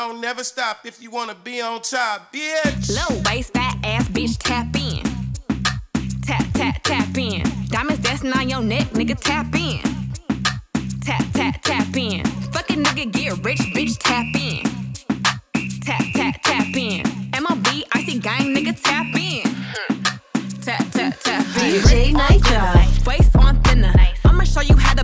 Don't never stop if you wanna be on top, bitch. Low waist, fat ass, bitch, tap in. Tap, tap, tap in. Diamonds dancing on your neck, nigga, tap in. Tap, tap, tap in. Fucking nigga, get rich, bitch, tap in. Tap, tap, tap in. MLB, icy gang, nigga, tap in. Tap, tap, tap in. DJ Nightdrop. Waist on thinner. I'ma show you how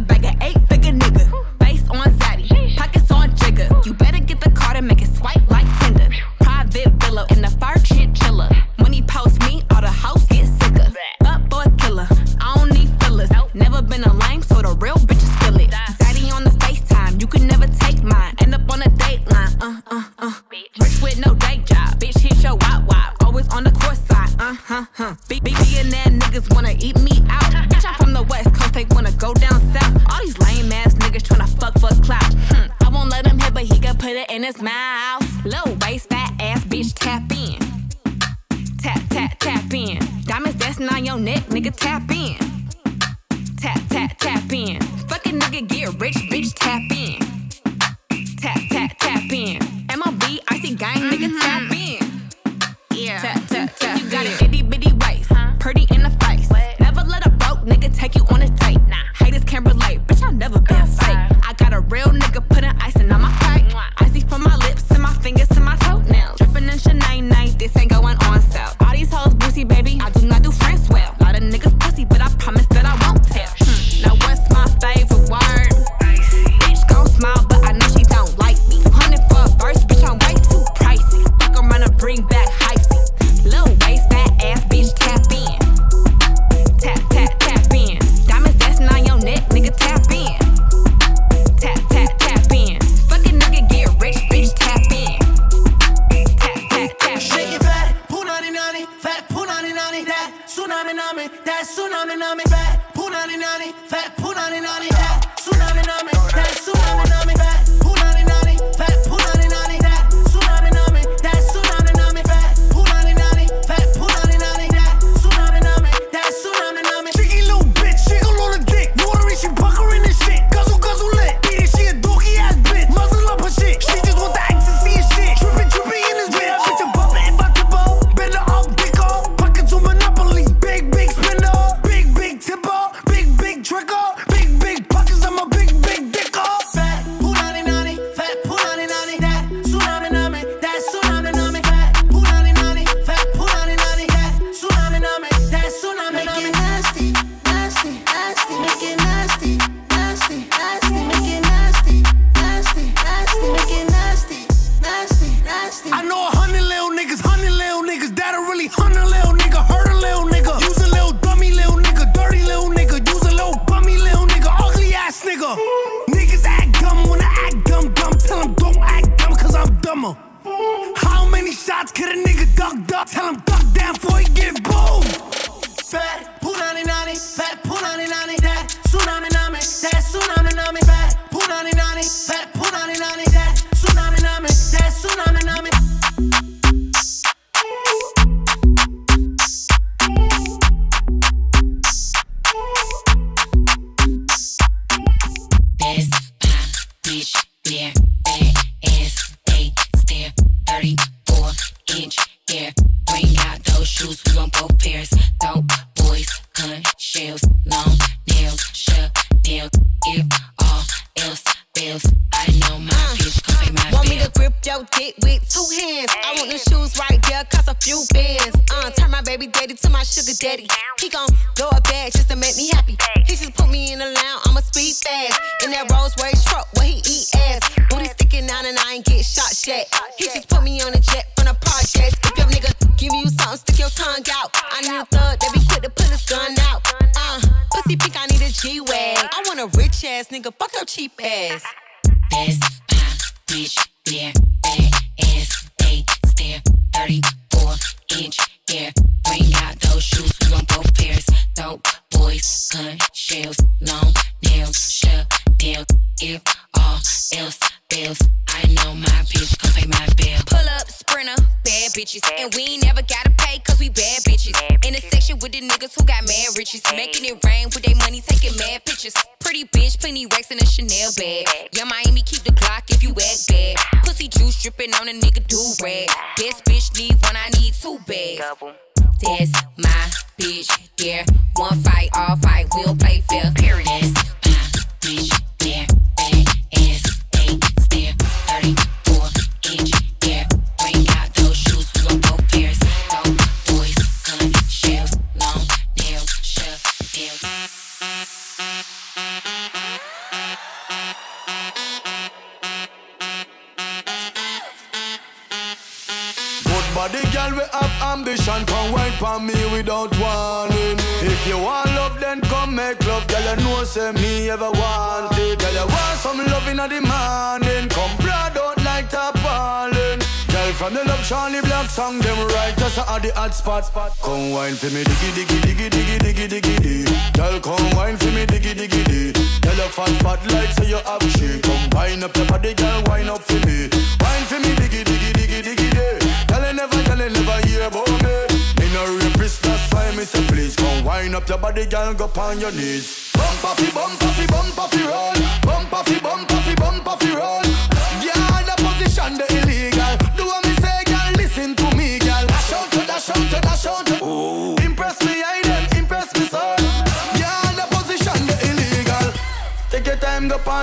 come wine for me, diggy diggy diggy. Girl, you fat fat like say you have shit. Come wine up your body, girl, wine up for me. Wine for me, diggy diggy diggy diggy diggy. Girl, you never, girl, you never hear about me. Me no rapist, that's why me say please come wine up your body, girl, go on your knees. Bump off, bump off, bump off, roll. Bump off, bump off, bump off, roll.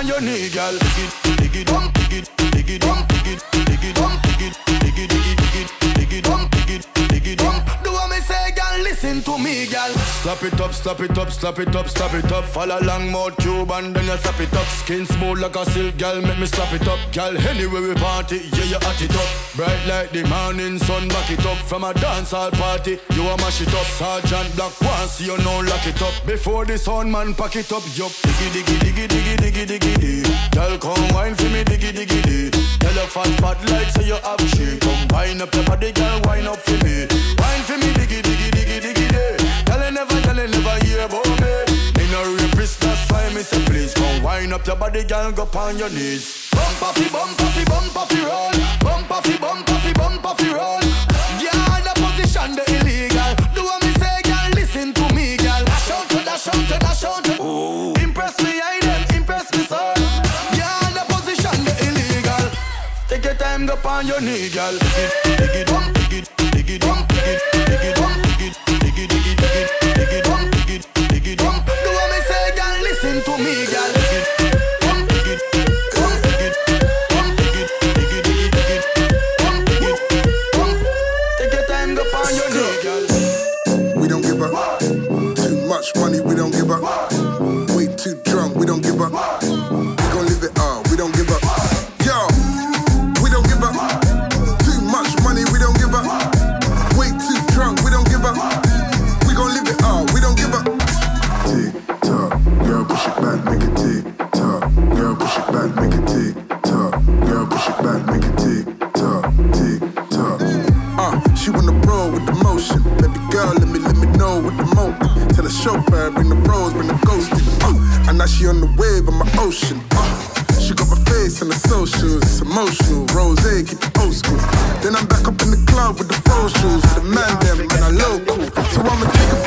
On your knee, girl. Dig it, dig it, dump, dig it, dig it, dump, dig it, dig it, dump, dig it, dig it, dig it, dig it, dig it, dump, dig it, dig it, dump. Do what me say, girl, listen to me, girl. Slap it up, slap it up, slap it up, slap it up. Follow long mouth tube and then you slap it up. Skin smooth like a silk, girl, make me slap it up. Girl, anywhere we party, yeah, you hot it up. Bright like the morning sun, back it up. From a dancehall party, you a mash it up. Sergeant Black once you know lock it up. Before the sun man pack it up, yup. Diggy diggy diggy diggy diggy diggy diggy. Girl, come wine for me, diggy diggy diggy. Tell you fat fat like say you have shit. Come wine up your body, girl, wine up for me. Wine for me, diggy diggy hear about me. Me no rapist, that's why me say please come wine up your body, girl, go on your knees. Bump off, bump off, bump off, roll. Bump off, bump off, bump off, roll. Yeah, the position the illegal. Do what me say, girl, listen to me, girl. The shout to the shout to. Ooh. Impress me, I then impress me, son. Yeah, the position the illegal. Take your time, go on your knee, girl. Dig it, dig it, dig it, dig it, dig it, dig it, with the pro shoes, with the man them, and I cool. So I'ma take a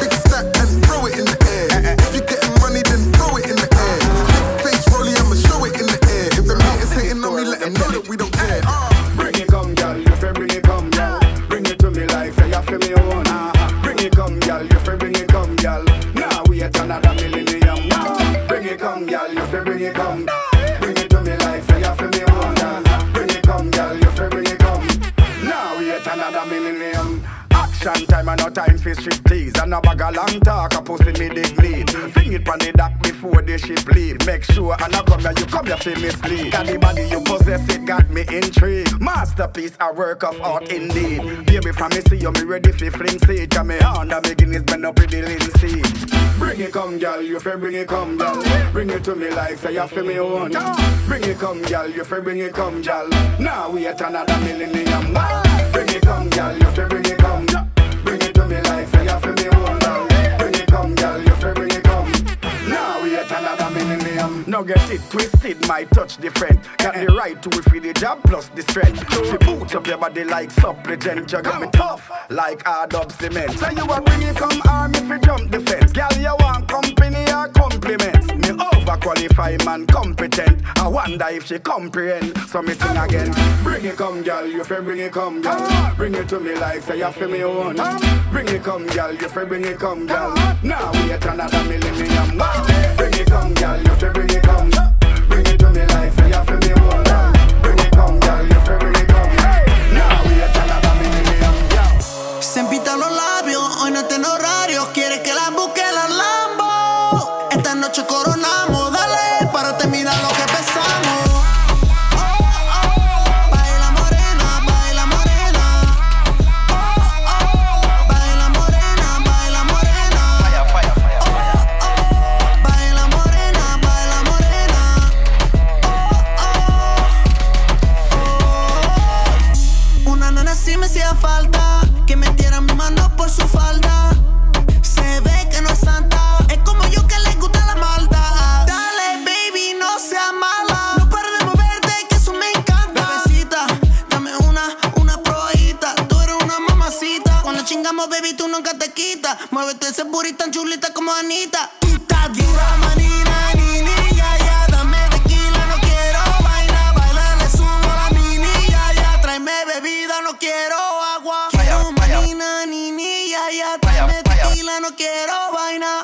sure and I come here, you come here mislead Cause the body you possess, it got me intrigued. Masterpiece, a work of art indeed. Baby, from me see you, me ready for fling seed. Cause me hand a beginnings bend up with the linseed Bring it come, girl, you fi bring it come, girl. Bring it to me like say you fi me own. Bring it come, girl, you fi bring it come, girl. Now we at another millennium. Bring it come, girl, you fi bring it come millennium Now get it twisted, my touch different Got the right tool for the job plus the strength She boot up your body like supplicant You got me tough like hard up cement So you a bring it come army fi jump the fence Girl, you want company or compliments Me overqualified man, competent. I wonder if she comprehend. So me sing again. Bring it come, girl, you feel bring it come, girl. Bring it to me like say you feel me own. Bring it come, girl, you feel bring it come, girl. Now we wait another millennium. Bring it come, girl, you feel. Bring Muévete ese booty tan chulita como Anita. Tú estás dura, manina, ni, ni, ya, ya. Dame tequila, no quiero vaina. Baila, le subo la mini, ya, ya. Tráeme bebida, no quiero agua. Quiero manina, ni, ni, ya, ya. Tráeme tequila, no quiero vaina.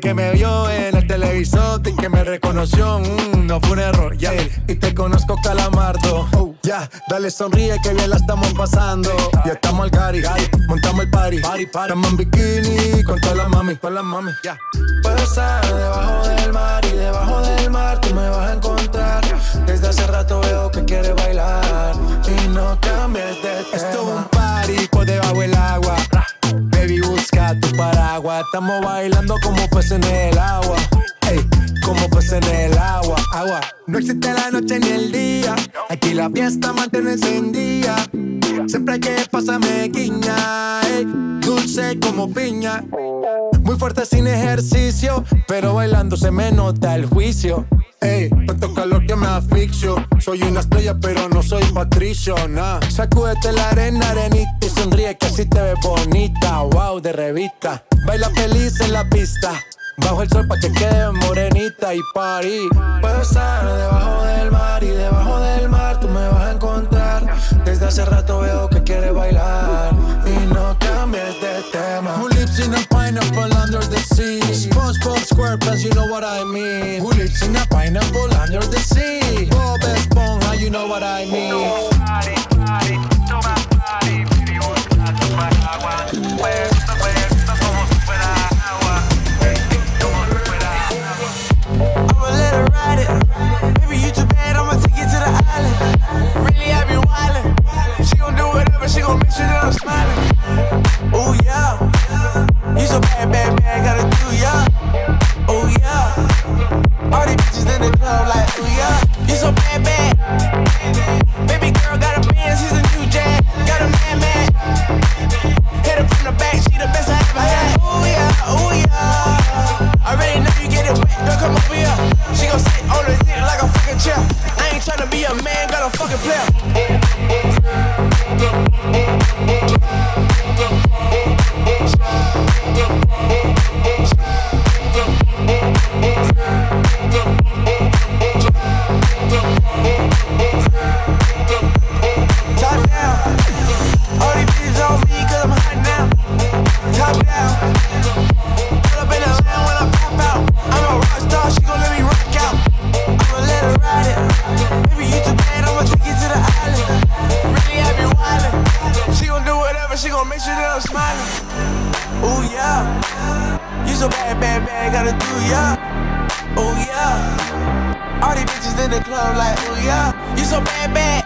Que me vio en el televisor y que me reconoció. Mm, no fue un error, ya. Y te conozco, calamardo. Oh, ya, dale sonríe que bien la estamos pasando. Ya estamos al cari, montamos el party. Estamos en bikini con todas las mami, con las mami. Ya. Puedo estar debajo del mar y debajo del mar tú me vas a encontrar. Desde hace rato veo que quieres bailar y no cambies de tema. Esto es un party por debajo del agua. Estamos bailando como peces en el agua. Como peces en el agua. Agua. No existe la noche ni el día. Aquí la fiesta mantiene encendida. Siempre hay que pasarme guiña. ey, dulce como piña. Muy fuerte sin ejercicio, pero bailando se me nota el juicio. Ey, tanto calor que me asfixio. Soy una estrella, pero no soy patricio, nah. Sacúdete la arena, arenita y sonríe que así te ves bonita. Wow, de revista. Baila feliz en la pista. Bajo el sol pa' que quede morenita y party. Puedo estar debajo del mar y debajo del mar tú me vas a encontrar. Desde hace rato veo que quieres bailar y no cambies de tema. Who lives in a pineapple under the sea? SpongeBob SquarePants, you know what I mean. Who lives in a pineapple under the sea? Bob Esponja, you know what I mean. Whatever, she gon' make sure that I'm smiling. Oh yeah, you so bad, bad, bad, gotta do ya. Oh yeah, all these bitches in the club like, oh yeah, you so bad, bad. Baby girl got a Benz, he's a new jack, got a man, man. Hit her from the back, she the best I ever had. Oh yeah, oh yeah. I Already know you get it wet, girl, come over here. She gon' sit on the dick like a fucking chair. I ain't tryna be a man, got a fucking player. Hey, hey, hey. I'm smiling. Ooh yeah, you so bad, bad, bad, gotta do ya. Ooh yeah, all these bitches in the club like ooh yeah, you so bad, bad.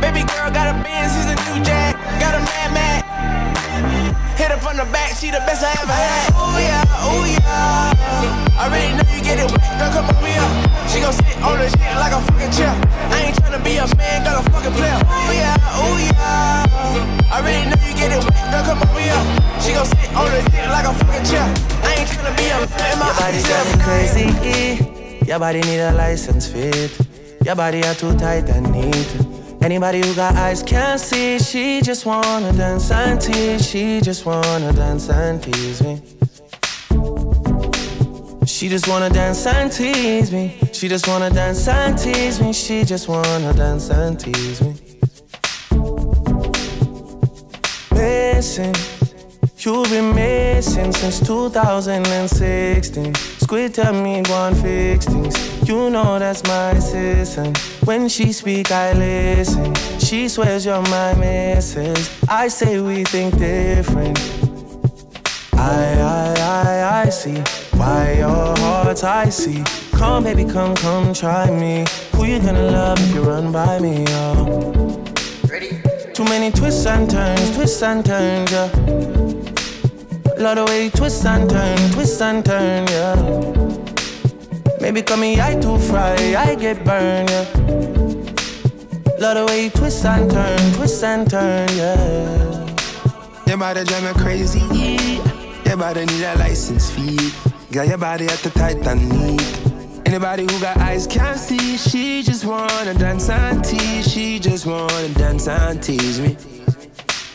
Baby girl got a Benz, he's a new jack, got a mad, mad. Hit her from the back, she the best I ever had. Ooh yeah, ooh yeah. I already know you get it wet, girl, come over here. She gon' sit on the shit like a fucking chair. I ain't tryna be a man, got a fucking player. Ooh yeah, ooh yeah. I already know you get it wet, girl, come over here. She gon' sit on the shit like a fucking chair. I ain't tryna be a man, my Your body got me crazy. Your body need a license fit. Your body are too tight and neat. Anybody who got eyes can't see. She just wanna dance and tease. She just wanna dance and tease me. She just wanna dance and tease me. She just wanna dance and tease me. She just wanna dance and tease me. Missing, you've been missing since 2016. Squid tell me and fix things. You know that's my assistant. When she speak, I listen. She swears you're my missus. I say we think different. I, I, I, I see why your heart's icy. Come, baby, come, come, try me. Who you gonna love if you run by me, oh? Too many twists and turns, twists and turns, yeah. Love the way you twist and turn, twist and turn, yeah. Maybe call me I too fry, I get burned, yeah. Love the way you twist and turn, twist and turn, yeah. Your body drive me crazy. Your body need a license fee. Got your body at the tight and neat. Anybody who got eyes can't see. She just wanna dance and tease. She just wanna dance and tease me.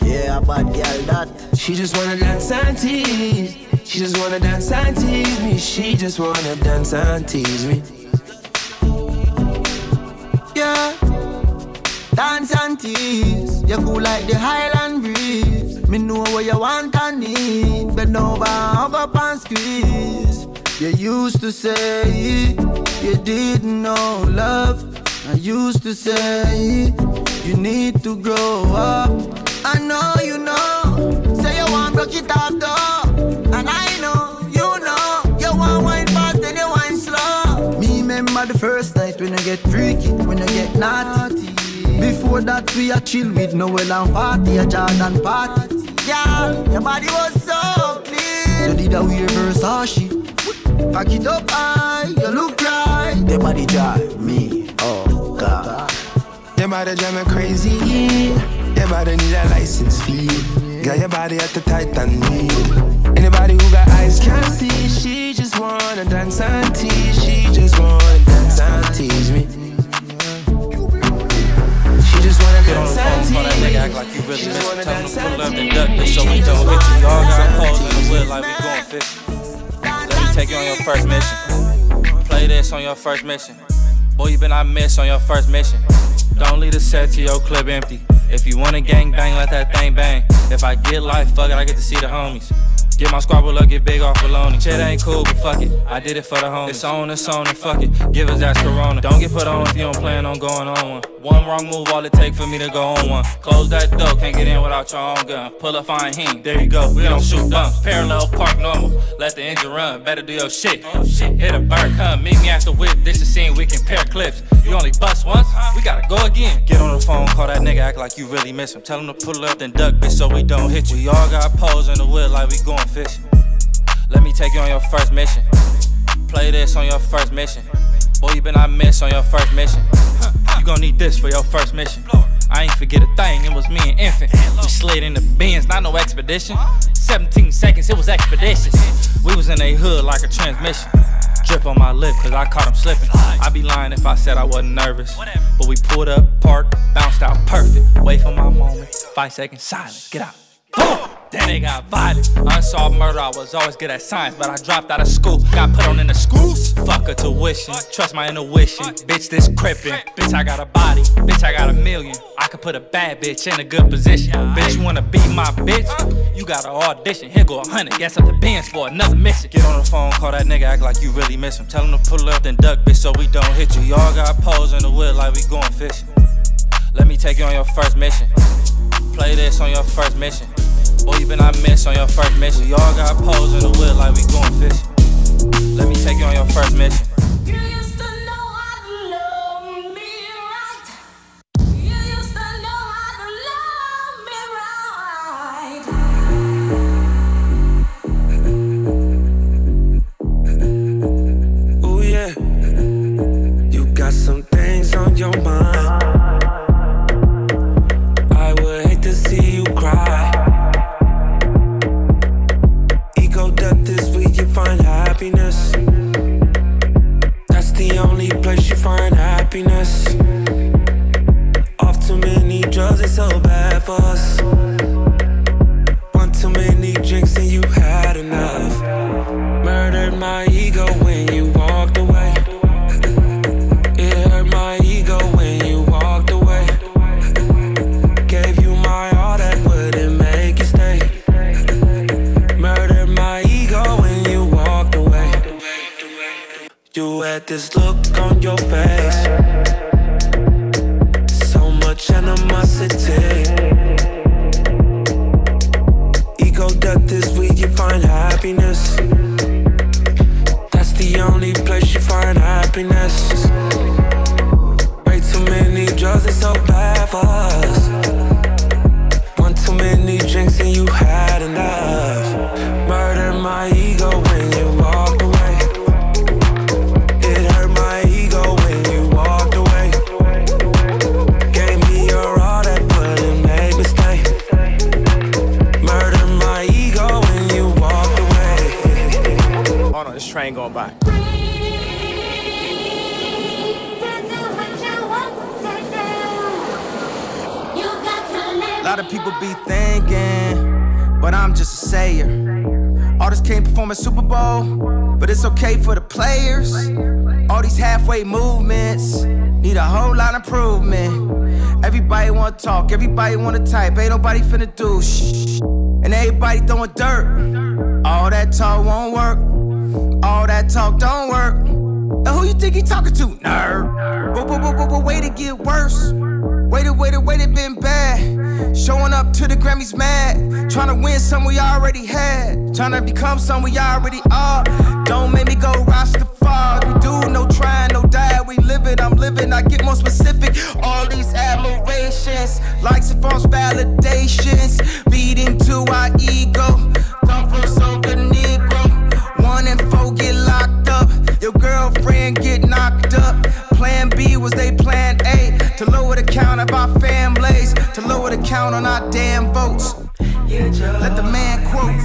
Yeah, a bad girl that. She just wanna dance and tease. She just wanna dance and tease me. She just wanna dance and tease me. Yeah. Dance and tease. You cool like the Highland breeze. Me know what you want and need. Bend over, hug up and squeeze. You used to say you didn't know love. I used to say you need to grow up. I know you know. Say you want broke it off though. And I know, you know. You want wine fast and you wine slow. Me remember the first night when I get freaky, when I get naughty. Before that we a chill with Noel and party, a Jordan party. Girl, your body was so clean. You did a wear Versace. Pack it up high, you look right. Your body drive me, oh God. Your body drive me crazy. Your body need a license fee. Got your body at the tight and need. Anybody who got eyes can't see. She just wanna dance and tease. She just wanna dance and tease me. She just wanna Get on the dance and phone, call that nigga, tease. act like you really miss him. Tell him to pull up and duck this so we don't hit you. Y'all got holes in the wood like we going fishing. Let me take you on your first mission. Play this on your first mission. Boy, you been I miss on your first mission. Don't leave the set to your clip empty. If you wanna gang bang, let that thing bang. If I get life, fuck it, I get to see the homies. Get my squabble up, get big off baloney. Shit ain't cool, but fuck it. I did it for the homies. It's on, it's on, and fuck it. Give us that corona. Don't get put on if you don't plan on going on one. One wrong move, all it take for me to go on one. Close that door, can't get in without your own gun. Pull a fine heen, there you go. We don't shoot bumps. Parallel park normal. Let the engine run, better do your shit. Hit a bird, come meet me the whip. This is scene, we can pair clips. You only bust once, we gotta go again. Get on the phone, call that nigga, act like you really miss him. Tell him to pull up, then duck, bitch, so we don't hit you. We all got poles in the wood like we going Let me take you on your first mission. Play this on your first mission. Boy, you been I miss on your first mission. You gon' need this for your first mission. I ain't forget a thing, it was me and Infant. We slid in the bins, not no expedition. 17 seconds, it was expeditious. We was in a hood like a transmission. Drip on my lip, cause I caught him slipping. I'd be lying if I said I wasn't nervous. But we pulled up, parked, bounced out perfect. Wait for my moment. Five seconds, silent, get out. Then they got violent. Unsolved murder, I was always good at science, but I dropped out of school. Got put on in the schools. Fuck a tuition. Trust my intuition. Bitch, this crippin'. Bitch, I got a body. Bitch, I got a million. I could put a bad bitch in a good position. Bitch, you wanna be my bitch? You got an audition. Here go a hundred. Guess up the bins for another mission. Get on the phone, call that nigga, act like you really miss him. Tell him to pull up, then duck, bitch, so we don't hit you. Y'all got poles in the wood like we going fishing. Let me take you on your first mission. Play this on your first mission. Boy, you been I miss on your first mission. We all got poles in the wood like we going fishing. Let me take you on your first mission. Happiness. Off too many drugs, it's so bad for us. One too many drinks and you had enough. Murdered my ego when you had this look on your face. So much animosity. Ego death is where you find happiness. That's the only place you find happiness. Way too many drugs, it's so bad for us. One too many drinks and you had enough. Murder my ego train going by. A lot of people be thinking, but I'm just a sayer. Artists can't perform at Super Bowl, but it's okay for the players. All these halfway movements need a whole lot of improvement. Everybody wanna talk, everybody wanna type, ain't nobody finna do shh. And everybody throwing dirt. All that talk won't work. All that talk don't work. And who you think he talking to? Nerd. But, but, but, but, wait to get worse. Waited, waited, waited, been bad. Showing up to the Grammys mad. Trying to win some we already had. Trying to become some we already are. Don't make me go Rastafari. We do no trying, no die. We live it, I'm living. I get more specific. All these admirations, likes and false validations. Feed into our ego. Come from some good. One and four get locked up. Your girlfriend get knocked up. Plan B was they plan A to lower the count of our fan families, to lower the count on our damn votes. Let the man quote.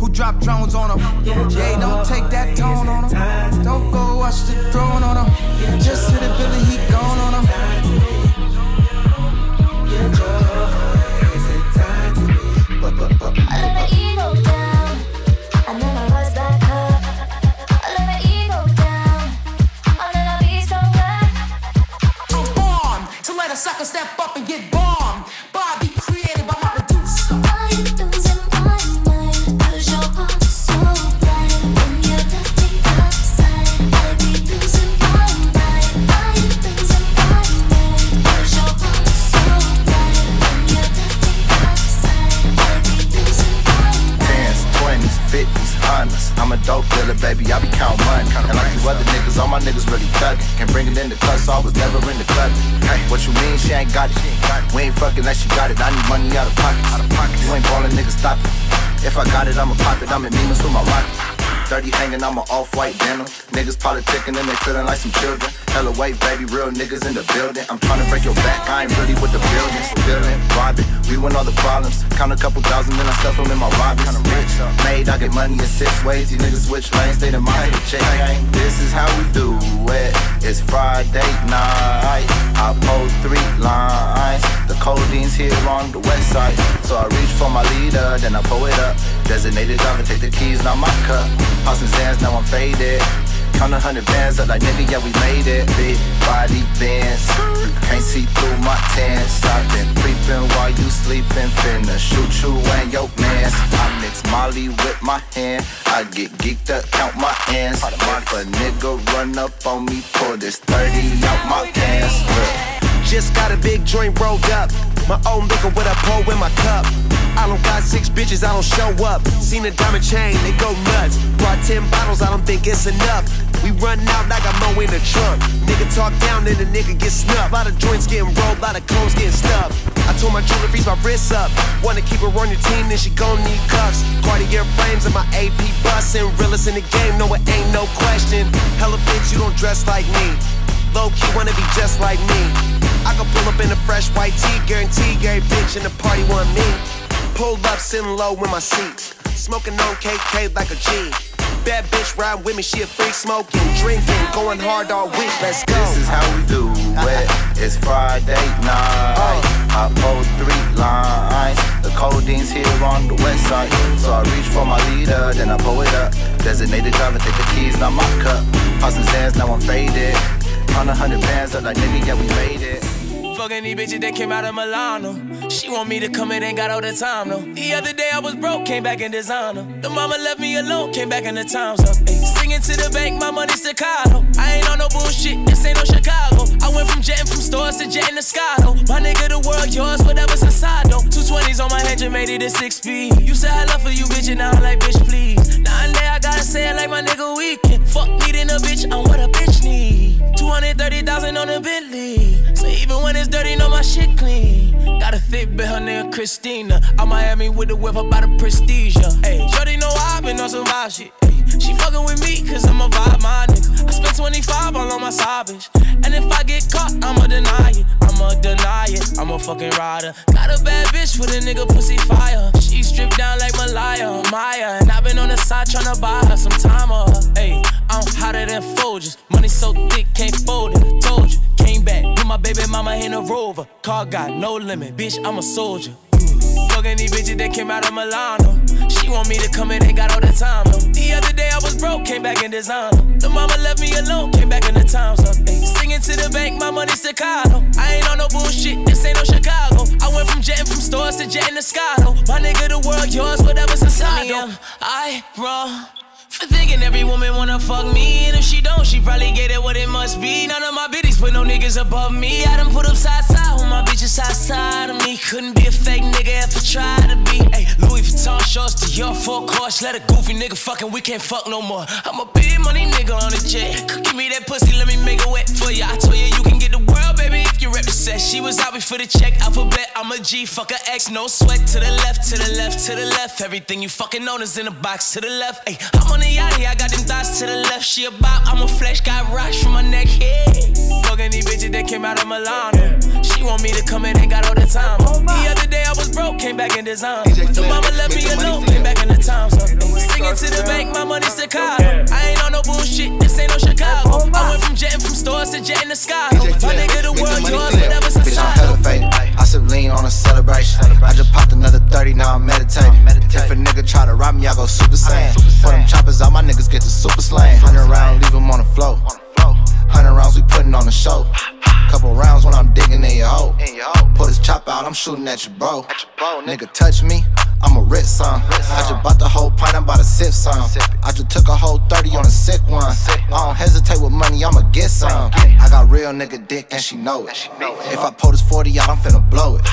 Who dropped drones on him? Yeah, don't take that tone on him. Don't go watch the throne on him. Just Zans, now Count a hundred bands up like nigga, yeah, we made it. Big body bands. Can't see through my tan. Been creeping while you sleeping. Finna shoot you and your mans. I mix Molly with my hand. I get geeked up, count my ends. If a nigga run up on me, pull this 30 out my pants. Just got a big joint rolled up. My own liquor with a pole in my cup. I don't got six bitches, I don't show up. Seen a diamond chain, they go nuts. Brought ten bottles, I don't think it's enough. We run out, I got more in the trunk. Nigga talk down, then the nigga get snuffed. Lot of joints getting rolled, lot of cones getting stuffed. I told my jeweler freeze my wrists up. Wanna keep her on your team, then she gon' need cuffs. Cartier frames and my AP bustin'. Realest in the game, no, it ain't no question. Hella bitch, you don't dress like me. Low key wanna be just like me. I can pull up in a fresh white tee, guarantee every bitch in the party want me. Pulled up, sitting low in my seat. Smoking on KK like a G. Bad bitch ride with me, she a freak smoking, drinking, going hard all week. Let's go. This is how we do it. It's Friday night. I pulled three lines. The codeine's here on the west side. So I reach for my leader, then I pull it up. Designated driver, take the keys, not my cup. Possum Zans, now I'm faded. On a hundred bands, up like nigga, yeah, we made it. Fucking these bitches that came out of Milano. She want me to come in, ain't got all the time though. The other day I was broke, came back in designer. The mama left me alone, came back in the times up. Ay, singing to the bank, my money's Chicago. I ain't on no bullshit, this ain't no Chicago. I went from jetting from stores to jetting to though. My nigga, the world yours, whatever's inside though. Two twenties on my head, just made it a six speed. You said I love for you, bitch, and now I'm like, bitch, please. Now and there, I gotta say it like my nigga weekend. Fuck needing a bitch, I'm what a bitch need. 230,000 on a Bentley. So even when it's dirty, know my shit clean. Got a thick bitch, her name Christina. I'm Miami with the whip about the prestige. Hey, Shorty know I've been on some vibe shit. Ayy, she fucking with me, cause I'm a vibe, my nigga. I spent 25 all on my side bitch. And if I get caught, I'ma deny it. I'ma deny it. I'm a fucking rider. Got a bad bitch with a nigga pussy fire. She stripped down like Malaya, Maya. And i been on the side tryna buy her some time. Uh, hey, I'm hotter than Folgers. Money so thick, can't fold it. I told you. Came back, put my baby mama in a rover. Car got no limit, bitch, I'm a soldier. Fucking these bitches that came out of Milano. She want me to come in, ain't got all the time. The other day I was broke, came back in designer. The mama left me alone, came back in the up. Ay, singing to the bank, my money Chicago. I ain't on no bullshit, this ain't no Chicago. I went from jetting from stores to jetting to though. My nigga, the world yours, whatever's inside though. I wrong. For thinking every woman wanna fuck me And if she don't, she probably get it what it must be. None of my bitches put no niggas above me. I done put up side side with my bitches outside of me. Couldn't be a fake nigga if I tried to be. Ay, Louis Vuitton shorts to your full course Let a goofy nigga fucking, we can't fuck no more. I'm a big money nigga on a jet. Give me that pussy, let me make it wet for ya. I told you you can get the baby, if you represent. She was out before the check, alphabet, I'm a G Fuck a X, no sweat. To the left, to the left, to the left. Everything you fucking own is in a box to the left. Ay, I'm on the yachty, I got them thoughts to the left. She a about, I'm a flesh, got rocks from my neck, yeah. Fucking these bitches that came out of Milano. She want me to come in, ain't got all the time. The other day I was broke, came back in design. The mama left me alone, came back in the times up Singing to the bank, my money Chicago I ain't on no bullshit, this ain't no Chicago. I went from jetting from stores to jetting the sky. My nigga, the world yours, Bitch, I'm faded. I sip lean on a celebration. I just popped another 30, now I'm meditating. If a nigga try to rob me, I go super saiyan. Put them choppers out, my niggas get the super slaying. Hundred round, leave them on the floor. Hundred rounds, we putting on the show. Couple rounds when I'm digging in your hole. Put his chop out, I'm shooting at your bro. Nigga touch me, I'm a rich son. I just bought the whole pint, I'm about to sip some. I just took a whole 30 on a sick one. I don't hesitate with money, I'ma get some. I got real nigga dick and she know it. If I pull this 40 out, I'm finna blow it.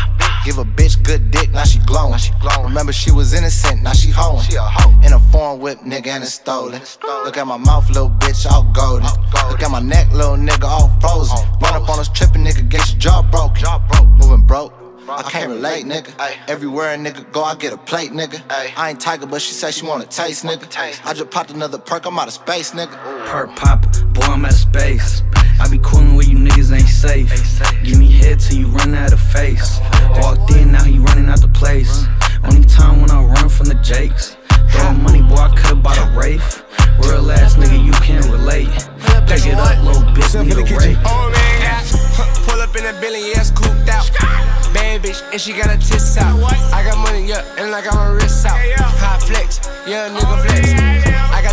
Give a bitch good dick, now she glowing. Remember she was innocent, now she hoeing. In a foreign whip, nigga, and it's stolen. Look at my mouth, little bitch, all golden. Look at my neck, little nigga, all frozen. Run up on us tripping, nigga, get your jaw broken. Moving broke. I can't relate, nigga. Everywhere a nigga go, I get a plate, nigga. I ain't Tiger, but she say she wanna taste, nigga. I just popped another perk, I'm out of space, nigga. Perk pop, boy, I'm out of space. I be coolin' where you niggas ain't safe. Give me head till you run out of face. Walked in, now he running out the place. Only time when I run from the Jakes. Throwing money, boy, I could've bought a Wraith. Real ass nigga, you can't relate. Pick it up, little bitch, need a rake. Pull up in a Bentley, yeah, it's cooped out. Bad bitch, and she got her tits out. I got money, yeah, and I got my wrists out. High flex, yeah, nigga flex.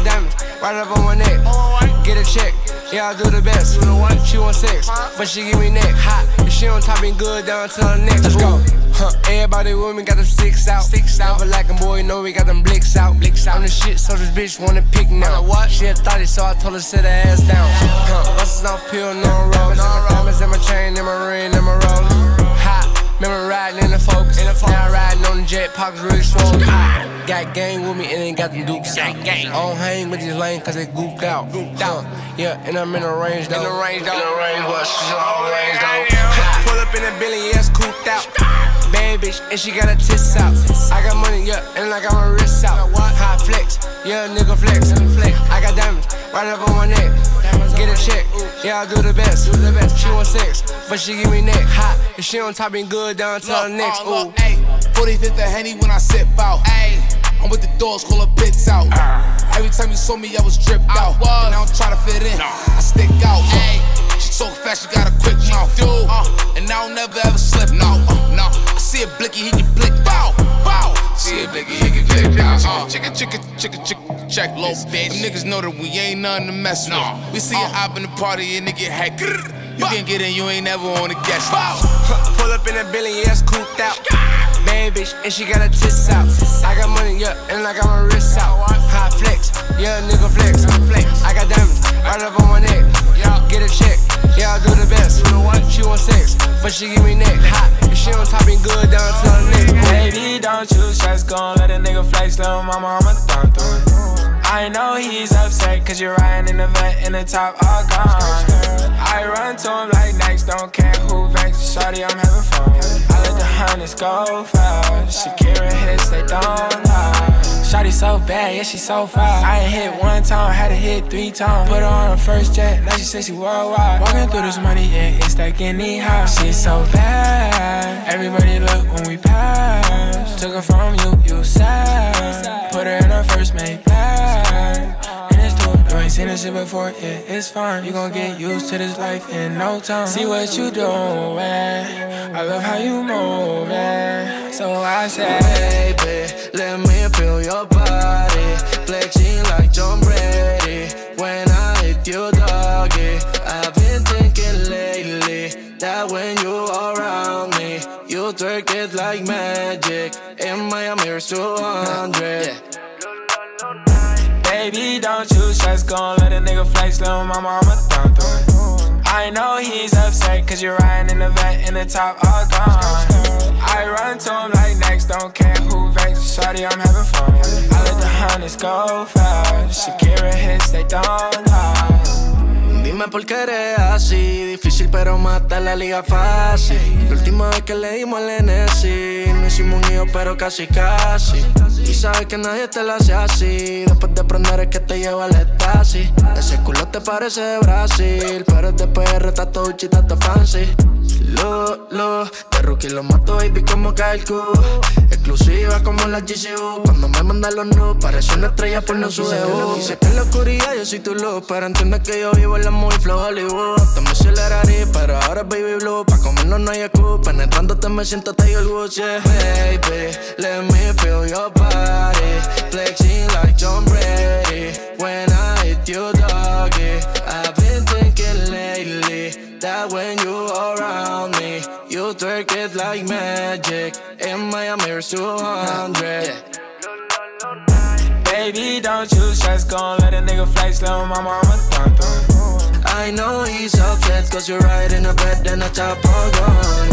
I diamonds right up on my neck. Get a check, yeah, I do the best. She want sex, but she give me neck hot. If she on top, ain't good down to her neck. Let's go. Huh, everybody with me got them sticks out. Sticks out. Never like 'em, boy, know we got them blicks out. Blicks out. I'm the shit, so this bitch wanna pick now. What? She a thotty, so I told her sit her ass down. Huh, buses off pill, no roll. Diamonds in my chain, in my ring, in my roller. Remember riding in the focus. In the focus. Now riding on the jet, pockets really swollen. Got gang with me and ain't got the dukes out. I don't hang with these lanes cause they gooped out. Gooped out. Yeah, and I'm in the range though. In the range though. In the range, what? All range though. Pull up in a billion, it's cooped out. Bitch, and she got her tits out. I got money, yeah, and I got my wrists out. High flex, yeah, nigga flex. I got diamonds right up on my neck. Get a check, yeah, I do the best. Do the best. She want sex, but she give me neck. Hot, if she on top, ain't good down to the next. Ooh. 45th of Henny when I sip out. I'm with the doors, call her bits out. Every time you saw me, I was dripped out. And I don't try to fit in, I stick out. Uh, she so fast, she got a quick mouth. Uh, and I don't never ever slip, no. Uh, no. See a blicky, he can blick, bow, bow. See a blicky, he can blick, bow. Uh, chicka, chicka, chicka, chicka, check, low bitch. Them niggas know that we ain't nothing to mess with. We see you hop in the party and nigga hack. You can get in, you ain't never on the guest list. Pull up in a billion, it's cooped out. Bad bitch, and she got her tits out. I got money, yeah, and I got my wrist out. High flex, yeah, nigga flex. I got diamonds right up on my neck. Get a check, yeah, I do the best. She want sex, but she give me neck. Hot, if she on top, ain't good down to the neck. Baby, don't you stress, gon' let a nigga flex, little mama, I'ma thumb through it. I know he's upset, cause you're riding in the vet in the top all gone. I run to him like next, don't care who vex. Shawty, I'm having fun. Hunters go fast. Shakira hits, they don't lie. Shawty so bad, yeah, she so fast. I ain't hit one time, had to hit three times. Put her on her first jet, now she says she worldwide. Walking through this money, yeah, it's like any high. She's so bad. Everybody look when we pass. Took her from you, you sad. Put her in her first made black. Ain't seen this shit before, yeah, it's fine. You gon' get used to this life in no time. See what you doing. I love how you moving. So I say, Baby, let me feel your body Flexing like John Brady When I hit you, doggy I've been thinking lately That when you around me You twerk it like magic In Miami, it's 200 Baby, don't you gon' let a nigga flex, little mama, I'ma through it. I know he's upset, cause you're riding in the vet in the top all gone. I run to him like next, don't care who vex. Shawty, I'm having fun. I let the hunters go fast. Shakira hits, they don't lie. Dime por qué eres así. Difícil pero mata la liga fácil. La última vez que le dimos al NSI No hicimos un hijo pero casi casi. Y sabes que nadie te la hace así. Después de aprender es que te lleva al estasis. Ese culo te parece de Brasil Pero es de PR, está todo chita, está fancy Lo, lo, de rookie lo mato baby como Kalku. Exclusiva como la GCU Cuando me mandan los nudes parece una estrella por no su debut. Dice que en la oscuridad yo soy tu luz Pero entiende que yo vivo en la movie flow Hollywood. Te me acelerarí pero ahora es baby blue. Pa' comernos no hay excusa Penetrándote me siento Tiger Woods yeah. Baby, let me feel your body. Flexing like John Brady. When I hit you doggy I've been thinking lately That me You twerk it like magic In Miami, it's 200 Baby, don't you stress, gon' let a nigga flex, little mama, I'ma thumb through it. I know he's upset Cause you're right in a bed and a top all gone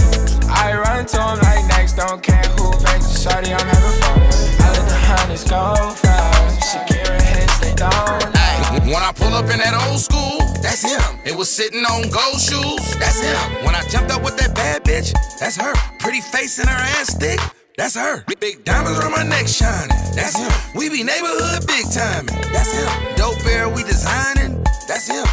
I run to him like next, don't care who vex. Shawty, I'm having fun. I let the hunters go fast. Shakira hits, they don't. When I pull up in that old school, that's him. It was sitting on gold shoes, that's him. When I jumped up with that bad bitch, that's her. Pretty face and her ass thick, that's her. Big diamonds around my neck shining, that's him. We be neighborhood big timing, that's him. Dope air we designing, that's him.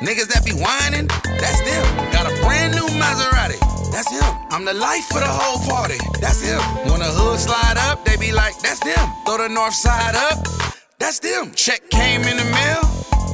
Niggas that be whining, that's them. Got a brand new Maserati, that's him. I'm the life for the whole party, that's him. When the hood slide up, they be like, that's them. Throw the north side up, that's them. Check came in the mail,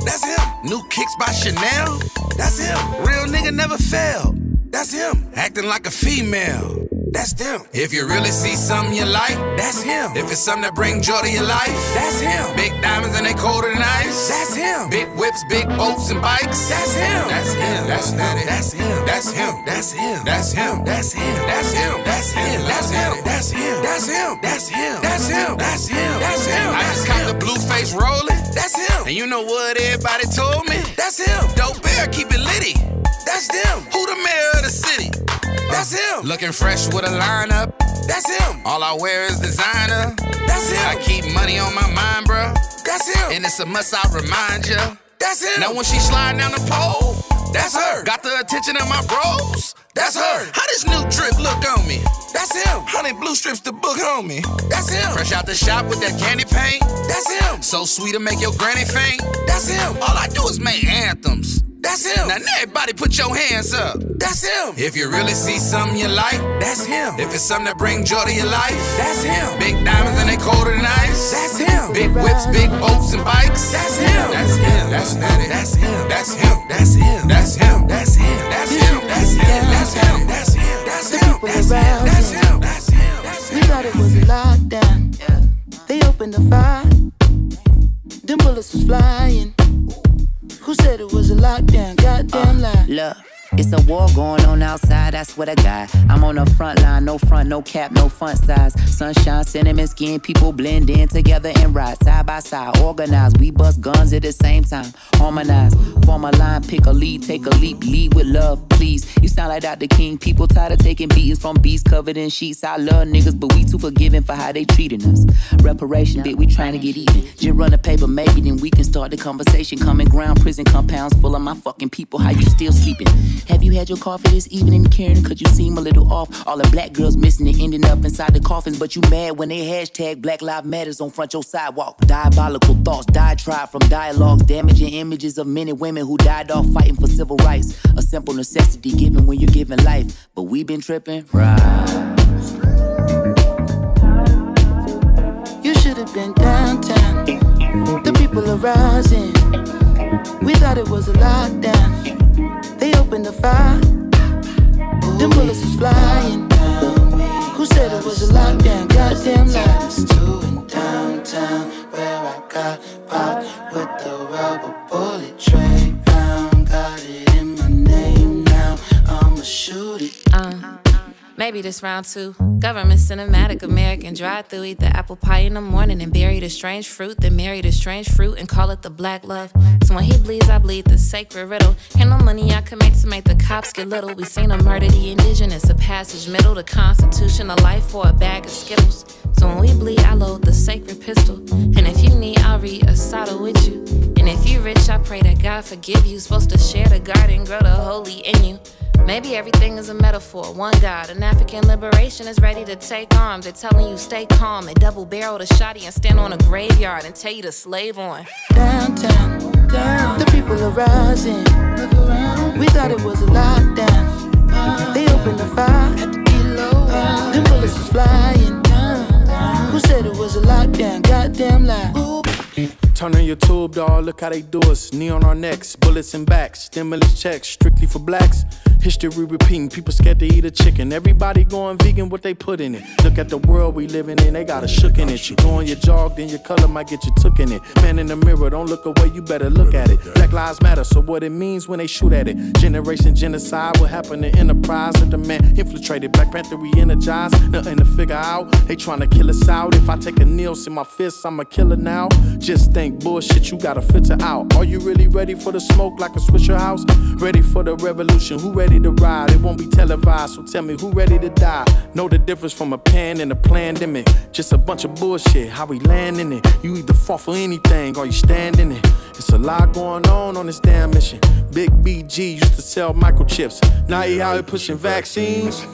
that's him. New kicks by Chanel, that's him. Real nigga never failed, that's him. Acting like a female, that's them. If you really see something you like, that's him. If it's something that bring joy to your life, that's him. Big diamonds and they colder than ice, that's him. Big whips, big boats and bikes, that's him. That's him. That's him. That's him. That's him. That's him. That's him. That's him. That's him. That's him. That's him. That's him. That's him. That's him. That's him. That's him. That's him. I just caught the blue face rolling. That's him. And you know what everybody told me? That's him. Dope bear, keep it litty. That's them. Who the mayor? That's him. Looking fresh with a lineup. That's him. All I wear is designer. That's him. I keep money on my mind, bruh. That's him. And it's a must I remind ya. That's him. Now when she slide down the pole, that's her. Got the attention of my bros. That's her. How this new drip look on me? That's him. Honey blue strips the book on me. That's him. Fresh out the shop with that candy paint. That's him. So sweet to make your granny faint. That's him. All I do is make anthems. That's him. Now everybody put your hands up. That's him. If you really see something you like, that's him. If it's something that bring joy to your life, that's him. Big diamonds and they colder than ice. That's him. Big whips, big boats and bikes. That's him. That's him. That's him. That's him. That's him. That's him. That's him. That's him. That's him. That's him. That's him. That's him. That's him. That's him. That's him. That's him. We thought it was a lockdown. They opened the fire. Them bullets was flying. Who said it was a lockdown? Goddamn lie. Look. It's a war going on outside, that's what I got. I'm on the front line, no front, no cap, no front size. Sunshine, cinnamon skin, people blend in together and ride side by side. Organized, we bust guns at the same time. Harmonize, form a line, pick a lead, take a leap, lead with love, please. You sound like Dr. King, people tired of taking beatings from beasts covered in sheets. I love niggas, but we too forgiving for how they treating us. Reparation, bit, we trying to get even. Just run a paper, maybe then we can start the conversation. Common ground, prison compounds full of my fucking people. How you still sleeping? Have you had your coffee this evening, Karen? Cause you seem a little off. All the black girls missing and ending up inside the coffins. But you mad when they hashtag Black Lives Matters on front your sidewalk. Diabolical thoughts, diatribe from dialogues, damaging images of men and women who died off fighting for civil rights. A simple necessity given when you're giving life. But we been tripping, right? You should have been downtown. The people are rising. We thought it was a lockdown. They opened the fire. Them bullets was flying. Who said it was a lockdown? Goddamn lies. downtown where I got popped with the rubber bullet tray pound. Got it in my name now. I'ma shoot it. Uh, maybe this round two. Government cinematic, American drive through. Eat the apple pie in the morning and bury the strange fruit. Then marry the strange fruit and call it the black love. So when he bleeds, I bleed the sacred riddle. Ain't no money I can make to make the cops get little. We seen a murder the indigenous, a passage middle, the constitution, a life for a bag of skittles. So when we bleed, I load the sacred pistol. And if you need, I'll read a sado with you. And if you rich, I pray that God forgive you. Supposed to share the garden, grow the holy in you. Maybe everything is a metaphor. One God, an African liberation is ready to take arms. They're telling you stay calm. They double barrel the shotty and stand on a graveyard and tell you to slave on. Downtown, down. The people are rising. We thought it was a lockdown. They opened the fire. Them bullets was flying. Who said it was a lockdown? Goddamn lie. Turn on your tube, dog. Look how they do us. Knee on our necks, bullets in backs, stimulus checks, strictly for blacks. History repeating, people scared to eat a chicken. Everybody going vegan, what they put in it. Look at the world we living in, they got a shook in it. You go on your jog, then your color might get you took in it. Man in the mirror, don't look away, you better look at it. Black lives matter, so what it means when they shoot at it. Generation genocide, what happened to enterprise? The man infiltrated. Black Panther re energized, nothing to figure out. They trying to kill us out. If I take a kneel, see my fists, I'm a killer now. Just think bullshit, you gotta filter out. Are you really ready for the smoke like a Swisher house? Ready for the revolution? Who ready to ride? It won't be televised, so tell me who ready to die? Know the difference from a pan and a pandemic. Just a bunch of bullshit, how we land in it. You either fall for anything or you stand in it. It's a lot going on on this damn mission. Big BG used to sell microchips. Now he out here pushing vaccines.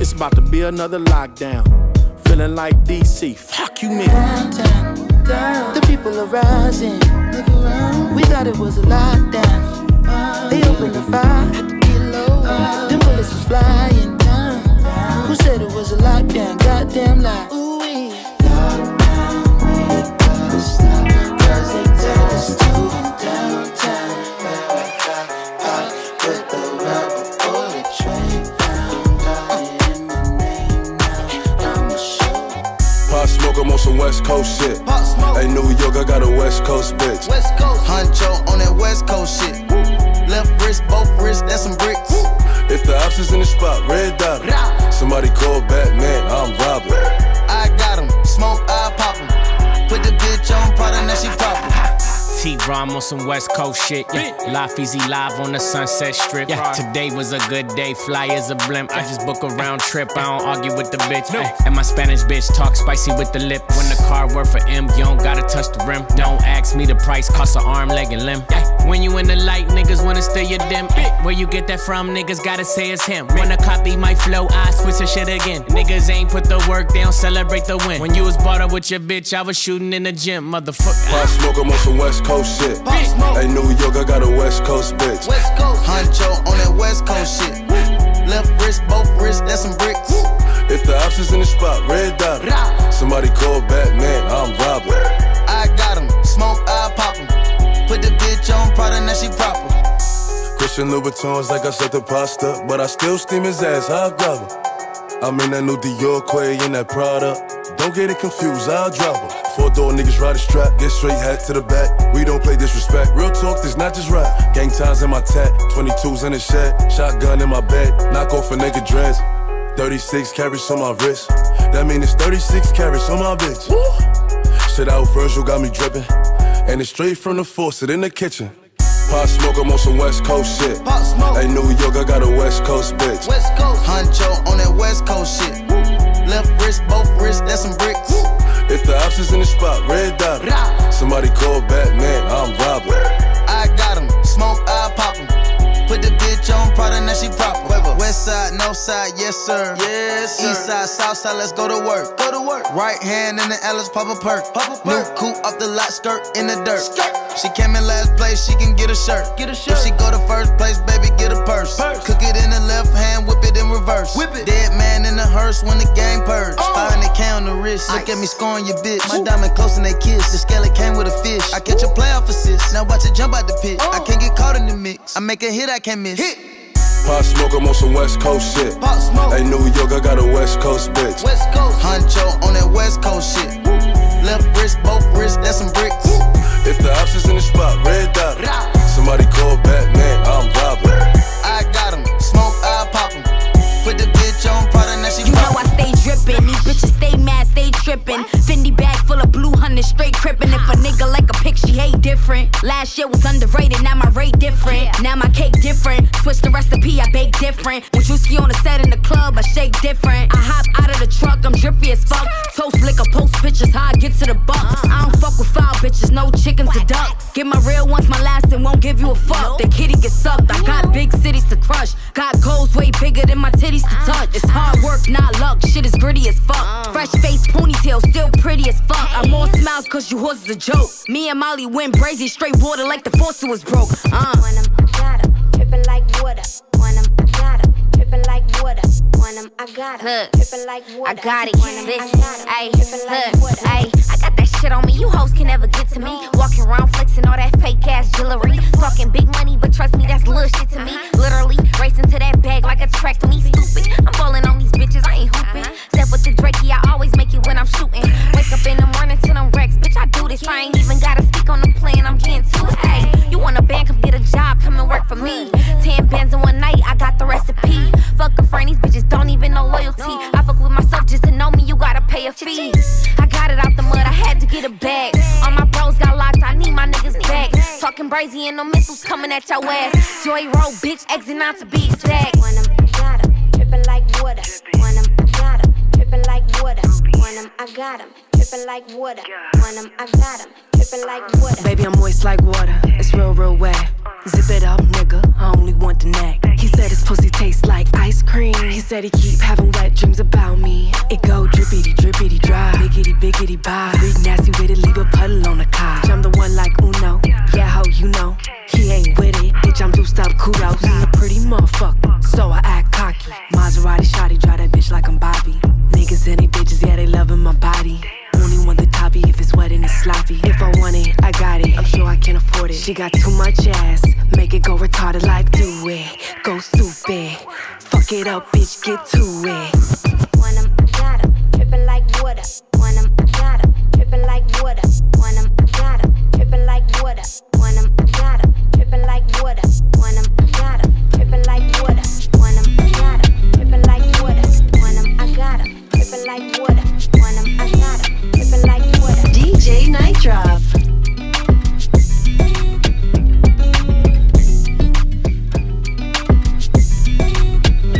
It's about to be another lockdown. Feeling like DC. Fuck you, man. Down. The people are rising. We thought it was a lockdown. They opened the fire. Them bullets was flying. Who said it was a lockdown? Goddamn lie. Cause they tell us to on some West Coast shit. Hey, New York, I got a West Coast bitch. West Coast. Huncho on that West Coast shit. Left wrist, both wrists, that's some bricks. If the ops is in the spot, red dot. 'em. Somebody call Batman, I'm Robin. I got him, smoke, T bro, I'm on some West Coast shit. Yeah, Life easy live on the Sunset Strip. Yeah, today was a good day, fly as a blimp. I just book a round trip, I don't argue with the bitch. Ay, And my Spanish bitch talk spicy with the lip. When the car worth for M, you don't gotta touch the rim. Don't ask me the price, cost an arm, leg, and limb. Ay, When you in the light, niggas wanna steal your dim. Ay, Where you get that from, niggas gotta say it's him. Wanna copy my flow, I switch the shit again. Niggas ain't put the work, they don't celebrate the win. When you was brought up with your bitch, I was shooting in the gym, motherfucker. Pop smoke, I'm on some West Coast shit. Hey, New York, I got a West Coast bitch. West Coast. Huncho on that West Coast shit. Left wrist, both wrists, that's some bricks. If the ops is in the spot, red dot. Somebody call Batman, I'm Robin. I got him. Smoke, I pop him. Put the bitch on Prada, now she proper. Christian Louboutins like I said the pasta, but I still steam his ass, I'll grab her. I'm in that new Dior Quay in that Prada. Don't get it confused, I'll drop her. Four door niggas ride a strap, get straight hat to the back. We don't play disrespect. Real talk, this not just rap. Gang ties in my tat, 22s in the shed, shotgun in my bed, knock off a nigga dress. 36 carats on my wrist. That mean it's 36 carats on my bitch. Shit out Virgil got me dripping. And it's straight from the faucet in the kitchen. Pop smoke, I'm on some West Coast shit. Pop smoke. Hey, New York, I got a West Coast bitch. West Coast. Huncho on that West Coast shit. Left wrist, both wrists, that's some bricks. If the ops is in the spot, red dot. Somebody call Batman, I'm Robin. I got him. Smoke, I pop him. Put the bitch on Prada, now she proper. West side, north side, yes sir. Yes sir. East side, south side, let's go to work. Go to work. Right hand in the Ellis, pop a perk. Pop a perk. New coupe off the lot, skirt in the dirt. She came in last place, she can get a shirt. Get a shirt. If she go to first place, baby, get a purse. Cook it in the left hand, whip it in reverse. Whip it. Dead man in the hearse when the gang purge. Oh. 500k on the wrist. Look at me scoring your bitch. My diamond close and they kiss. The scale came with a fish. I catch a playoff assist. Now watch it jump out the pit. I oh. can't get caught in the mix. I make a hit, I can't miss. Hit. Pop smoke, I'm on some West Coast shit. Pop smoke. Hey, New York, I got a West Coast bitch. West Coast. Huncho on that West Coast shit. Left wrist, both wrists, that's some bricks. If the ops is in the spot, red dot. Somebody call Batman, I'm Robin. I got him. Smoke, I pop him. Put the bitch on Prada, now she You know I stay drippin', these bitches stay mad, stay trippin'. Fendi bag full of blue honey, straight crippin'. If a nigga like a pick, she hate different. Last year was underrated, now my rate different. Now my cake different. Switch the recipe, I bake different. With whiskey on the set in the club, I shake different. I hop out of the truck, I'm drippy as fuck. Toast liquor, post pictures, how I get to the bucks. I don't fuck with foul bitches, no chickens or ducks. Get my real ones, my last, and won't give you a fuck. The kitty gets sucked. I got big cities to crush. Got goals way bigger than my titties to touch. It's hard work, not luck. Shit is gritty as fuck. Fresh face, ponytail, still pretty as fuck. I'm all smiles cause you horse is a joke. Me and Molly went brazy, straight water like the faucet was broke. Uh. Drippin' like water. 'em, got 'em. Drippin' like water. Want 'em, I got 'em. Look, Drippin' like water. I got it. Want 'em, I Listen, ayy, look, ayy. I got that shit on me. You hoes can never get to me. Walking around flexing all that fake ass jewelry. Talking big money, but trust me, that's little shit to me. Uh-huh. Literally racing to that bag like a track to me. Stupid. I'm balling on these bitches. I ain't hooping. Uh-huh. Step with the Drakey, I always make it when I'm shooting. Wake up in the morning to them wrecks. Bitch, I do this. I ain't even gotta speak on the plan. I'm getting to it. Hey, you want a band? Come get a job. Come and work for me. Ten bands in one night. I got the recipe. Fuck a friend. These bitches don't even know loyalty. I fuck with myself just to know me. You gotta pay a fee. I got it out the mud. I had to get a bag. All my bros got locked. I need my niggas back. Talking brazy and no missiles coming at your ass. Joy roll, bitch. Exit not to be exact. Want 'em, I got 'em. Drippin' like water. Want 'em, I got 'em. Drippin' like water. Want 'em, I got 'em. Like water. Baby, I'm moist like water. It's real, real wet. Zip it up, nigga. I only want the neck. He said his pussy tastes like ice cream. He said he keep having wet dreams about me. It go drippity, drippity, dry. Biggity, biggity, bye. Freak nasty with it, leave a puddle on the couch. I'm the one like Uno. Yeah, how you know? He ain't with it. Bitch, I'm juiced up, kudos. He a pretty motherfucker, so I act cocky. Maserati shotty, drive that bitch like I'm Bobby. Niggas and they bitches, yeah, they loving my body. Only want the toppy if it's wet and it's sloppy. If I want it, I got it. I'm sure I can afford it. She got too much ass. Make it go retarded like do it. Go stupid. Fuck it up, bitch, get to it. Want 'em, I got 'em. Drippin' like water. Want 'em, I got 'em. Drippin' like water. Want 'em, I got 'em. Drippin' like water. Want 'em, I got 'em. Drippin' like water. Want 'em, I got 'em. Drippin' like water. Want 'em, I got 'em. Drippin' like water. Want 'em, I got 'em. Drippin' like water. DJ Nightdrop.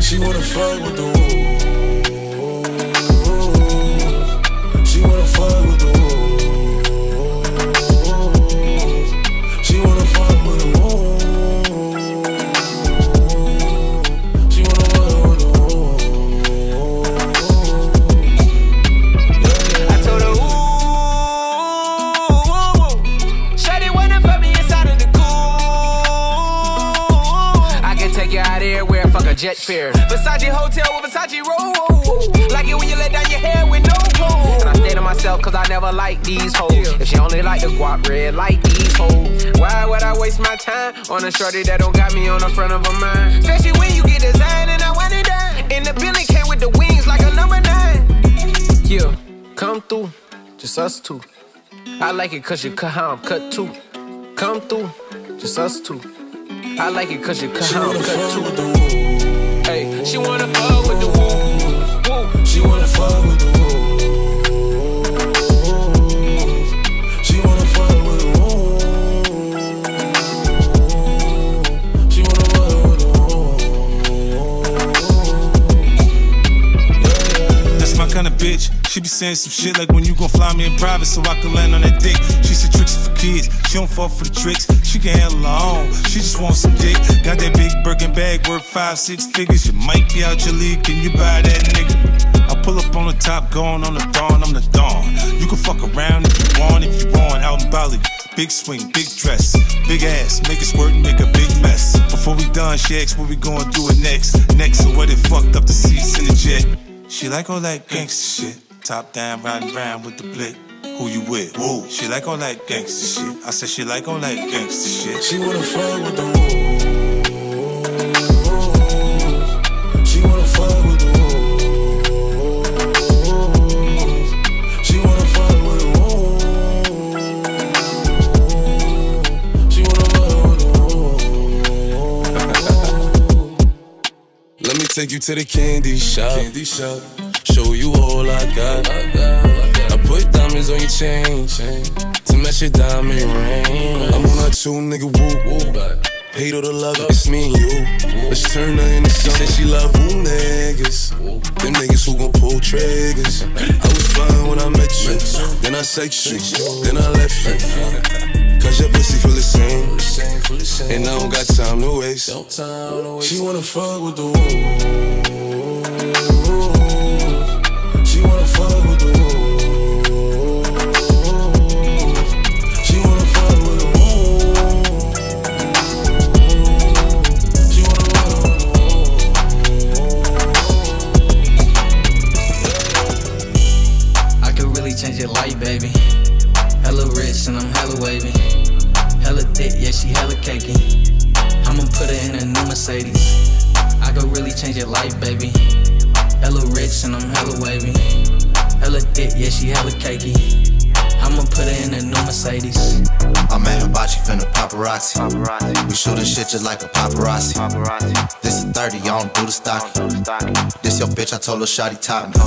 She wanna fuck with the jet fare. Versace hotel with Versace roll. Like it when you let down your hair with no clothes. And I stay to myself cause I never like these hoes. If she only like the guap red, like these hoes. Why would I waste my time on a shorty that don't got me on the front of a mind? Especially when you get designed and I want it done. And the building came with the wings like a number nine. Yeah, come through, just us two. I like it cause you cut how I'm cut too. Come through, just us two. I like it cause you cut how I'm cut too. She wanna fuck with the woo. woo. She wanna fuck with the woo. She wanna fuck with the woo. She wanna fuck with the That's my kind of bitch. She be saying some shit like when you gon' fly me in private so I can land on that dick. She said tricks for kids. She don't fall for the tricks. She can handle her own. She just wants some dick. Got that big Birkin bag worth five, six figures. You might be out your league. Can you buy that nigga? I pull up on the top, going on the dawn. I'm the dawn. You can fuck around if you want, if you want. Out in Bali. Big swing, big dress, big ass, make it squirt make a big mess. Before we done, she asked what we gonna do it next. Next, so what it fucked up the seats in the jet. She like all that gangsta shit. Top down, riding round with the blick. Who you with? Woo. She like all that gangsta shit. I said she like all that gangsta shit. She wanna fuck with the woo. She wanna fuck with the woo. She wanna fuck with the woo. She wanna fuck with the woo. Let me take you to the candy shop. Candy shop. Show you all I got. I put diamonds on your chain, to match your diamond ring. I'm on a two nigga woo woo. Hate all the love, it's me and you. Let's turn her into something. She love who niggas. Them niggas who gon' pull triggers. I was fine when I met you. Then I sex you. Then I left you. Cause your pussy feel the same. And I don't got time to waste. She wanna fuck with the woo. I'ma put her in a new Mercedes. I could really change your life, baby. Hella rich and I'm hella wavy. Hella thick, yeah, she hella cakey. I'ma put her in a new Mercedes. I'm at Hibachi finna paparazzi. We shooting shit just like a paparazzi. This is 30, I don't do the stock. This your bitch, I told her shawty top me.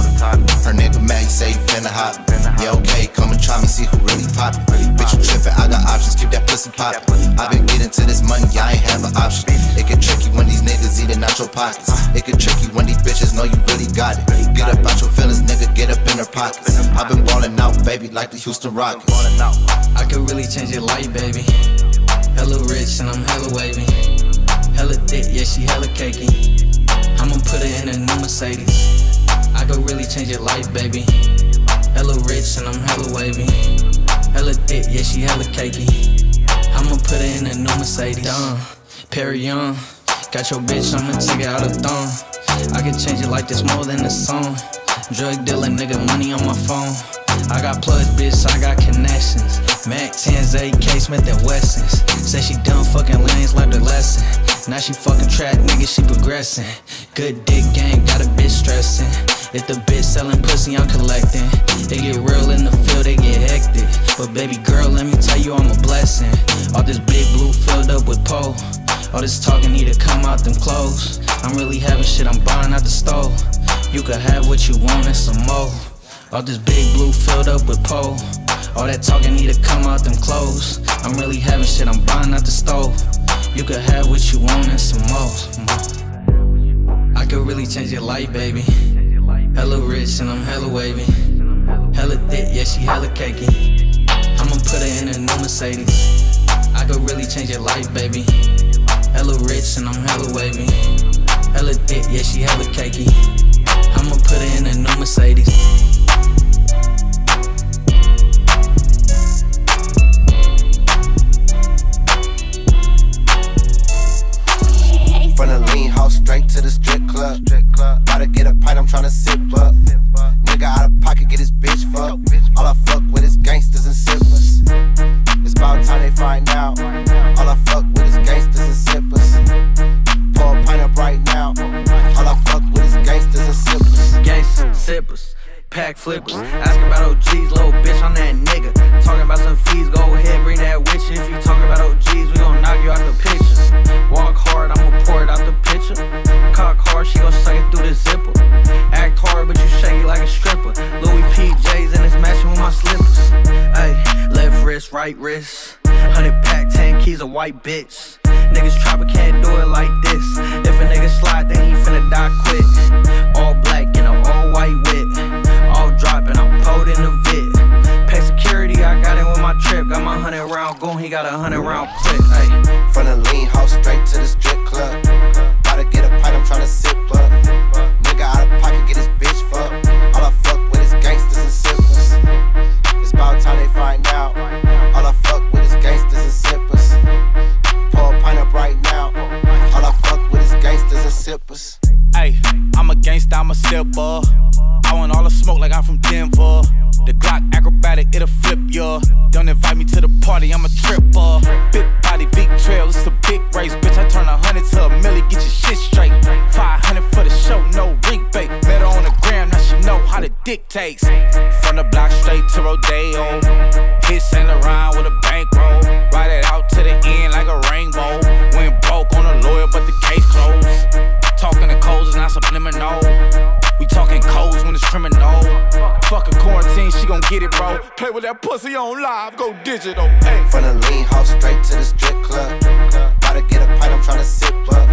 Her nigga mad, he say he finna hop me. Yeah, okay, come and try me, see who really poppin'. Bitch, you trippin', I got options, keep that pussy poppin'. I been getting to this money, I ain't have an option. It get tricky when these niggas eating out your pockets. It get tricky when these bitches know you really got it. Get up out your feelings, nigga, get up in their pockets. i been ballin' out, baby, like the Houston Rockets. I could really change your life, baby. Hella rich and I'm hella wavy. Hella thick, yeah, she hella cakey. I'ma put her in a new Mercedes. I could really change your life, baby. Hella rich and I'm hella wavy. Hella thick, yeah, she hella cakey. I'ma put her in a new Mercedes. Dumb, Perry Young. Got your bitch, I'ma take it out of thumb. I can change it like this more than a song. Drug dealer, nigga, money on my phone. I got plugs, bitch, I got connections. Mac 10s, AK, Smith and Wessons. Say she done fucking lanes, learned a lesson. Now she fucking trap, nigga, she progressing. Good dick game, got a bitch stressing. If the bitch selling pussy, I'm collecting. They get real in the field, they get hectic. But baby girl, let me tell you, I'm a blessing. All this big blue filled up with pole. All this talking need to come out them clothes. I'm really having shit, I'm buying out the stove. You could have what you want and some more. All this big blue filled up with pole. All that talking need to come out them clothes. I'm really having shit, I'm buying out the stove. You could have what you want and some more. I could really change your life, baby. Hella rich and I'm hella wavy. Hella thick, yeah, she hella cakey. I'ma put her in a new Mercedes. I could really change your life, baby. Hella rich and I'm hella wavy. Hella thick, yeah, she hella cakey. I'ma put her in a new Mercedes. From the lean house straight to the strip club. Gotta get a pint, I'm tryna sip up. Nigga out of pocket, get his bitch fucked. All I fuck with is gangsters and sippers. It's about time they find out. All I fuck with is gangsters and sippers. Pour a pint up right now and sippers. Gangsta, sippers, pack flippers. Asking about OGs, little bitch, I'm that nigga. Talking about some fees, go ahead, bring that witch. If you talking about OGs, we gon' knock you out the picture. Walk hard, I'ma pour it out the pitcher. Cock hard, she gon' suck it through the zipper. Act hard, but you shake it like a stripper. Louis PJs, and it's matching with my slippers. Ayy, left wrist, right wrist. 100 pack, 10 keys, a white bitch. Niggas try but can't do it like this. If a nigga slide, then he finna die quick. All black in a all white whip. All dropping, I'm pulled in the vid. Pay security, I got it with my trip. Got my 100 round goon, he got a 100 round clip. Ay. From the lean house straight to the strip club. Gotta get a pint, I'm tryna sip up. Sippers. Hey, I'm a gangsta, I'm a sipper. I want all the smoke like I'm from Denver. The Glock acrobatic, it'll flip ya. Don't invite me to the party, I'm a tripper. Big body, big trail, it's a big race. Bitch, I turn a hundred to a milli, get your shit straight. 500 for the show, no rebate. Met her on the gram, now she know how to dictates. From the block straight to Rodeo. Hit Saint Laurent with a bankroll. Ride it out to the end like a rainbow. Went broke on a lawyer, but the case closed. Talking to codes is not subliminal. We talking codes when it's criminal. Fuck a quarantine, she gon' get it, bro. Play with that pussy on live, go digital. Hey. From the lean house straight to the strip club. Gotta get a pint, I'm tryna sip up.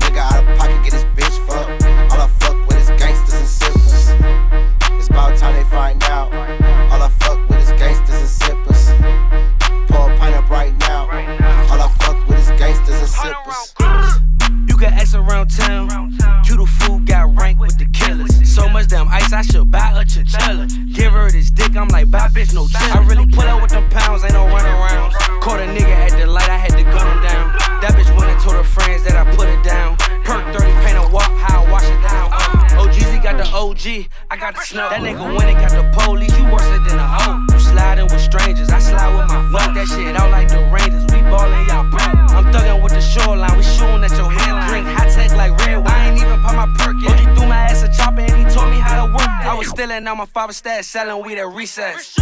Nigga out of pocket, get his bitch fucked. Stash, selling weed at recess.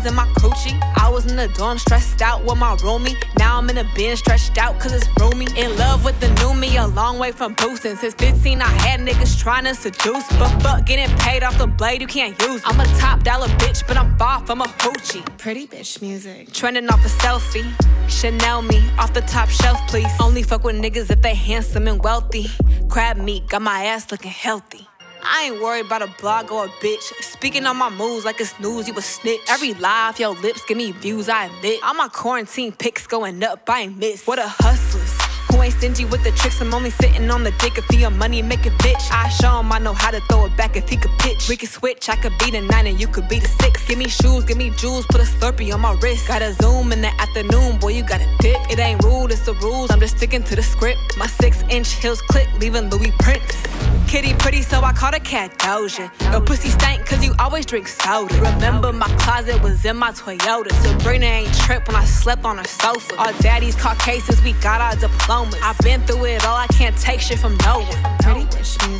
Diamonds in my coochie. I was in the dorm stressed out with my roomie. Now I'm in a bin stretched out cause it's roomy. In love with the new me, a long way from boosting. Since 15, I had niggas trying to seduce me. But fuck getting paid off the blade, you can't use me. I'm a top dollar bitch, but I'm far from a hoochie. Pretty bitch music. Trending off a selfie. Chanel me off the top shelf, please. Only fuck with niggas if they handsome and wealthy. Crab meat got my ass looking healthy. I ain't worried about a blog or a bitch. Speaking on my moves like it's news, you a snitch. Every lie off your lips give me views, I admit. All my quarantine pics going up, I ain't miss. What a hustlers. Who ain't stingy with the tricks? I'm only sitting on the dick if he a money making bitch. I show him I know how to throw it back if he could pitch. We could switch, I could be the nine and you could be the six. Give me shoes, give me jewels, put a slurpee on my wrist. Gotta zoom in the afternoon, boy, you gotta dip. It ain't rude, it's the rules, I'm just sticking to the script. My six inch heels click, leaving Louis prints. Kitty pretty, so I called a cat Doja. Your pussy stank, cause you always drink soda. Remember, my closet was in my Toyota. Sabrina ain't tripped when I slept on her sofa. Our daddies Caucasians, we got our diplomas. I've been through it all, I can't take shit from no one. Pretty.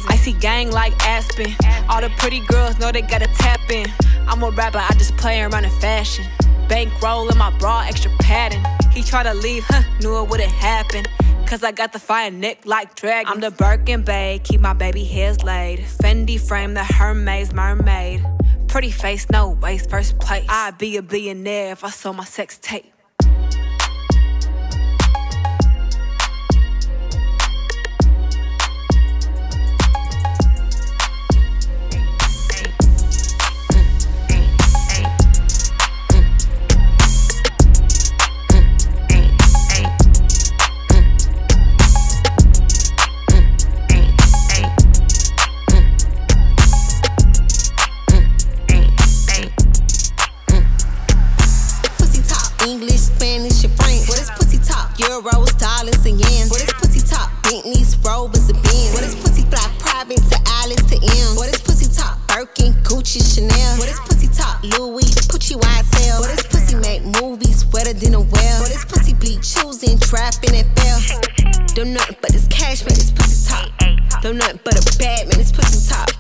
I see gang like Aspen. All the pretty girls know they gotta tap in. I'm a rapper, I just play around in fashion. Bankroll in my bra, extra padding. He tried to leave, huh? Knew it wouldn't happen. Cause I got the fire neck like dragon. I'm the Birkin Bay, keep my baby hairs laid. Fendi frame, the Hermes mermaid. Pretty face, no waist, first place. I'd be a billionaire if I sold my sex tape. Gucci, Chanel. What is pussy talk? Louis, Pucci, YSL. What is pussy make movies wetter than a well? What is pussy bleed choosing, trapping, and fell? Don't nothing but this cash, man, this pussy talk. Don't nothing but a bad man, this pussy talk.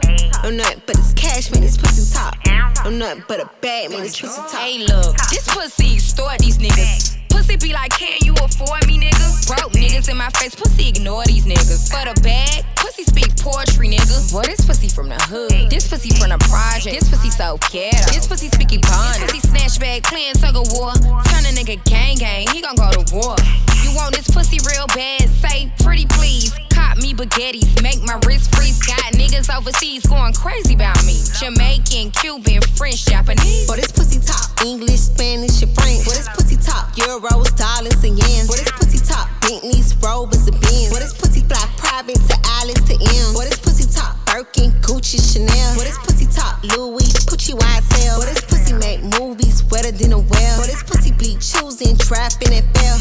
Don't nothing but this cash, man, this pussy talk. Don't nothing but a bad man, this pussy talk. Hey, look, this pussy extort these niggas. Pussy be like, can you afford me, nigga? Broke niggas in my face, pussy ignore these niggas. For the bag, pussy speak poetry, nigga. Boy, this pussy from the hood. This pussy from the project. This pussy so ghetto. This pussy speak Ebonics. This pussy snatch bag, playing tug of war. Turn a nigga gang gang, he gon' go to war. You want this pussy real bad? Say pretty please. Cop me baguettes, make my wrist freeze. Got niggas overseas going crazy about me. Jamaican, Cuban, French, Japanese. This pussy talk English, Spanish, and French. What is pussy talk? Euros, dollars, and yens. What is pussy talk? Bentleys, Rovers, and Benz. What is pussy fly private to Alice to M? What is pussy talk? Birkin, Gucci, Chanel. What is pussy talk? Louis, Pucci, YSL. What is pussy make movies wetter than a well? What is pussy bleed choosing, trapping, and fell?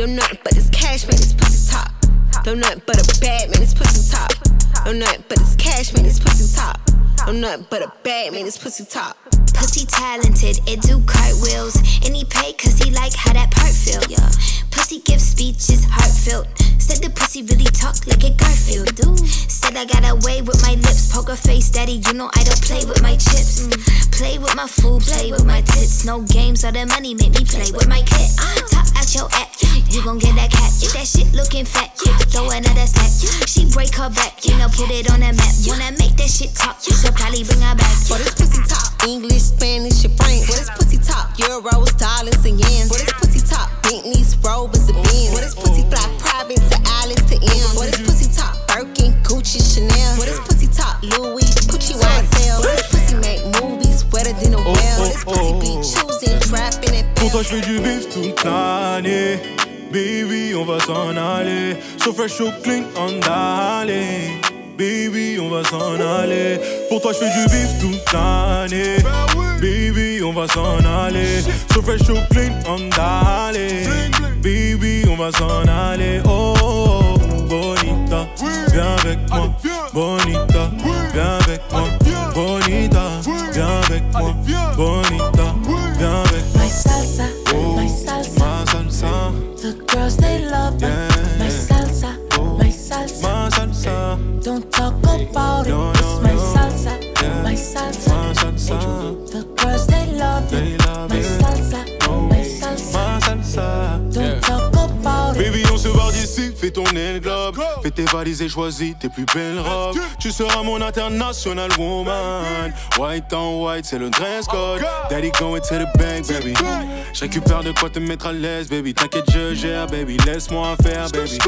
Don't nothing but this cash, man, this pussy talk. Don't nothing but a bad man, this pussy talk. Don't nothing but this cash, man, this pussy talk. Don't nothing but a bad man, this pussy talk. Pussy talented, it do cartwheels. And he pay cause he like how that part feel, yeah. Pussy give speeches heartfelt. Said the pussy really talk like a Garfield. Do said I got away with my lips. Poker face, daddy, you know I don't play with my chips. Play with my food, play with my tits. No games, all the money make me play with my kit. Top out your act, you gon' get that cat. That shit looking fat, throw another stack. She break her back, you know, put it on the map. Wanna make that shit talk, you should probably bring her back. What is pussy talk? English, Spanish, and French. What is pussy talk? Euros, dollars, and yens. Is pussy talk? Bentleys, Rovers, and Benz. What is pussy fly private to Alice to M? What is pussy talk? Birkin, Gucci, Chanel. What is pussy talk? Louis, Pucci, YSL. What is pussy make movies wetter than a oh, well? Oh, what is pussy bleed oh. choosing, trapping, and Pour toi, je fais du bif toute l'année. Baby, on va s'en aller. So fresh, so clean, on d'aller. Baby, on va s'en aller. Pour toi, je fais du bif toute l'année. Baby, on va s'en aller. So fresh, so clean, on d'aller. Baby, on va s'en aller. Oh, oh, oh, bonita, viens avec moi. Bonita, viens avec moi. Bonita, viens avec moi. Bonita, viens avec moi. My salsa, oh, my salsa, Ma salsa, the girls they love me. My salsa, oh, my salsa, ma salsa. don't talk about it. No, It's no, my no. salsa, Yeah. my salsa, Ma salsa, tes valises et choisis tes plus belles robes. Tu seras mon international woman. White on white, c'est le dress code. Daddy going to the bank, baby. Je récupère de quoi te mettre à l'aise, baby. T'inquiète, je gère, baby. Laisse-moi faire, baby.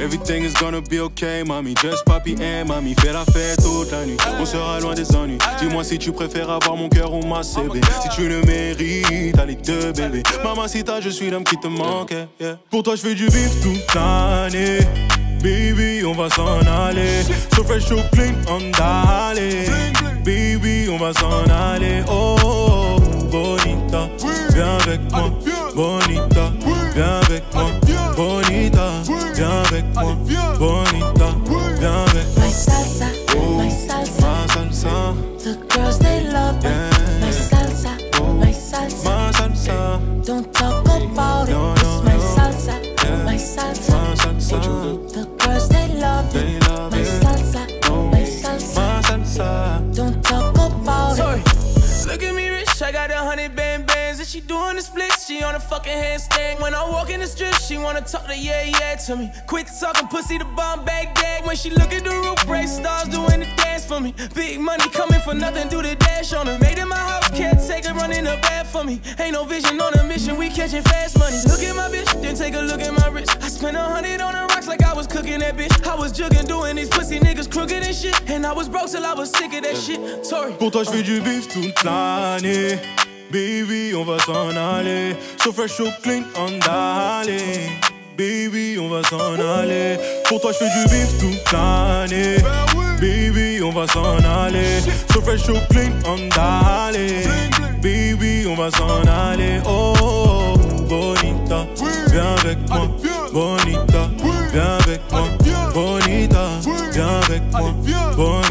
Everything is gonna be okay, mami. Just papi et mami. Fais la fête toute la nuit. On sera loin des ennuis. Dis-moi si tu préfères avoir mon cœur ou ma CB. Si tu le mérites, allez deux bébés. Mamacita, je suis l'homme qui te manque. yeah. Pour toi, je fais du bif toute l'année. Baby, on va s'en aller. So fresh, so clean, on d'aller. Baby, on va s'en aller. Oh, oh, oh, bonita, viens avec moi. Bonita, viens avec moi. Bonita, viens avec moi. Bonita, viens avec moi. My salsa, my salsa, oh, Ma salsa, the girls they love me. My salsa, my salsa, ma salsa. don't talk about it. Doing the splits, she on a fucking handstand. When I walk in the strip, she wanna talk to yeah, yeah to me. Quit talking pussy to bomb bag Baghdad. When she look at the roof, race stars doing the dance for me. Big money coming for nothing, do the dash on her. Made in my house, can't take her running the bad for me. Ain't no vision on a mission, we catching fast money. Look at my bitch, then take a look at my wrist. I spent a hundred on the rocks like I was cooking that bitch. I was jugging, doing these pussy niggas crooked and shit. And I was broke till I was sick of that shit. Sorry. Pour toi, je fais du bif toute l'année. Baby, on va s'en aller. So fresh, so clean, on d'aller. Baby, on va s'en aller. Pour toi, je fais du vif toute l'année. Baby, on va s'en aller. So fresh, so clean, on d'aller. Baby, on va s'en aller. Oh, bonita, viens avec moi. Bonita, viens avec moi. Bonita, viens avec moi. Bonita.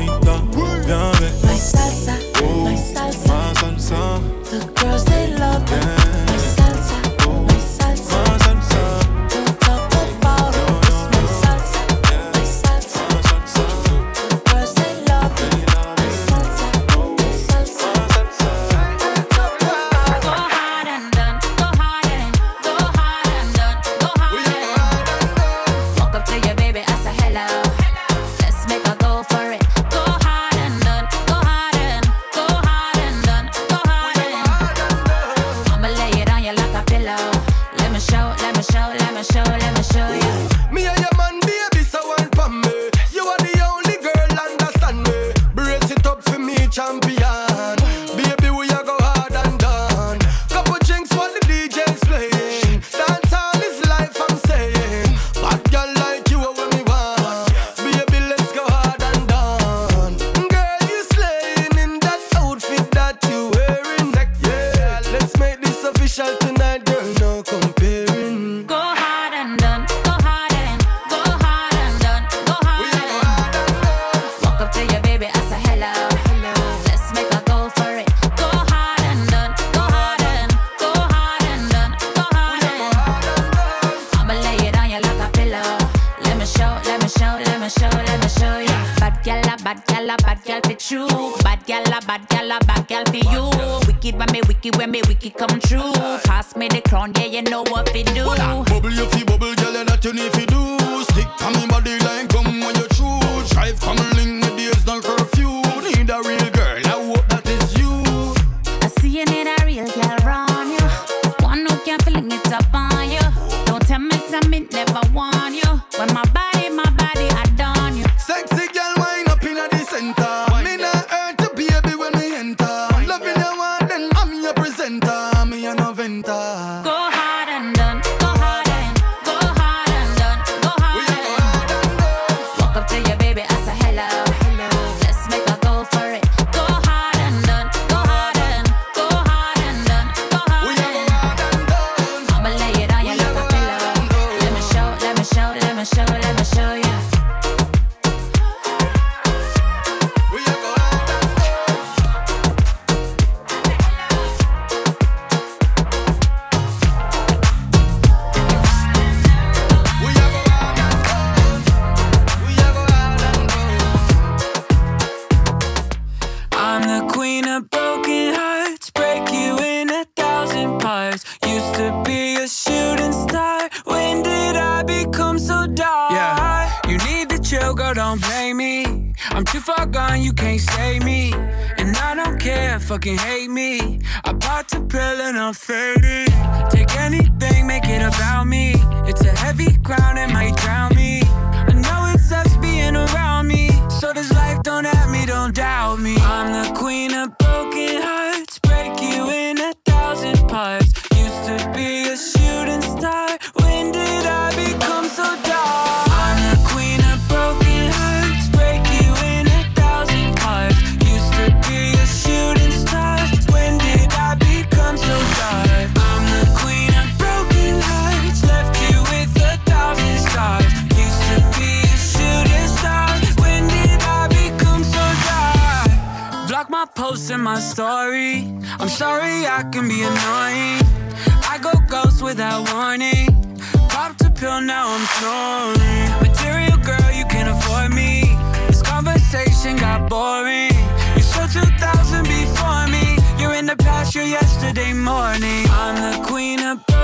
care, fucking hate me. I bought the pill and I'm faded. Take anything, make it about me. It's a heavy crown it might drown me. I know it sucks being around me. So this life, don't at me, don't doubt me. I'm the queen of my story. I'm sorry I can be annoying. I go ghost without warning. Popped a pill, now I'm snoring. Material girl, you can't afford me. This conversation got boring. You show 2000 before me. You're in the past, you're yesterday morning. I'm the queen of.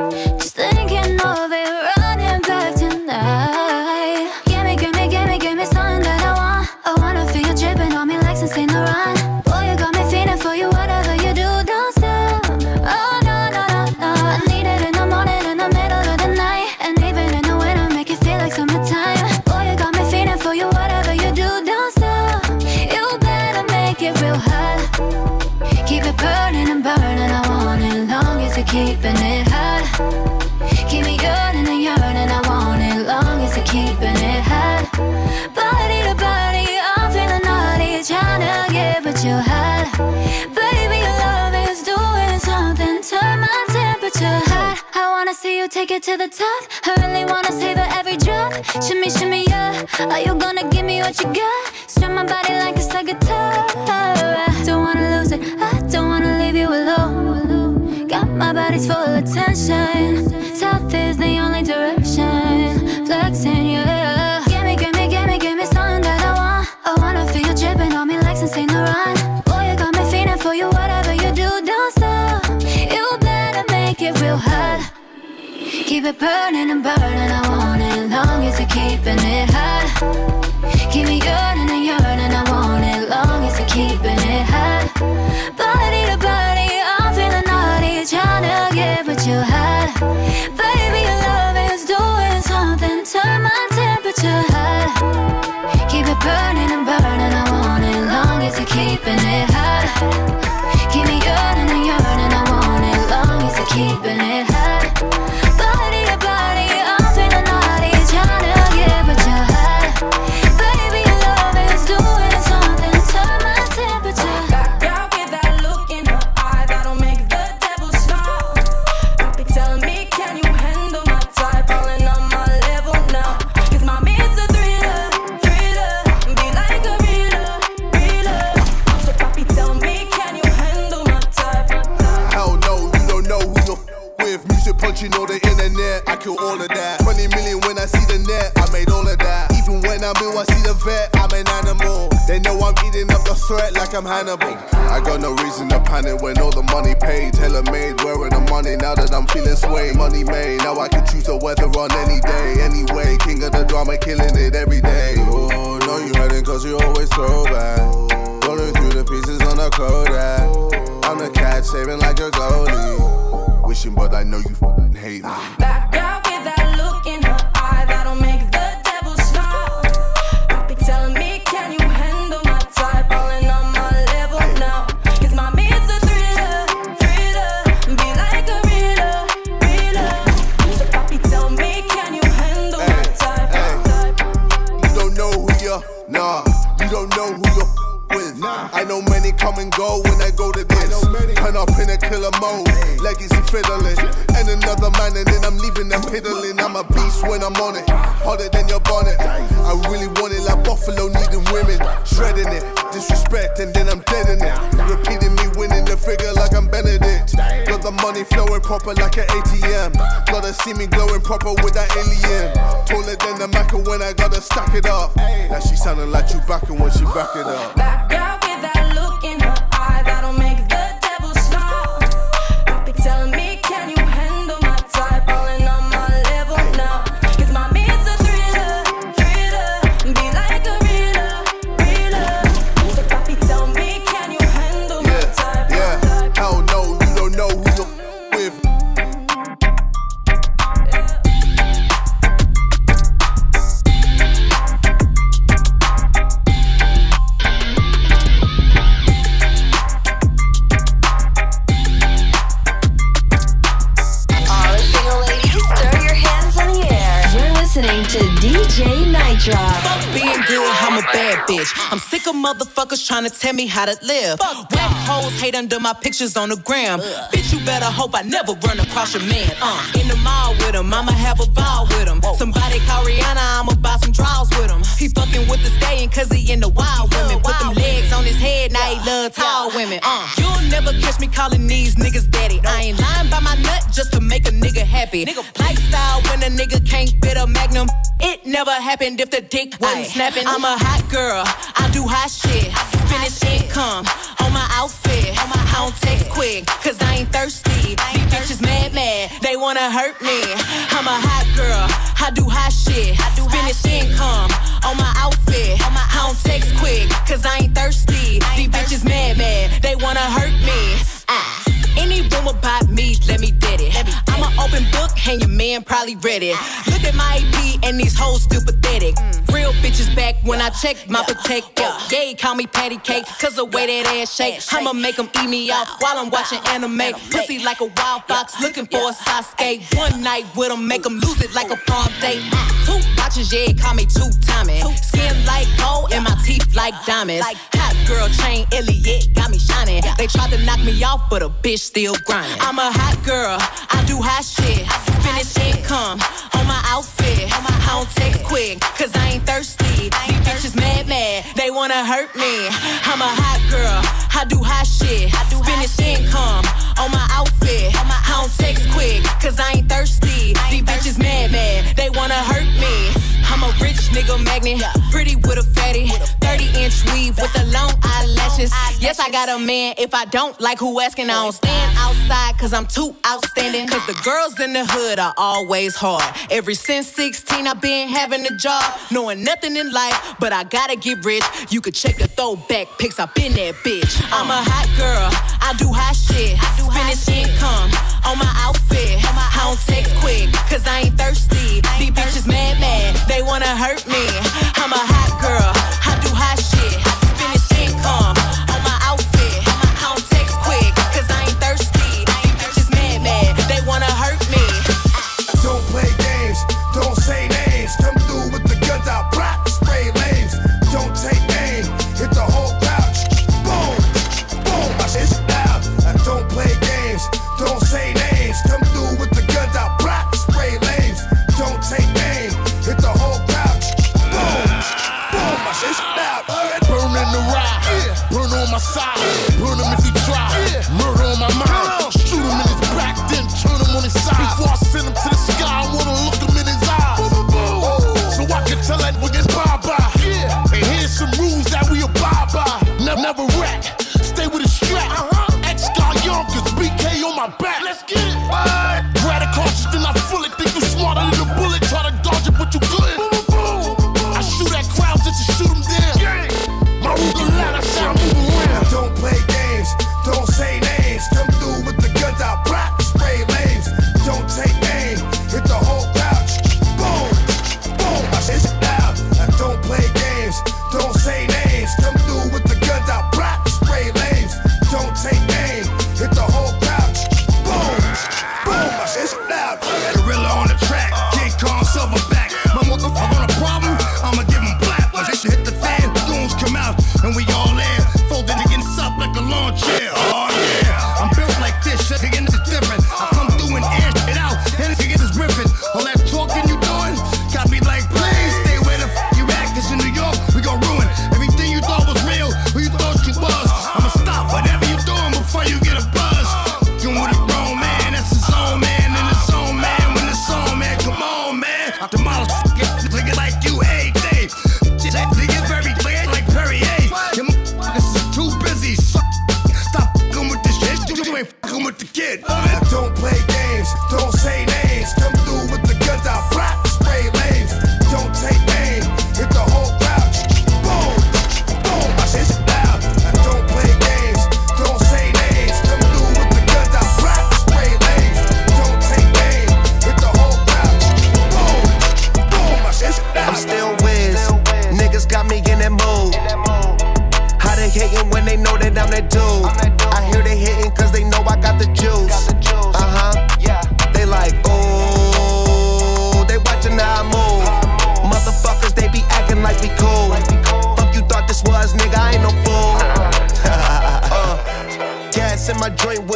Thank you. It to the top. I really wanna savor every drop. Shimmy, shimmy, yeah. Are you gonna give me what you got? Strum my body like it's a guitar. I don't wanna lose it. I don't wanna leave you alone. Got my body's full of tension. Keep it burning and burning. I want it long as you're keeping it hot. Keep me yearning and yearning. I want it long as you're keeping it hot. Body to body, I'm feeling naughty, trying to get with you hot. Baby, your love is doing something. Turn my temperature hot. Keep it burning and burning. I want it long as you're keeping it hot. Like I'm Hannibal. I got no reason to panic when all the money paid. Tailor made, wearing the money now that I'm feeling sway. Money made, now I can choose the weather on any day. Anyway, king of the drama, killing it every day. Oh, no, you hurting cause you always throw back. Rolling through the pieces on a Kodak. I'm the cat saving like a goalie. Wishing, but I know you fucking hate me. Fiddling. And another man, and then I'm leaving them piddling. I'm a beast when I'm on it, harder than your bonnet. I really want it like Buffalo needing women, shredding it. Disrespect, and then I'm dead in it. Repeating me winning the figure like I'm Benedict. Got the money flowing proper like an ATM. Gotta see me glowing proper with that alien. Taller than the Maca when I gotta stack it up. Now she sounding like Chewbacca when she back it up. Motherfuckers trying to tell me how to live. Fuck Whack hoes hate under my pictures on the gram. Bitch, you better hope I never run across your man. Uh, in the mall with him, I'ma have a ball with him. Somebody call Rihanna, I'ma buy some draws with him. He fucking with the stallion cause he in the wild women. Put them legs on his head, now he love tall women. Uh, you'll never catch me calling these niggas daddy. I ain't lying by my nut just to make a nigga happy. Nigga Lifestyle when a nigga can't fit a magnum. It never happened if the dick wasn't snapping. I'm a hot girl, I do hot shit. Finish income on my outfit. I don't text quick, cause I ain't thirsty. These bitches mad, mad, they wanna hurt me. I'm a hot girl, I do hot shit. Finish income on my outfit. I don't text quick, cause I ain't thirsty. These bitches mad, mad, they wanna hurt me. Ah. Any room about me, let me get it. An open book, and your man probably read it. Look at my AP, and these hoes still pathetic. Real bitches back when I check my protector. Yeah, call me patty cake, cause the way that ass shake. I'ma make them eat me out while I'm watching anime. Pussy like a wild fox, looking for a Sasuke. One night with them, make them lose it like a prom date. Two watches, yeah, call me two timing. Skin like gold, and my teeth like diamonds. Hot girl chain, Elliot, got me shining. They tried to knock me off, but a bitch still grinding. I'm a hot girl, I do hot shit. Finish income on my outfit. I don't text quick, cause I ain't thirsty. These bitches mad, mad, they wanna hurt me. I'm a hot girl, I do hot shit. I do finish income on my outfit. I don't text quick, cause I ain't thirsty. These bitches mad, mad, they wanna hurt me. I'm a rich nigga magnet, pretty with a fatty. 30 inch weave with the long eyelashes. Yes, I got a man. If I don't like who asking, I don't stand outside cause I'm too outstanding. Cause the girls in the hood are always hard. Ever since 16, I've been having a job, knowing nothing in life, but I gotta get rich. You could check the throwback pics, I've been that bitch. I'm a hot girl, I do hot shit. Finish income on my outfit. I don't text quick, cause I ain't thirsty. These bitches mad, mad, they wanna hurt me. I'm a hot girl,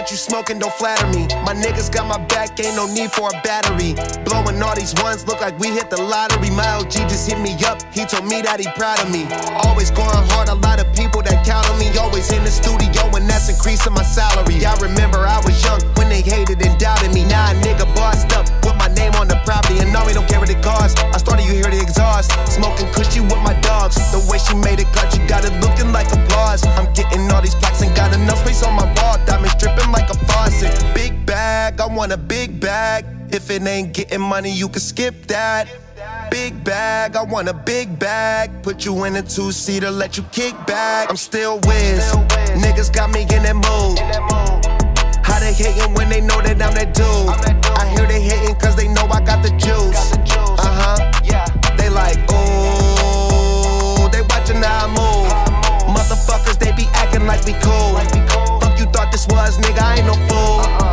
what you smoking, don't flatter me. My niggas got my back, ain't no need for a battery. Blowing all these ones, look like we hit the lottery. My OG just hit me up, he told me that he proud of me. Always going hard, a lot of people that count on me. Always in the studio, and that's increasing my salary. I remember I was young when they hated and doubted me. Now a nigga bossed up, name on the property, and no, we don't care what it costs. I started, you hear the exhaust. Smoking cushy with my dogs. The way she made it cut, you got it looking like applause. I'm getting all these plaques and got enough space on my wall. Diamonds dripping like a faucet. Big bag, I want a big bag. If it ain't getting money, you can skip that. Big bag, I want a big bag. Put you in a two seater, let you kick back. I'm still whiz. Niggas got me in that mood. They hating when they know that I'm that dude? I hear they hating cause they know I got the juice. Uh huh. Yeah. They like, ooh. They watching how I move. Motherfuckers, they be acting like we cool. Fuck you thought this was, nigga, I ain't no fool. Still keep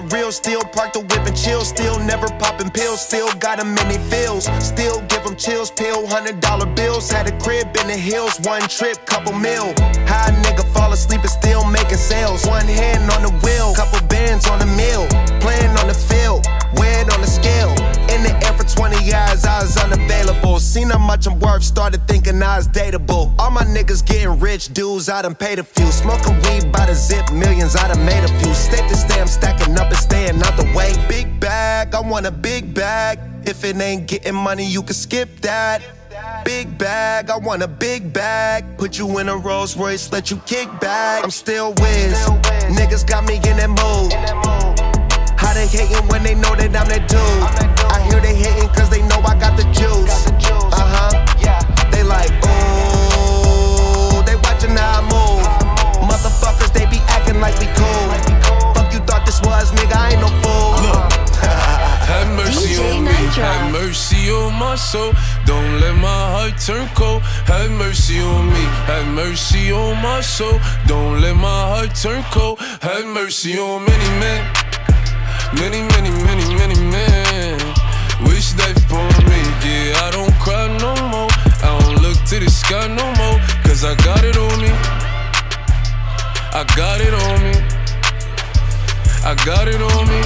real, still park the whip and chill. Still never popping pills, still got 'em in they feels. Still give them chills, pill, hundred dollar bills. Had a crib in the hills, one trip, couple mil. High nigga fall asleep and still making sales. One hand on the wheel, couple bands on the mill. Playing on the field, weighed on the scale. In the air for 20 years, I was unavailable. Seen how much I'm worth, started thinking I was dateable. All my niggas getting rich, dudes, I done paid a few. Smoking weed by the zip, millions, I done made a few. Step to stay, I'm stacking up and staying out the way. Big bag, I want a big bag. If it ain't getting money, you can skip that. Big bag, I want a big bag. Put you in a Rolls Royce, let you kick back. I'm still whiz. Niggas got me in that mood. How they hating when they know that I'm that dude? I hear they hating cause they know I got the juice. Uh huh. They like, ooh, they watching how I move. Motherfuckers, they be acting like we you thought this nigga, I ain't no fool. Have mercy on me, have mercy on my soul. Don't let my heart turn cold. Have mercy on me, have mercy on my soul. Don't let my heart turn cold. Have mercy on many men, many, many, many, many men. Wish they for me, yeah. I don't cry no more. I don't look to the sky no more, cause I got it on me. I got it on me. I got it on me.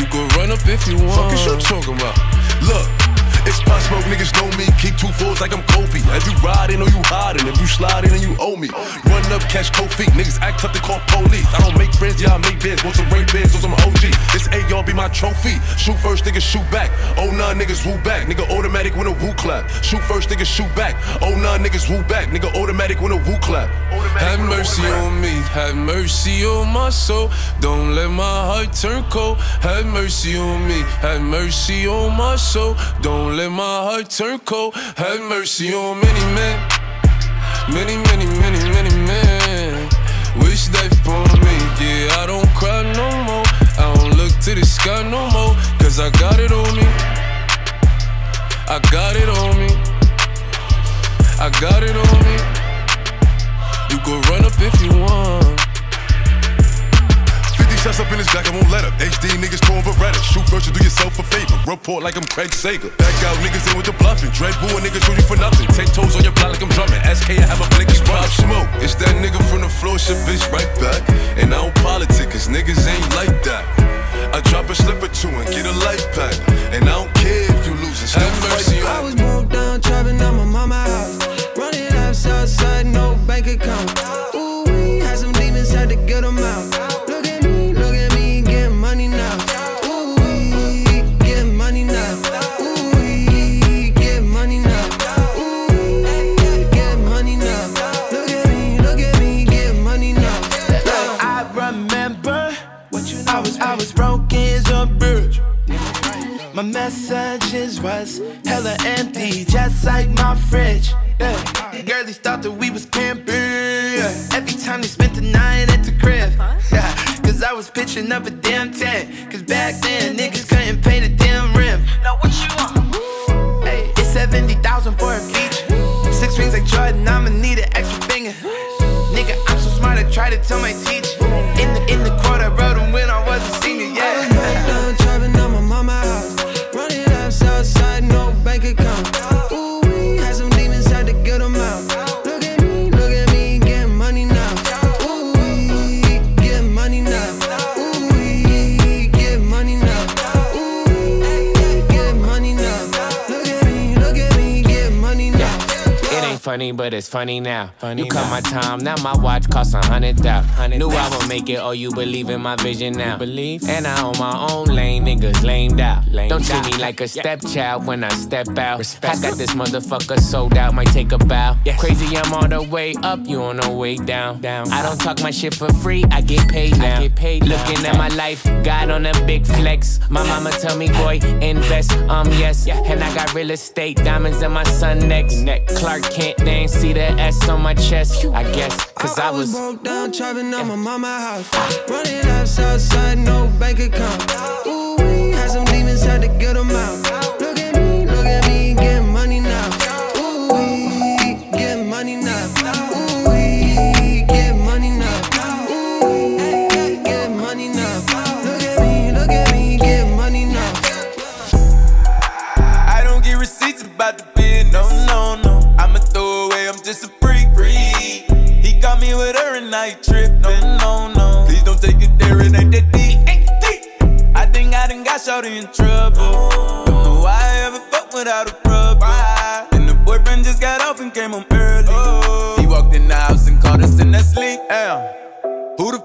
You can run up if you want. Fuck is you talking about? Look. It's Pop Smoke, niggas know me. Keep two fours like I'm Kobe. As you riding or you hiding, if you sliding and you owe me. Run up, catch feet. Niggas act tough to call police. I don't make friends, yeah, I make bids. Want some rape bids or some OG. This A, y'all be my trophy. Shoot first, niggas shoot back. Oh nah, niggas woo back. Nigga automatic when a woo clap. Shoot first, niggas shoot back. Oh nah, niggas woo back. Nigga automatic when a woo clap. Have mercy on me, have mercy on my soul. Don't let my heart turn cold. Have mercy on me, have mercy on my soul. Don't let my heart turn cold. Have mercy on many men, many, many, many, many men. Wish they for me, yeah. I don't cry no more. I don't look to the sky no more, cause I got it on me. I got it on me. I got it on me. You can run up if you want. 50 shots up in his back, I won't let up. HD niggas torn Beretta. Shoot first, you do yourself a favor. Report like I'm Craig Sager. Back out niggas in with the bluffing. Dread boo a nigga shoot you for nothing. Take toes on your block like I'm drumming. SK, I have a blick is Pop Smoke. It's that nigga from the floor, shit bitch right back. And I don't politic, cause niggas ain't like that. I drop a slip or two and get a life pack. And I don't care if you lose, it's still fight. I was broke down, trapping on my mama house. My messages was hella empty, just like my fridge. Yeah. Girlies thought that we was camping. Yeah. Every time they spent the night at the crib. Yeah. Cause I was pitching up a damn tent. Cause back then niggas couldn't pay the damn rim. Now what you want? Hey, it's 70,000 for a feature. Six rings like Jordan, I'ma need an extra finger. Nigga, I'm so smart, I try to tell my teacher. In the in the court, I wrote Funny, but it's funny now. you cut my time, now my watch costs a hundred thousand. Knew I would make it, oh, you believe in my vision now. Believe? And I own my own lane, niggas lamed out. Don't treat me like a stepchild when I step out. I got this motherfucker sold out, might take a bow. Crazy, I'm all the way up, you on the way down. down. I don't talk my shit for free, I get paid now. Looking at my life, God on a big flex. My mama tell me, boy, invest, um, yes. And I got real estate, diamonds in my son next. Neck, Clark Kent, they ain't see the S on my chest, I guess. Cause I was. broke down, trapping on my mama house. Running up Southside, no bank account. Ooh, we had some demons, had to get them out.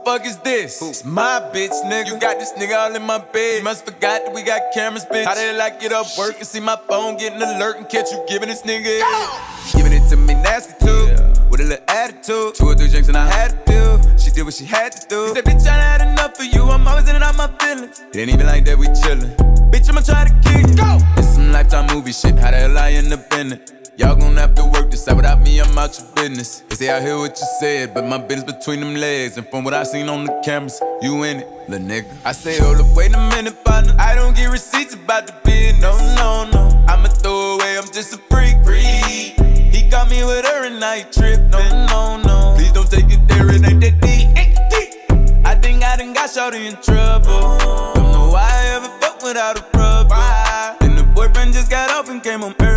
Fuck is this? It's my bitch, nigga. You got this nigga all in my bed. You must forgot that we got cameras, bitch. How they like get up work and see my phone getting alert and catch you giving this nigga head. Giving it to me nasty too. With a little attitude. Two or three drinks and I had to do. She did what she had to do. She said, bitch, I had enough of you. I'm always in and out my feelings. It ain't even like that, we chillin'. Bitch, I'ma try to kill you. Go! It's some lifetime movie shit. How the hell I end up in it? Y'all gon' have to work this out without me, I'm out your business. They say I hear what you said, but my business between them legs. And from what I seen on the cameras, you in it, little nigga. I say, hold up, wait a minute, partner. I don't get receipts about the business. No, no, no. I'm a throwaway, I'm just a freak. Free. He got me with her and I trip. No, no, no. Please don't take it there, it ain't that deep. I think I done got shorty in trouble. Don't know why I ever fuck without a problem. And the boyfriend just got off and came early.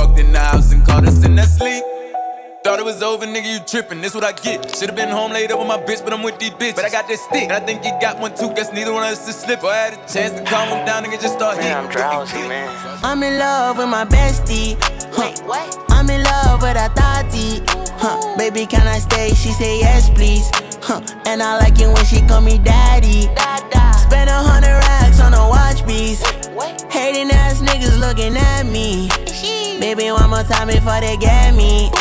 He walked in the house and caught us in that sleep. Thought it was over, nigga, you trippin', this what I get. Should've been home laid up with my bitch, but I'm with these bitches. But I got this stick, and I think you got one too, guess neither one of us is slip. If I had a chance to calm him down, nigga, just start hitting. I'm drowsy, man. I'm in love with my bestie. Huh. I'm in love with a thotty. Huh. Baby, can I stay? She say yes, please. Huh. And I like it when she call me daddy. Spend a hundred racks on a watch piece. Hating ass niggas looking at me. Baby, one more time before they get me.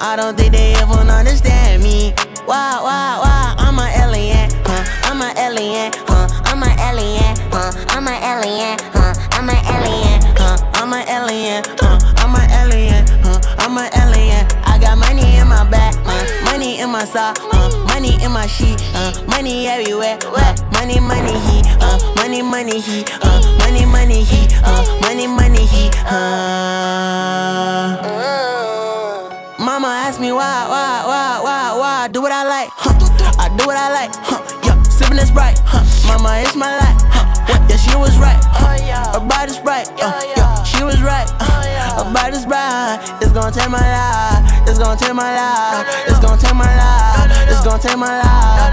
I don't think they even understand me. Wow, wow, wow, I'm a alien, huh? I'm a alien, huh? I'm a alien, huh? I'm a alien, huh? I'm a alien, huh? I'm a alien, huh? I'm a alien, huh? I'm a alien. Money in my sock, huh? Money in my sheet, uh, money everywhere, uh, money, money, he, uh, money, money, he, uh, money, money, he, uh, money, money, he, uh. Mama asked me why, why, why, why, why, do what I like, huh? I do what I like, huh? Yeah, sipping this bright, huh? Mama, it's my life, huh? Yeah, she was right, huh? Her body's bright, uh, yeah, she was right, uh, her body's bright. It's gonna take my life, it's gonna take my life, it's gonna take my life, it's gonna take my life.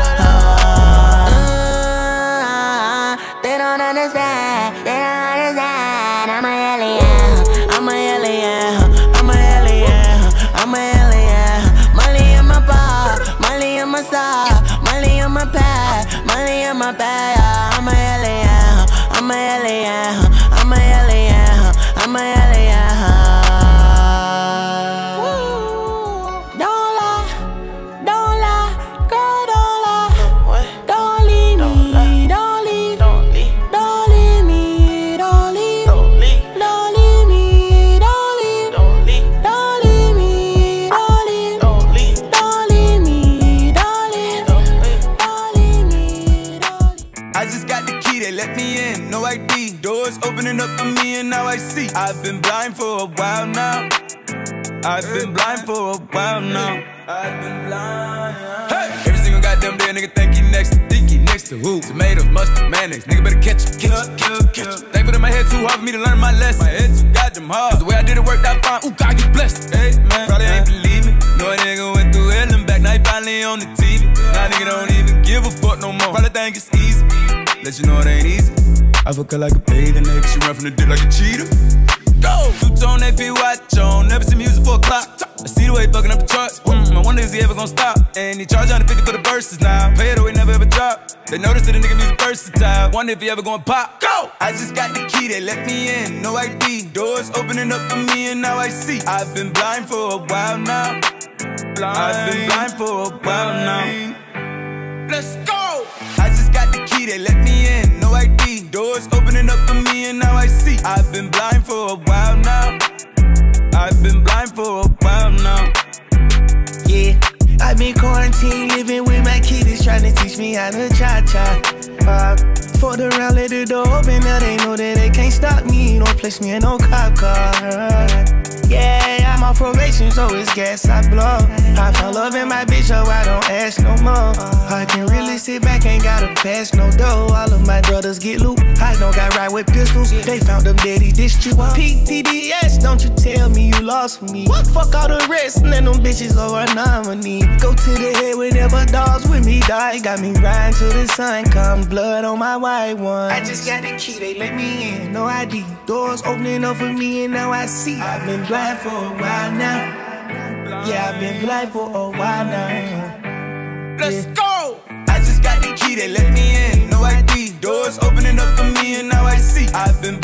They don't understand, they don't understand. I'm a alien, I'm a alien, I'm a alien, I'm a alien. Money in my bar, money in my sock, money in my pad, money in my bag. I'm a alien, I'm a alien, I'm a alien, I'm a alien. Doors opening up for me, and now I see. I've been blind for a while now. I've been blind for a while now. I've been blind. Hey! Every single goddamn day, a nigga think he next to think he next to who? Tomatoes, mustard, mayonnaise. Nigga better catch it, catch it, catch it, catch it. Thankful that my head too hard for me to learn my lesson. My head too goddamn hard. Cause the way I did it worked out fine. Ooh, God, you blessed. Hey, man, probably ain't believe me. No nigga went through hell and back. Now he finally on the TV. Now nigga don't even give a fuck no more. Probably think it's easy. Let you know it ain't easy. I fuck her like a bathing ape. She run from the dick like a cheetah. Go! Two tone AP watch on. Never see music for a clock. I see the way he fucking up the charts. Mm, I wonder is he ever gonna stop? And he charge 150 for the verses now. Pay it away, never ever drop. They notice that the nigga music versatile. Wonder if he ever gonna pop. Go! I just got the key, they let me in. No ID. Doors opening up for me, and now I see. I've been blind for a while now. Blind. I've been blind for a while now. Let's go! They let me in. No ID. Doors opening up for me, and now I see. I've been blind for a while now. I've been blind for a while now. Yeah, I've been quarantined, living with my kiddies, trying to teach me how to cha cha. Fucked around, let the door open, now they know that they can't stop me. Don't place me in no cop car. Yeah, I'm off probation, so it's gas I blow. I found love in my bitch, so I don't ask no more. I can really sit back, ain't gotta pass no dough. All of my brothers get loot. I don't got right with pistols. They found them dead, daddy this you. PTDS, don't you tell me you lost me. Fuck all the rest, and then them bitches go a nominee. Go to the head whenever dogs with me die. Got me riding till the sun come, blood on my white one. I just got the key, they let me in, no ID. Doors opening up for me, and now I see. I've been blind for a while now. Yeah, I've been blind for a while now. Let's go! I just got the key, they let me in, no ID. Doors opening up for me, and now I see. I've been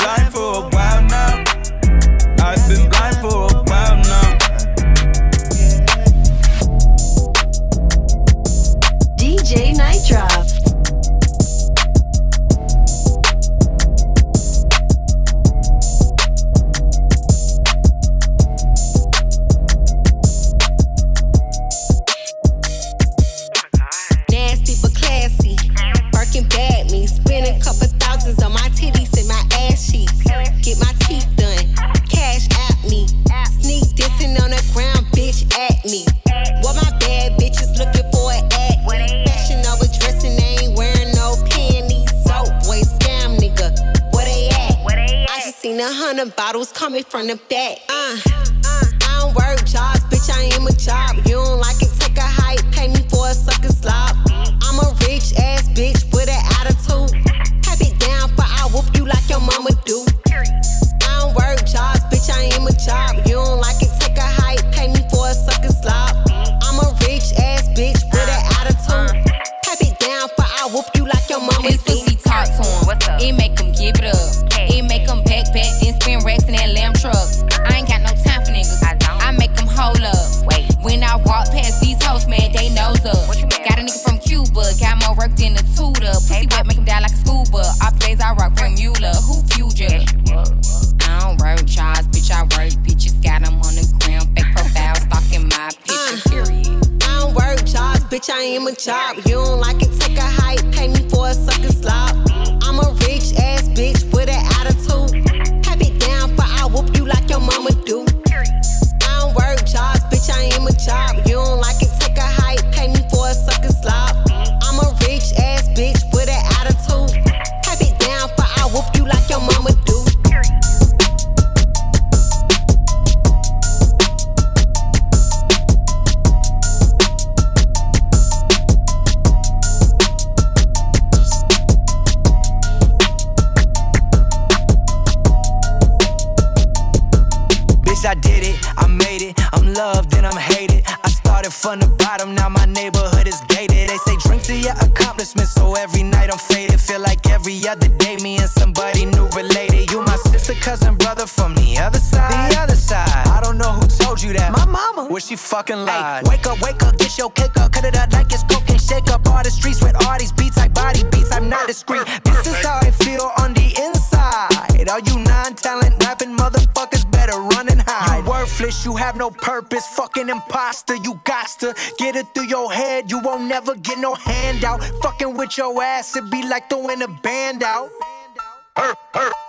no handout. Fucking with your ass, it'd be like throwing a band out.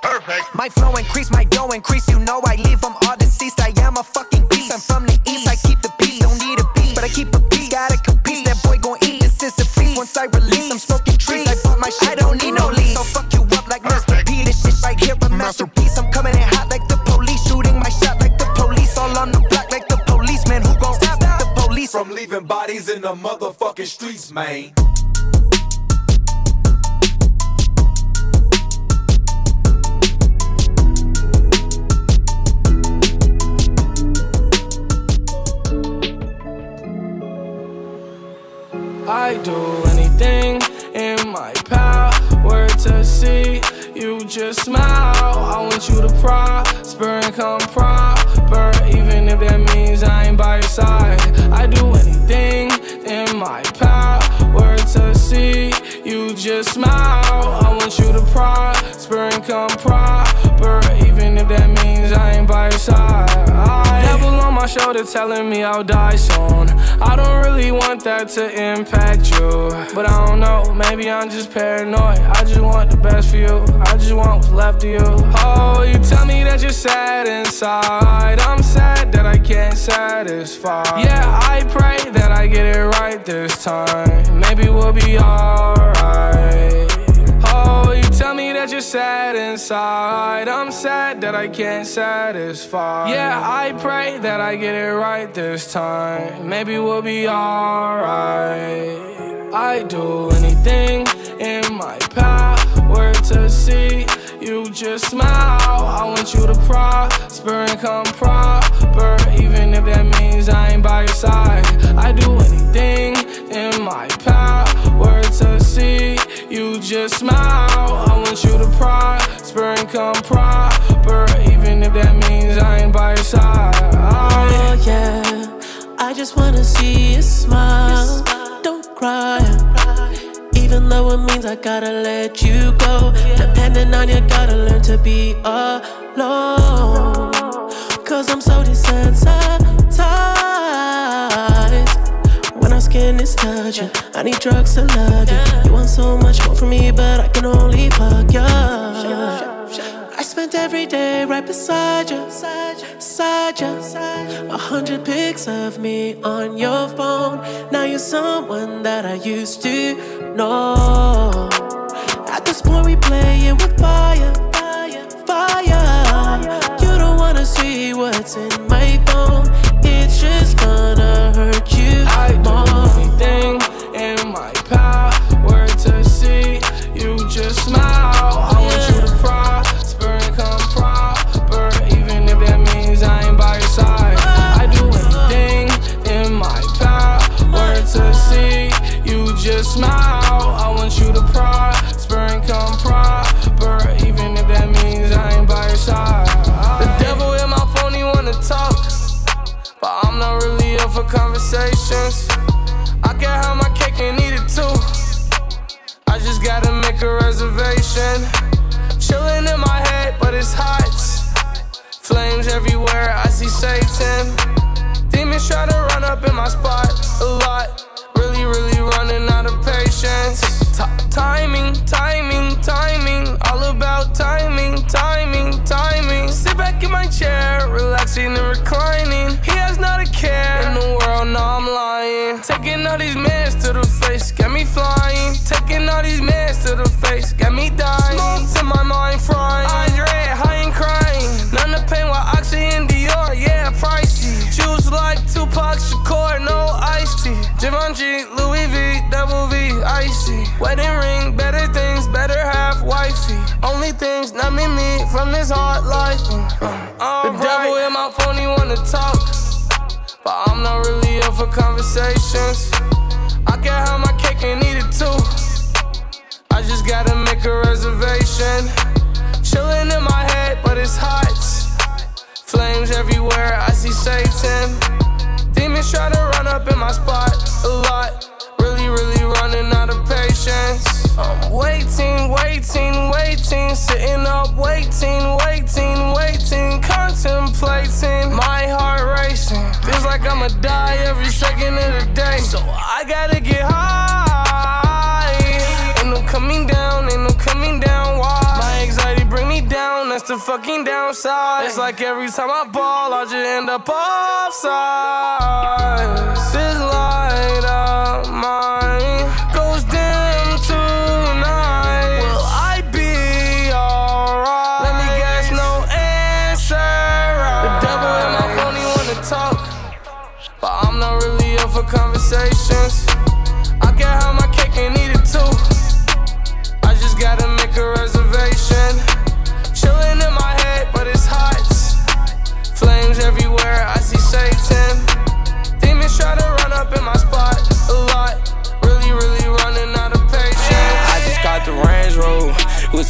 Perfect. My flow increase, my dough increase. You know I leave them all deceased. I am a fucking beast. I'm from the east. I keep the peace. Don't need a piece, but I keep a piece. Gotta compete. That boy gon' eat. This is a feast. Once I release, I'm smoking trees. I bought my shit. I don't need no lease. So fuck you up like Mr. P. This shit right here a masterpiece. I'm coming in hot like the police. Shooting my shot like the police. All on the block like the policeman. Who gon' stop the police? From leaving bodies in the motherfucking streets, man. Shoulder telling me I'll die soon. I don't really want that to impact you, but I don't know. Maybe I'm just paranoid. I just want the best for you. I just want what's left of you. Oh, you tell me that you're sad inside. I'm sad that I can't satisfy. Yeah, I pray that I get it right this time. Maybe we'll be alright. That you're sad inside. I'm sad that I can't satisfy. Yeah, I pray that I get it right this time. Maybe we'll be alright. I do anything in my power to see you just smile. I want you to prosper and come proper, even if that means I ain't by your side. I do anything in my power to see you just smile. See you smile. Don't cry. Even though it means I gotta let you go. Depending on you, gotta learn to be alone. Cause I'm so desensitized. When our skin is touching, I need drugs to love you. You want so much more from me, but I can only fuck you. Spent every day right beside you, beside you. A hundred pics of me on your phone. Now you're someone that I used to know. At this point, we playing with fire, fire. You don't wanna see what's in my Satan. Demons try to run up in my spot a lot. Really, really running out of patience. Ti- timing, timing, timing. All about timing, timing, timing. Sit back in my chair, relaxing and reclining. He has not a care in the world, no, I'm lying. Taking all these mans to the face, got me flying. Taking all these mans to the face, got me Wedding ring, better things, better half wifey. Only things numbing me from this hard life. Uh, the devil in my phone, he wanna talk. But I'm not really up for conversations. I can have my cake and eat it too. I just gotta make a reservation. Chilling in my head, but it's hot. Flames everywhere, I see Satan. Demons try to run up in my spot a lot. Really, really running out of I'm waiting, waiting, waiting. Sitting up, waiting, waiting, waiting. Contemplating, my heart racing. Feels like I'ma die every second of the day. So I gotta get high. Ain't no coming down, ain't no coming down. Why? My anxiety bring me down, that's the fucking downside. It's like every time I ball, I just end up offside. This light of mine conversations. I can't have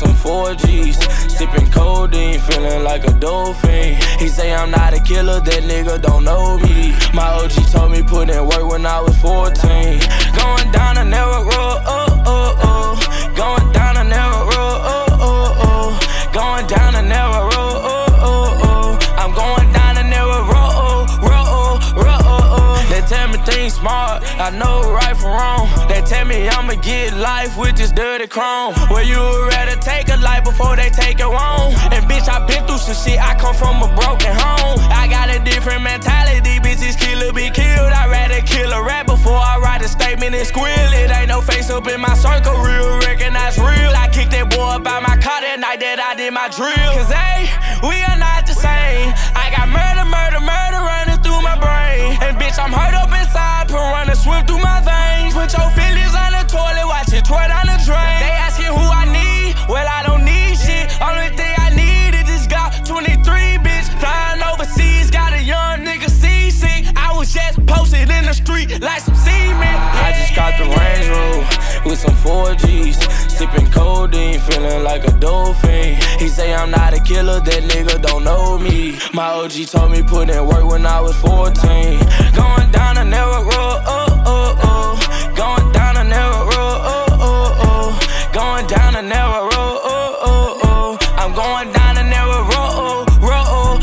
some 4Gs. Sipping codeine, feeling like a dolphin. He say I'm not a killer, that nigga don't know me. My OG told me put in work when I was 14. Going down a narrow road, oh, oh, oh. Going down a narrow smart. I know right from wrong. They tell me I'ma get life with this dirty chrome. Well, you would rather take a life before they take it wrong. And bitch, I been through some shit. I come from a broken home. I got a different mentality. Bitches killer be killed. I'd rather kill a rat before I write a statement and squeal. It ain't no face up in my circle. Real, recognize real. I kicked that boy up out my car that night that I did my drill. Cause hey, we are not the same. I got murder, murder, murder running through my brain. And bitch, I'm hurt up inside piranha swim through my veins. Put your feelings on the toilet, watch it pour down the drain. They asking who I need, well I don't need shit. Only thing I need is this Glock 23, bitch. Flying overseas, got a young nigga CC. I was just posted in the street like some semen. I just got the Range Rover with some 4Gs. Sipping codeine, feeling like a dolphin. He say I'm not a killer, that nigga don't know me. My OG told me put in work when I was 14. Going down a narrow road, oh, oh, oh. Going down a narrow road, oh, oh, oh. Going down a narrow road, oh, oh, oh. I'm going down a narrow road, oh, road, oh,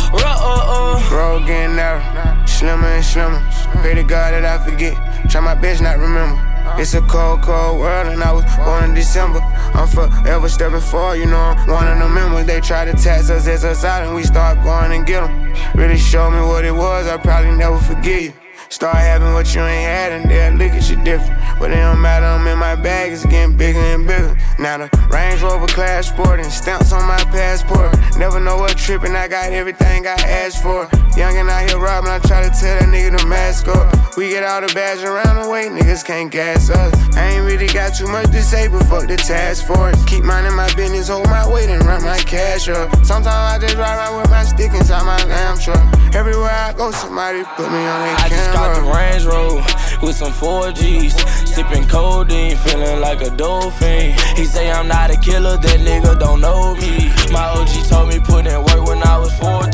road, oh, narrow, slimmer and slimmer. Pray to God that I forget. Try my best not remember. Uh-huh. It's a cold, cold world, and I was born in December. I'm forever stepping forward, you know I'm one of the members. They try to tax us as us out, and we start going and get them. Really show me what it was, I probably never forget you. Start having what you ain't had, and they'll look at you different. But it don't matter, I'm in my bag, it's getting bigger and bigger. Now the Range Rover Class Sport and stamps on my passport. Never know what trippin', I got everything I asked for. Young and out here robbing, I try to tell that nigga to mask up. We get all the bags around the way, niggas can't gas us. I ain't really got too much to say, but fuck the task force. Keep minding my business, hold my weight and run my cash up. Sometimes I just ride around with my stick inside my lamb truck. Everywhere I go, somebody put me on their I got the. Range Rover with some 4Gs. Sipping codeine, feeling like a dolphin. He say I'm not a killer, that nigga don't know me. My OG told me put in work when I was 14.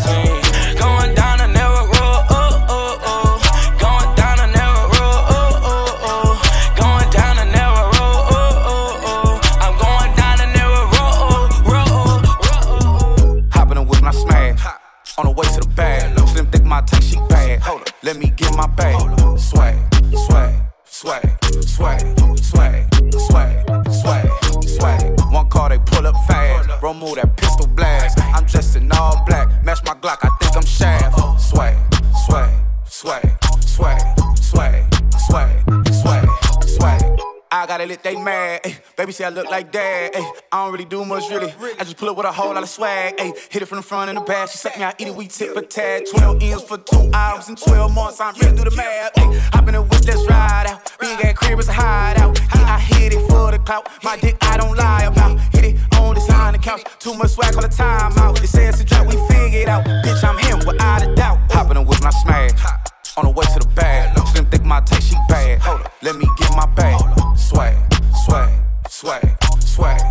Going down a narrow road, oh, oh, oh. Going down a narrow road, oh, oh, oh. Going down a narrow road, oh, oh, oh. I'm going down a narrow road, road, road. Hop in the whip and I smash. On the way to the bag. Slim thick my tank, she up, let me get my bag. Swag, swag, swag, swag, swag, swag, swag, swag. One car they pull up fast. Bro, move that pistol blast. I'm dressed in all black. Match my Glock, I think I'm shaft. Swag, swag, swag, swag, swag, swag, swag, swag. I gotta let they mad. Ay, baby say I look like dad. Ay, really do much really. I just pull up with a whole lot of swag. Ay, hit it from the front and the back. She suck me, I eat it, we tip for tag. 12 ends for two hours and 12 months. I'm ready to do the math. Ay, hop in the whip, let's ride out. Big ass crib is a hideout. Yeah, I hit it for the clout. My dick, I don't lie about. Hit it on on the couch. Too much swag, all the time out. It says to drop, we figure it out. Bitch, I'm him without a doubt. Hop in the whip and I smash. On the way to the bag. Slim thick my taste, she bad. Hold up, let me get my bag. Swag, swag, swag, swag,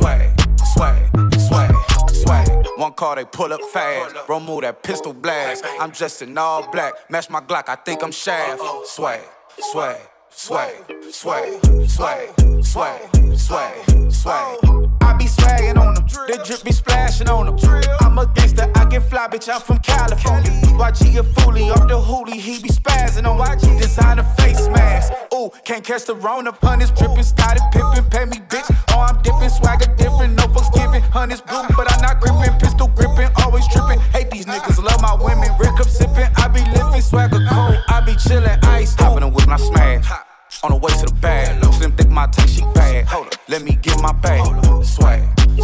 swag, swag, swag, swag. One car they pull up fast. Bro, move that pistol blast. I'm dressed in all black. Match my Glock, I think I'm shaft. Swag, swag, swag, swag, swag, swag, swag, swag. I be swaggin' on them, the drip be splashing on them. I'm a gangster, I get fly, bitch, I'm from California. YG a foolie, off the hoolie, he be spazzing on YG. Designer face mask, ooh, can't catch the Rona. Hundreds drippin', Scottie Pippen', pay me, bitch. Oh, I'm dippin', swagger different, no fucks giving. Hundreds blue, but I'm not grippin', pistol grippin', always trippin'. Hate these niggas, love my women. Rick up sippin', I be lifting, swagger cold, I be chillin', ice. Hoppin' the whip and smash. On the way to the bag. Slim thick my taste, she bad. Hold up, let me get my bag. Swag,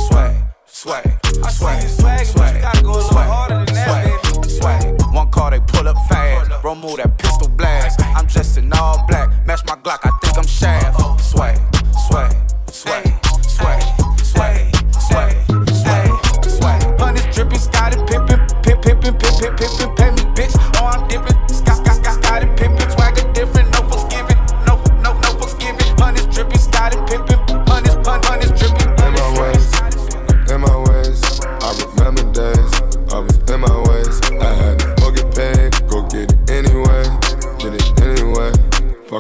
swag, swag. I swag, swag, swag. Gotta go a little harder than that. Swag. One car they pull up fast. Bro, move that pistol blast. I'm dressed in all black. Match my Glock, I think I'm shaft. Swag, swag, swag.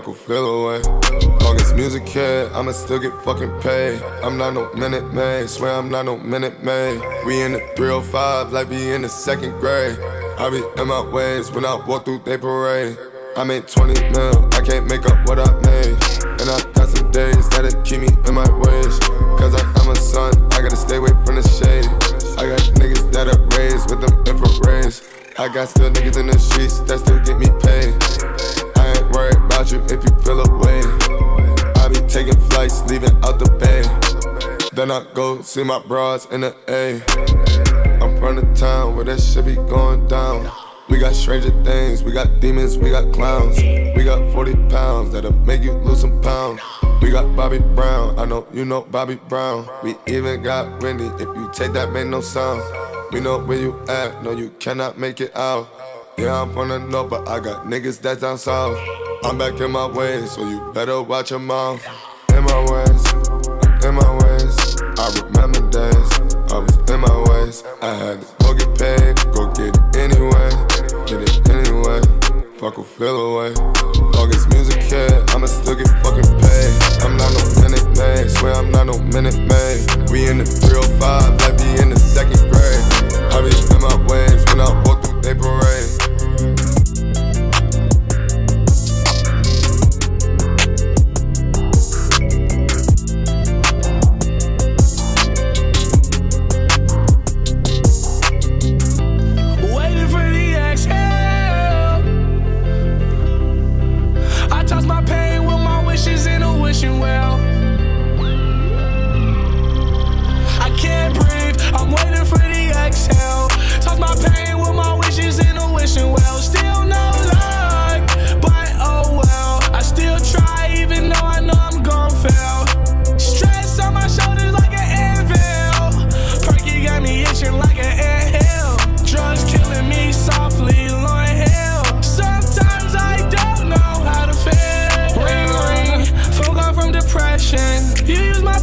Will feel away. August music head, I'ma still get fucking paid. I'm not no minute maid, swear I'm not no minute maid. We in the 305 like we in the second grade. I be in my ways when I walk through they parade. I made 20 mil, I can't make up what I made. And I got some days that'll keep me in my ways. Cause I am a son, I gotta stay away from the shade. I got niggas that are raised with them infrareds. I got still niggas in the streets that still get me paid. Ain't worried about you if you feel away. I be taking flights, leaving out the bay. Then I go see my bras in the A. I'm from the town where that shit be going down. We got stranger things, we got demons, we got clowns. We got 40 pounds that'll make you lose some pounds. We got Bobby Brown, I know you know Bobby Brown. We even got Wendy, if you take that, make no sound. We know where you at, no, you cannot make it out. Yeah, I'm from the north, but I got niggas that's down south. I'm back in my ways, so you better watch your mouth. In my ways, in my ways. I remember days, I was in my ways. I had to go get paid, go get it anyway. Get it anyway, fuck a feel away. August music hit, I'ma still get fucking paid. I'm not no minute maid, swear I'm not no minute maid. We in the 305, like be in the second grade. I be in my ways when I walk through they parade. You use my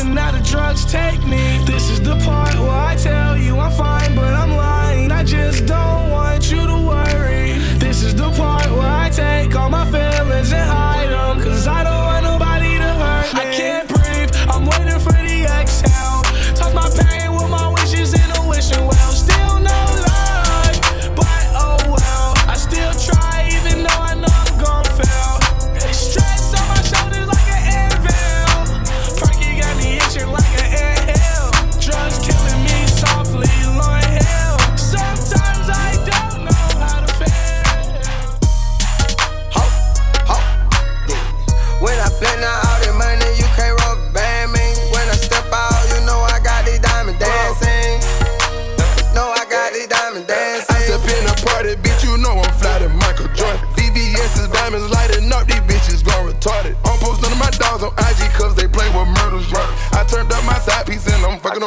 and now the drugs take me. This is the part where I tell you I'm fine, but I'm lying. I just don't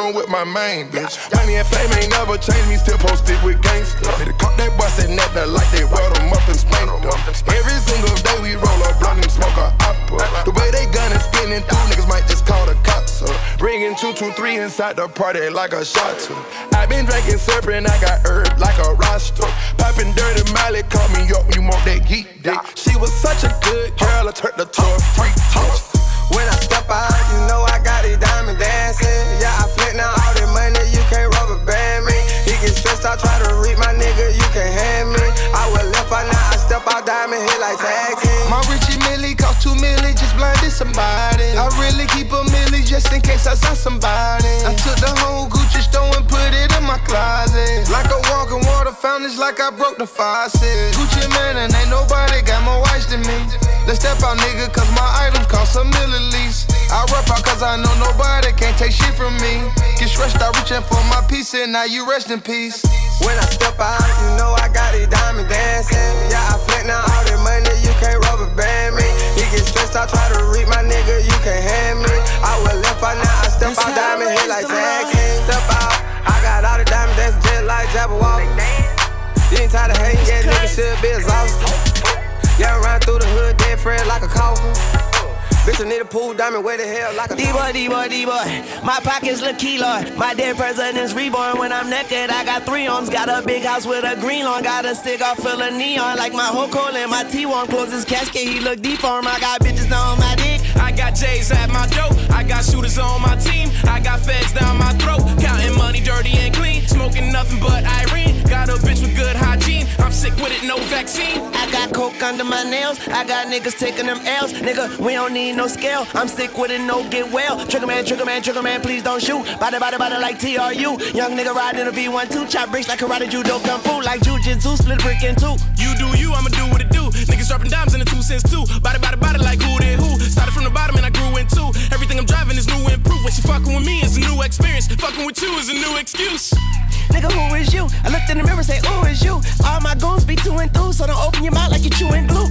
on with my main bitch. Money and fame ain't never changed me, still posted with gangsters. They caught that boy at the like they weld them up and spanked. Every single day we roll up blunt and smoke a opera. The way they gun and spinning through, niggas might just call the cops up. Bringing 223 inside the party like a shot i been drinking serpent, I got herb like a roster. Popping dirty Miley, call me up, you want that geek dick. She was such a good girl, I turned her to a freak. When I step out, like team. My Richie Millie cost two milli, just blinded somebody. I really keep a milli just in case I saw somebody. I took the whole Gucci store and put it in my closet. Like a walking water fountain, it's like I broke the said, Gucci man, and ain't nobody got more ice than me. Let's step out, nigga, cause my items cost a mill at least. I rap out cause I know nobody can't take shit from me. Get stressed out reaching for my piece, and now you rest in peace. When I step out, you know I got these diamond dancing. Yeah, I flip now all that money, you can't rubber band me. You get stressed out, try to read my nigga, you can't hand me. I will left out now, I step out, diamond hit like tag king. Step out, I got all the diamond dancing just like Jabberwock. You ain't tired of hating, yeah, nigga should be exhausted. Yeah, I run through the hood, dead friend like a coffin. Bitch, I need a pool diamond, where the hell like a D-boy, D-boy, D-boy. My pockets look kilo. My dead president's reborn. When I'm naked, I got three arms. Got a big house with a green lawn. Got a cigar full of neon. Like my whole and my T1 close his casket. He look deformed. I got bitches on my dick. I got J's at my dope. I got shooters on my team. I got feds down my throat. Counting money dirty and clean. Smoking nothing but Irene. Got a bitch with good hygiene. I'm sick with it, no vaccine. I got coke under my nails. I got niggas taking them L's. Nigga, we don't need no scale. I'm sick with it, no get well. Trigger man, trigger man, trigger man, please don't shoot. Body, body, body like TRU. Young nigga riding a V12. Chop bricks like karate, judo, kung fu. Like jujitsu, split brick in two. You do you, I'ma do what it do. Niggas dropping dimes in the two cents too. Body, body, body like who did who. Started from the bottom and I grew into. Everything I'm driving is new and improved. When she fucking with me is a new experience. Fucking with you is a new excuse. Nigga, who is you? I looked in the mirror, say, who is you? All my goons be two and through, so don't open your mouth like you chewing glue.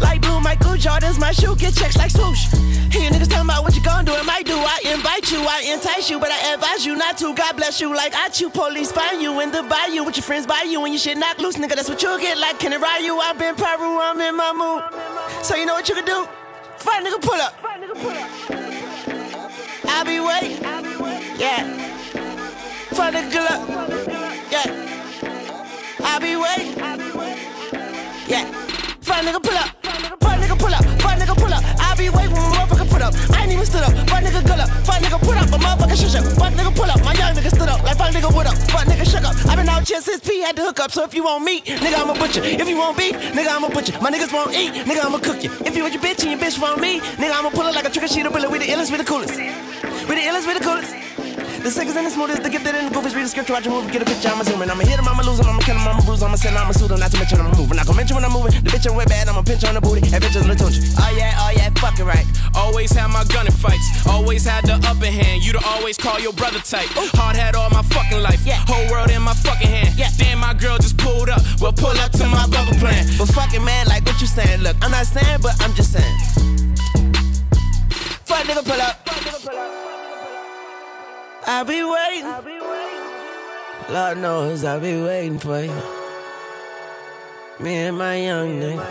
Like blue, Michael Jordan's my shoe, get checks like swoosh. Here niggas talking about what you gon' do, it might do. I invite you, I entice you, but I advise you not to. God bless you, like I chew. Police find you in the bayou with your friends by you, and you shit knock loose, nigga. That's what you'll get. Like can it ride you? I've been Peru, I'm in my mood. So you know what you can do? Fight nigga, pull up. I be waiting. Yeah. Fight nigga, good luck. Yeah. I be waiting. Yeah. Fight nigga, pull up. Fight nigga, pull up. Fight nigga, pull up. I be waiting when motherfucker put up. I ain't even stood up. Fight nigga, good up. Fight nigga, put up. A motherfucker shut up. Fight nigga, pull up. My young nigga stood up. Like fight nigga, what up? Fight nigga, shut up. I been out here since P had to hook up. So if you want meat, nigga, I'm a butcher. If you want beef, nigga, I'm a butcher. My niggas won't eat, nigga, I'ma cook you. If you want your bitch and your bitch want me, nigga, I'ma pull it like a trigger sheet of bullet. We the illest, we the coolest. We the illest, we the coolest. The sickest and the smoothest, the gifted and the goofiest. Read the script, watch a movie, get a picture, I'ma zoom in. I'ma hit him, I'ma lose him, I'ma kill him, I'ma bruise him, I'ma send him, I'ma suit him, not to mention I'm moving. Not gonna mention when I'm moving. The bitch I'm way bad, I'ma pinch on the booty. That bitch is Latunchi. Oh yeah, oh yeah, fucking right. Always had my gun in fights. Always had the upper hand. You to always call your brother type. Hard had all my fucking life. Yeah. Whole world in my fucking hand. Yeah. Damn, my girl just pulled up. Well, pull up to my bubble plan. But fucking man, like what you saying? Look, I'm not saying, but I'm just saying. Fuck nigga, pull up. I'll be waiting. Lord knows I'll be waiting for you. Me and my young nigga.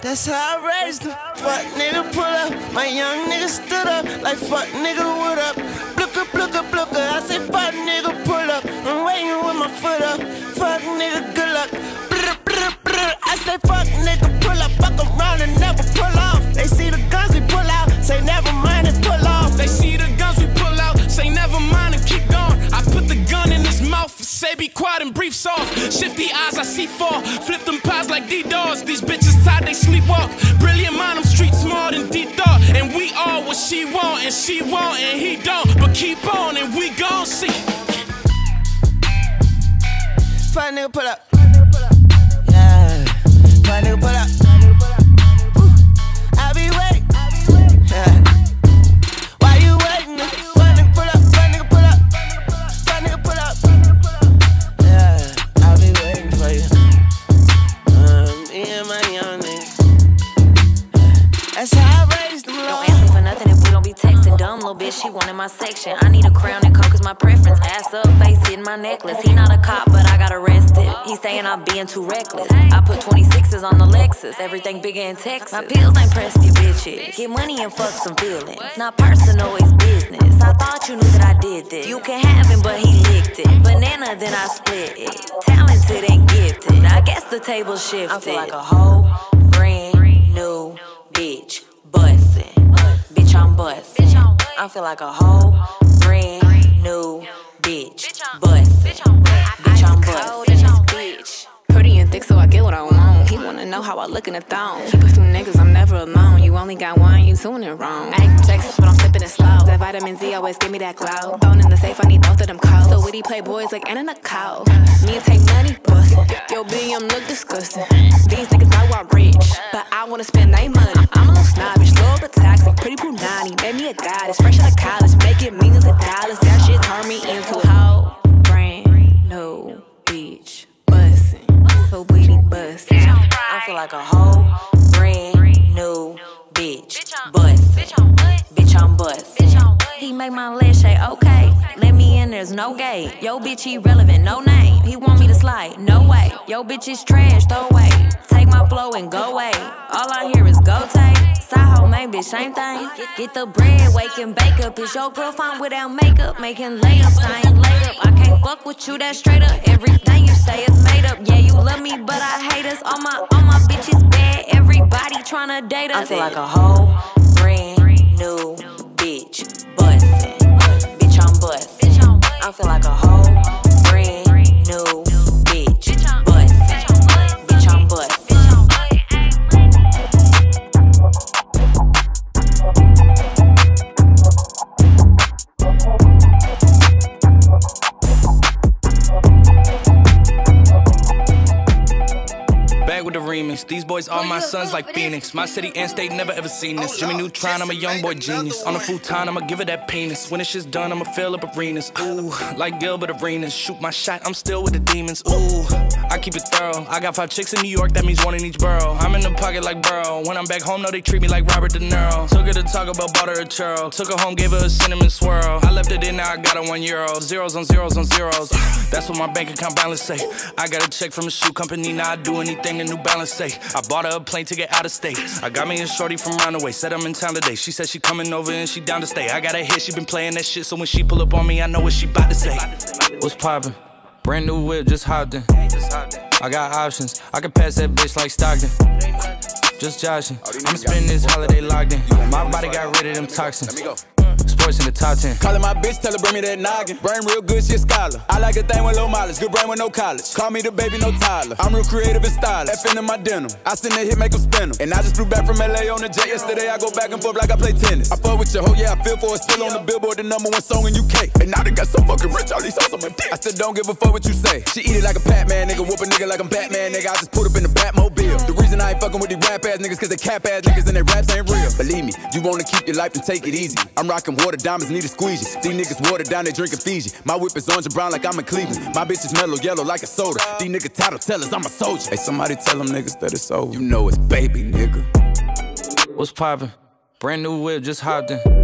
That's how I raised him. Fuck nigga pull up. My young nigga stood up. Like fuck nigga what up. Blooker, blooker, blooker. I say fuck nigga pull up. I'm waiting with my foot up. Fuck nigga good luck. Brr, brr, brr. I say fuck nigga pull up. Fuck around and never pull off. They see the guns we pull out. Say never mind and pull off. They see the guns we pull out. Say never mind and keep going. I put the gun in his mouth. Say be quiet and brief soft. Shifty eyes I see fall. Flip them pies like D-Dogs. These bitches tired, they sleepwalk. Brilliant mind, I'm street smart and deep thought. And we all what she want and she want and he don't. But keep on and we gon' see. Fuck nigga pull up. Yeah. Fuck nigga pull up. I be waiting. Yeah. Bitch, she wanted my section. I need a crown and coke is my preference. Ass up, face hitting my necklace. He not a cop, but I got arrested. He saying I'm being too reckless. I put 26s on the Lexus. Everything bigger in Texas. My pills ain't pressed you bitches. Get money and fuck some feelings. Not personal, it's business. I thought you knew that I did this. You can have him, but he licked it. Banana, then I split it. Talented and gifted. I guess the table shifted. I feel like a whole brand new bitch bussin'. Bitch, I'm bussin'. I feel like a whole brand new bitch bussin'. Bitch, I'm. Bitch. Pretty and thick, so I get what I want. He wanna know how I look in at thong. Keep a few niggas, I'm never alone. You only got one, you it wrong. I ain't Texas, but I'm flipping it slow. That vitamin Z always give me that glow. Bone in the safe, I need both of them codes. So witty playboys like Anna Nicole. Me and take money, bustin'. Yo, BM look disgusting. These niggas know I'm rich, but I wanna spend their money. I'm a little snobbish, little bit toxic, pretty punani. Made me a goddess, fresh out of college, making millions of dollars. That shit turned me into a whole brand new. So witty bustin'. I feel like a whole brand new bitch. Bust. Bitch, I'm bust. He make my legs shake, okay. Let me in, there's no gate. Yo, bitch, irrelevant, no name. He want me to slide, no way. Yo, bitch is trash, throw away. Take my flow and go away. All I hear is go take. Hoe, main bitch, same thing. Get, the bread, wake and bake up. Is your girl fine without makeup? Making layups, I ain't laid up. I can't fuck with you, that straight up. Everything you say is made up. Yeah, you love me, but I hate us. All my, all my bitches bad. Everybody tryna date us. I feel like a whole brand new. Bustin'. I feel like a whole remix. These boys all my sons like Phoenix. My city and state never ever seen this. Jimmy Neutron, I'm a young boy genius. On a futon, I'ma give it that penis. When this shit's done, I'ma fill up arenas. Ooh, like Gilbert Arenas. Shoot my shot, I'm still with the demons. Ooh, I keep it thorough. I got five chicks in New York, that means one in each borough. I'm in the pocket like Burrow. When I'm back home, no, they treat me like Robert De Niro. Took her to Taco Bell, bought her a churro. Took her home, gave her a cinnamon swirl. I left it in, now I got her one euro. Zeros on zeros on zeros. That's what my bank account balance say. I got a check from a shoe company, now I do anything the New Balance I bought her a plane to get out of state. I got me a shorty from Roundaway, said I'm in town today. She said she coming over and she down to stay. I got a hit, she been playing that shit, so when she pull up on me, I know what she bout to say. What's poppin'? Brand new whip, just hopped in. I got options, I can pass that bitch like Stockton. Just joshing, I'ma spend this holiday locked in. My body got rid of them toxins. Sports in the top 10. Callin' my bitch, tell her bring me that noggin. Brain real good, she a scholar. I like a thing with low mileage, good brain with no college. Call me the baby, no Tyler. I'm real creative and stylish. F in my denim. I send that hit, make make 'em spin 'em. And I just flew back from LA on the jet yesterday. I go back and forth like I play tennis. I fuck with your hoe, yeah, I feel for it. Still on the billboard, the number one song in UK. And now they got so fucking rich, all these hoes on my dick. I still don't give a fuck what you say. She eat it like a Pac-Man, nigga. Whoop a nigga like I'm Batman, nigga. I just put up in the Batmobile. The reason I ain't fucking with these rap ass niggas, cause they cap ass niggas and they raps ain't real. Believe me, you wanna keep your life and take it easy. I'm rocking water diamonds, need a squeegee. These niggas water down, they drinking Fiji. My whip is orange and brown like I'm in Cleveland. My bitch is mellow yellow like a soda. These niggas title tellers, I'm a soldier. Hey, somebody tell them niggas that it's over. You know it's baby, nigga. What's poppin'? Brand new whip, just hopped in.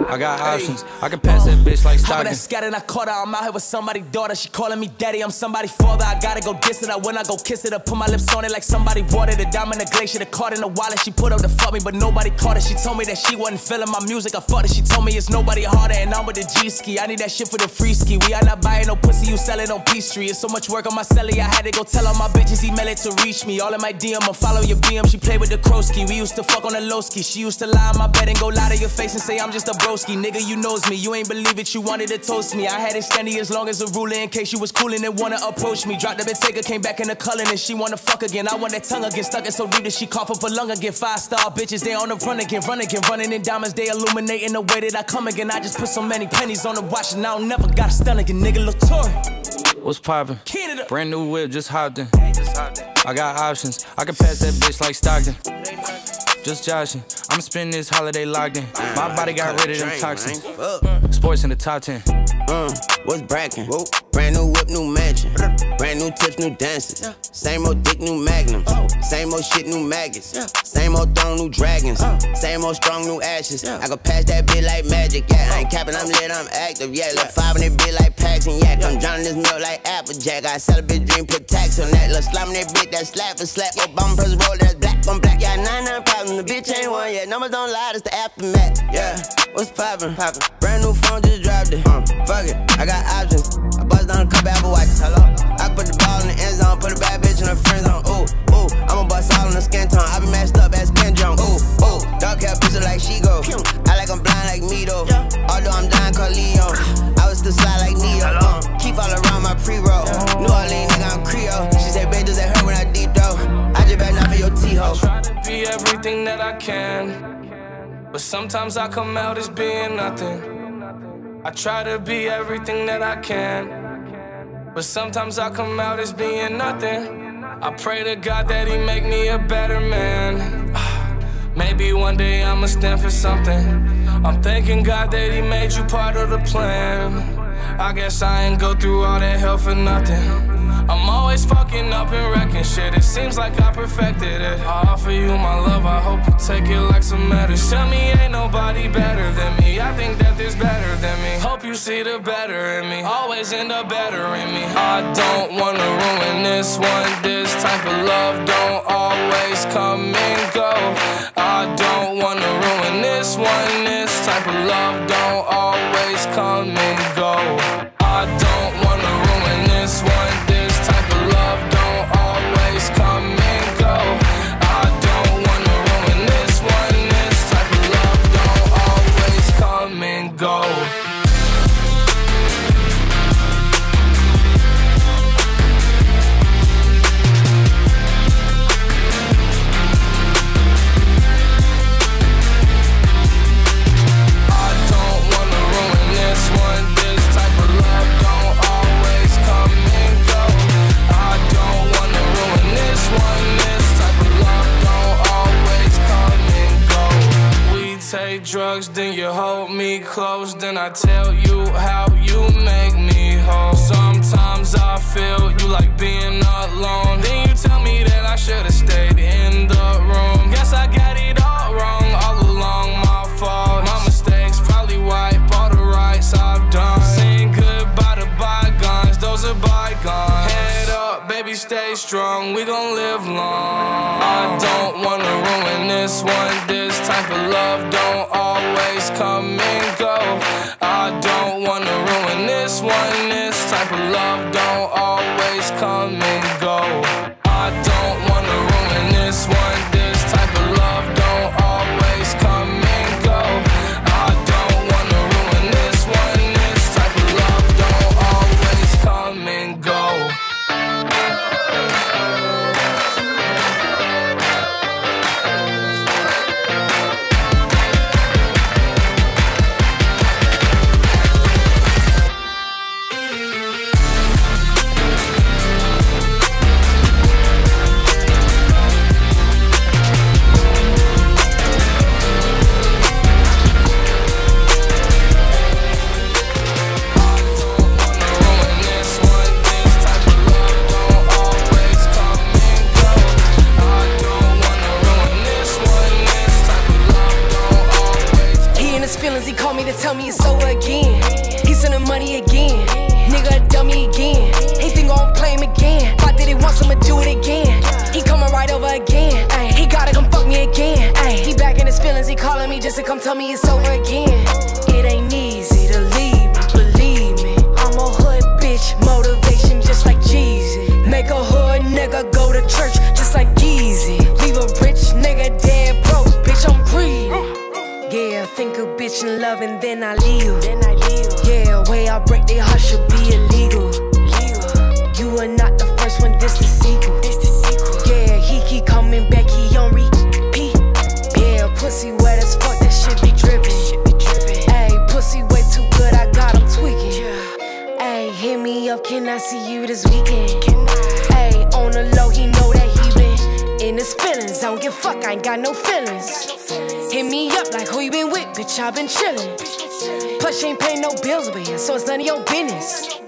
I got options. I can pass that bitch like Stockton. that scattered, I caught her. I'm out here with somebody's daughter. She calling me daddy. I'm somebody's father. I gotta go diss it. I when I go kiss it. I put my lips on it like somebody watered it. Diamond the glacier. The card in the wallet. She put up to fuck me, but nobody caught it. She told me that she wasn't feeling my music. I fucked it. She told me it's nobody harder. And I'm with the G ski. I need that shit for the free ski. We are not buying no pussy. You sell it on P Street. It's so much work on my celly. I had to go tell all my bitches email it to reach me. All in my DM. I follow your BM. She played with the Krosky. We used to fuck on the low ski. She used to lie on my bed and go lie to your face and say I'm just a broski. Nigga, you knows me. You ain't believe it. You wanted to toast me. I had it standing as long as a ruler in case you was coolin' and wanna approach me. Dropped the Bentayga, came back in the Cullinan and she wanna fuck again. I want that tongue again, stuck it so deep that she cough up a lung again. Five star bitches, they on the run again, run again, running in diamonds. They illuminating the way that I come again. I just put so many pennies on the watch and I don't never got a stun again. Nigga, look Tory. What's poppin'? Canada. Brand new whip, just hopped in. I got options. I can pass that bitch like Stockton. Just joshing. I'm spending this holiday locked in. My body got rid of them toxins. Sports in the top 10. Uh, what's brackin'? Brand new whip, new mansion. Brand new tips, new dances. Same old dick, new magnums. Same old shit, new maggots. Same old throne, new dragons. Same old strong, new ashes. I can pass that bit like magic. Yeah, I ain't capping, I'm lit, I'm active. Yeah, look five in it bit like packs and yak. I'm drowning this milk like Applejack. I sell a bitch dream, put tax on that. Look slime that bitch, that slap and slap. Obama press roll, that's black on black. Yeah, nine nine problems. The bitch ain't one yet. Numbers don't lie, it's the aftermath. Yeah, what's poppin'? Poppin'. Brand new phone, just dropped it. Uh, fuck it, I got options. I bust down a couple Apple watches. Hello. I put the ball in the end zone, put a bad bitch in her friend zone. Ooh, ooh, I'ma bust all in the skin tone. I be messed up as Ken Jong. Ooh, ooh, dark hair pussy like she go. I like I'm blind like me though. Although I'm dying called Leo. I was still slide like Neo. Uh, keep all around my pre-roll. New Orleans nigga, I'm Creole. She said, babe, does that hurt when I deep though? I just better not for your T ho I'm to be everything that I can. But sometimes I come out as being nothing. I try to be everything that I can. But sometimes I come out as being nothing. I pray to God that He make me a better man. Maybe one day I'ma stand for something. I'm thanking God that He made you part of the plan. I guess I ain't go through all that hell for nothing. I'm always fucking up and wrecking shit. It seems like I perfected it. I offer you my love, I hope you take it like some medicine. Tell me ain't nobody better than me. I think that there's better than me. Hope you see the better in me. Always end up better in me. I don't wanna ruin this one. This type of love don't always come and go. I don't wanna ruin this one. This type of love don't always come and go. Drugs, then you hold me close, then I tell you how you make me whole. Sometimes I feel you like being alone. Then you tell me that I should've stayed in the room. Guess I got strong. We gon' live long. I don't wanna ruin this one. This type of love don't always come and go. I don't wanna ruin this one. This type of love don't always come to come tell me it's over again. It ain't easy to leave believe me. I'm a hood bitch, motivation just like Jeezy. Make a hood nigga go to church just like Yeezy. Leave a rich nigga dead broke, bitch, I'm greedy. Yeah, think a bitch in love and. Then I leave. Fuck, I ain't got no feelings. Hit me up like who you been with, bitch, I been chillin'. Plus, you ain't paying no bills over here, so it's none of your business.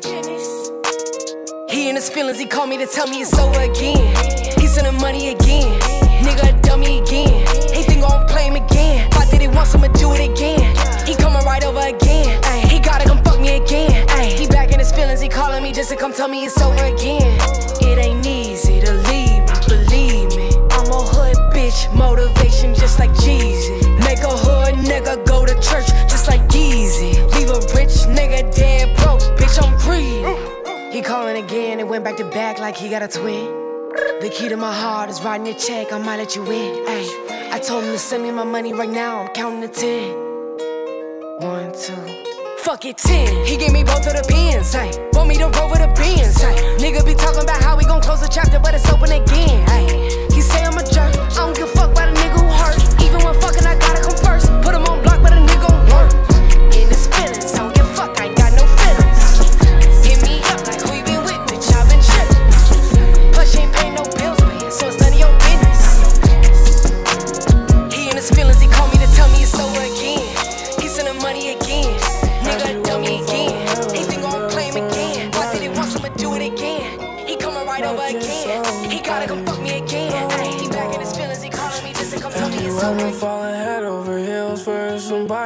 He in his feelings, he called me to tell me it's over again. He sending money again. Nigga a dummy again. He think gon' play him again. Why did he want I'ma do it again? He coming right over again. Ay, he gotta come fuck me again. Ay, he back in his feelings, he calling me just to come tell me it's over again. It ain't easy motivation just like Jeezy. Make a hood nigga go to church just like Yeezy. Leave a rich nigga dead broke, bitch, I'm greedy. He calling again and went back to back like he got a twin. The key to my heart is writing a check, I might let you in. Ay, I told him to send me my money right now, I'm counting to ten. One, two, fuck it, 10. He gave me both of the pins, hey. Want me to roll with the bins, hey. Nigga be talking about how we gon' close the chapter, but it's open again, hey. He say I'm a jerk, I don't give a fuck about a nigga who hurt. Even when fucking, I gotta come first. Put him on block.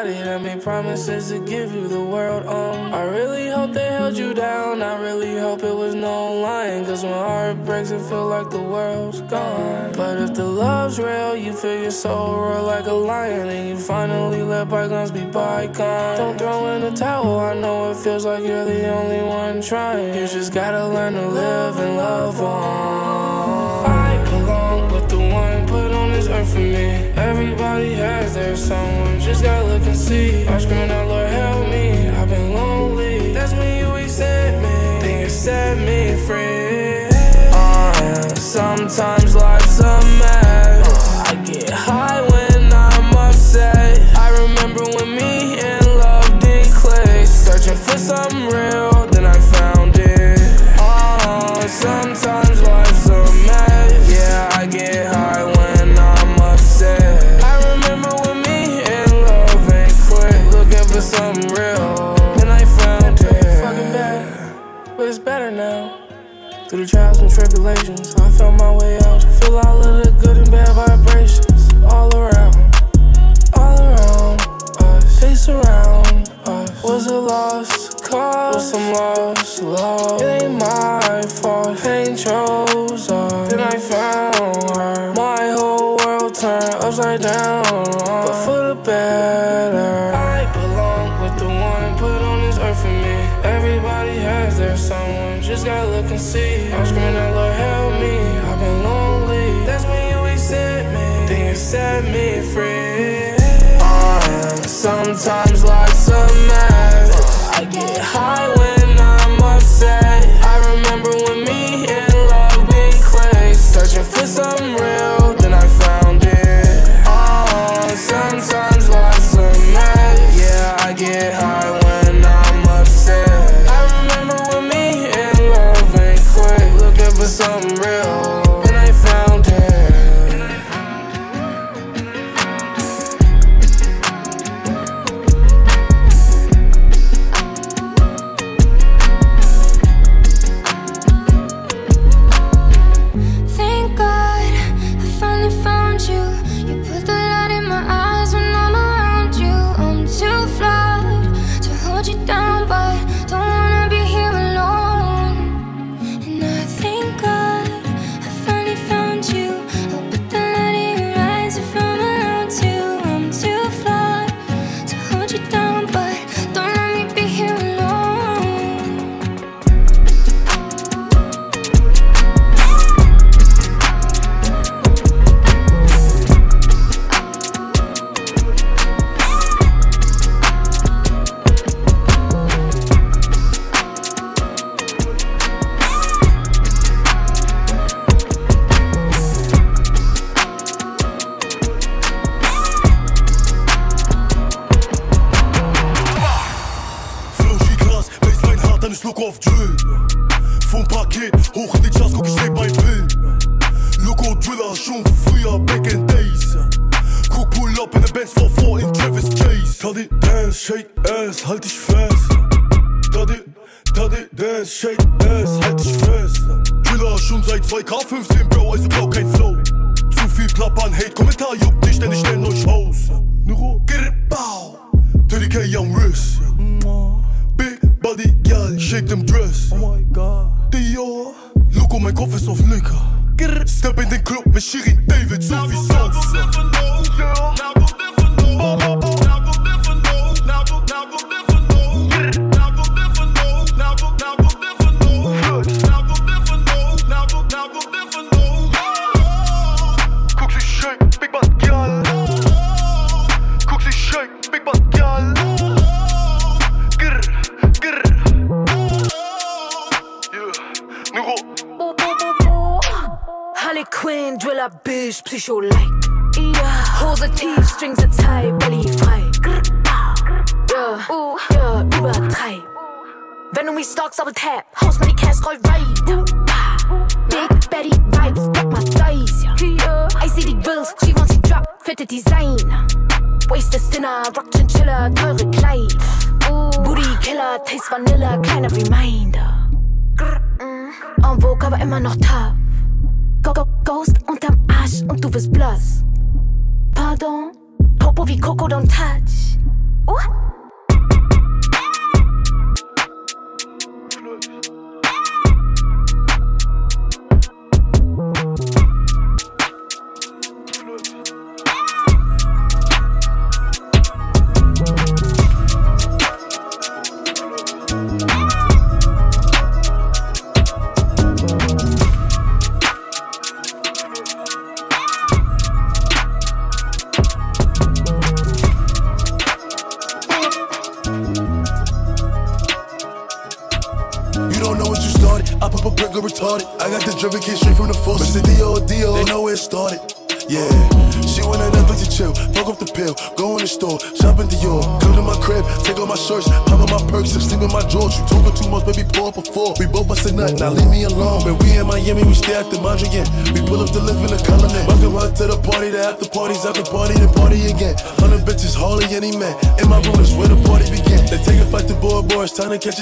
Somebody that made promises to give you the world. Um, I really hope they held you down. I really hope it was no lying. Cause when heart breaks, it feel like the world's gone. But if the love's real, you feel your soul roar like a lion. And you finally let bygones be bygones. Don't throw in the towel, I know it feels like you're the only one trying. You just gotta learn to live and love on. Everybody has their someone, just gotta look and see. I'm screaming out, Lord, help me. I've been lonely. That's when you accept me. Then you set me free. Uh, sometimes life's a mess. I get high when I'm upset. I remember when me and love did click. Searching for something real, tribulations, I found my way out. Feel all of the good and bad vibrations all around, all around us. They surround us. Was a lost cause, was some lost love. It ain't my fault, pain chose us. Then I found her. My whole world turned upside down, but for the better. I belong with the one put on this earth for me. Everybody has their someone, just gotta look and see. Set me free. Uh, sometimes life's a mess. I get high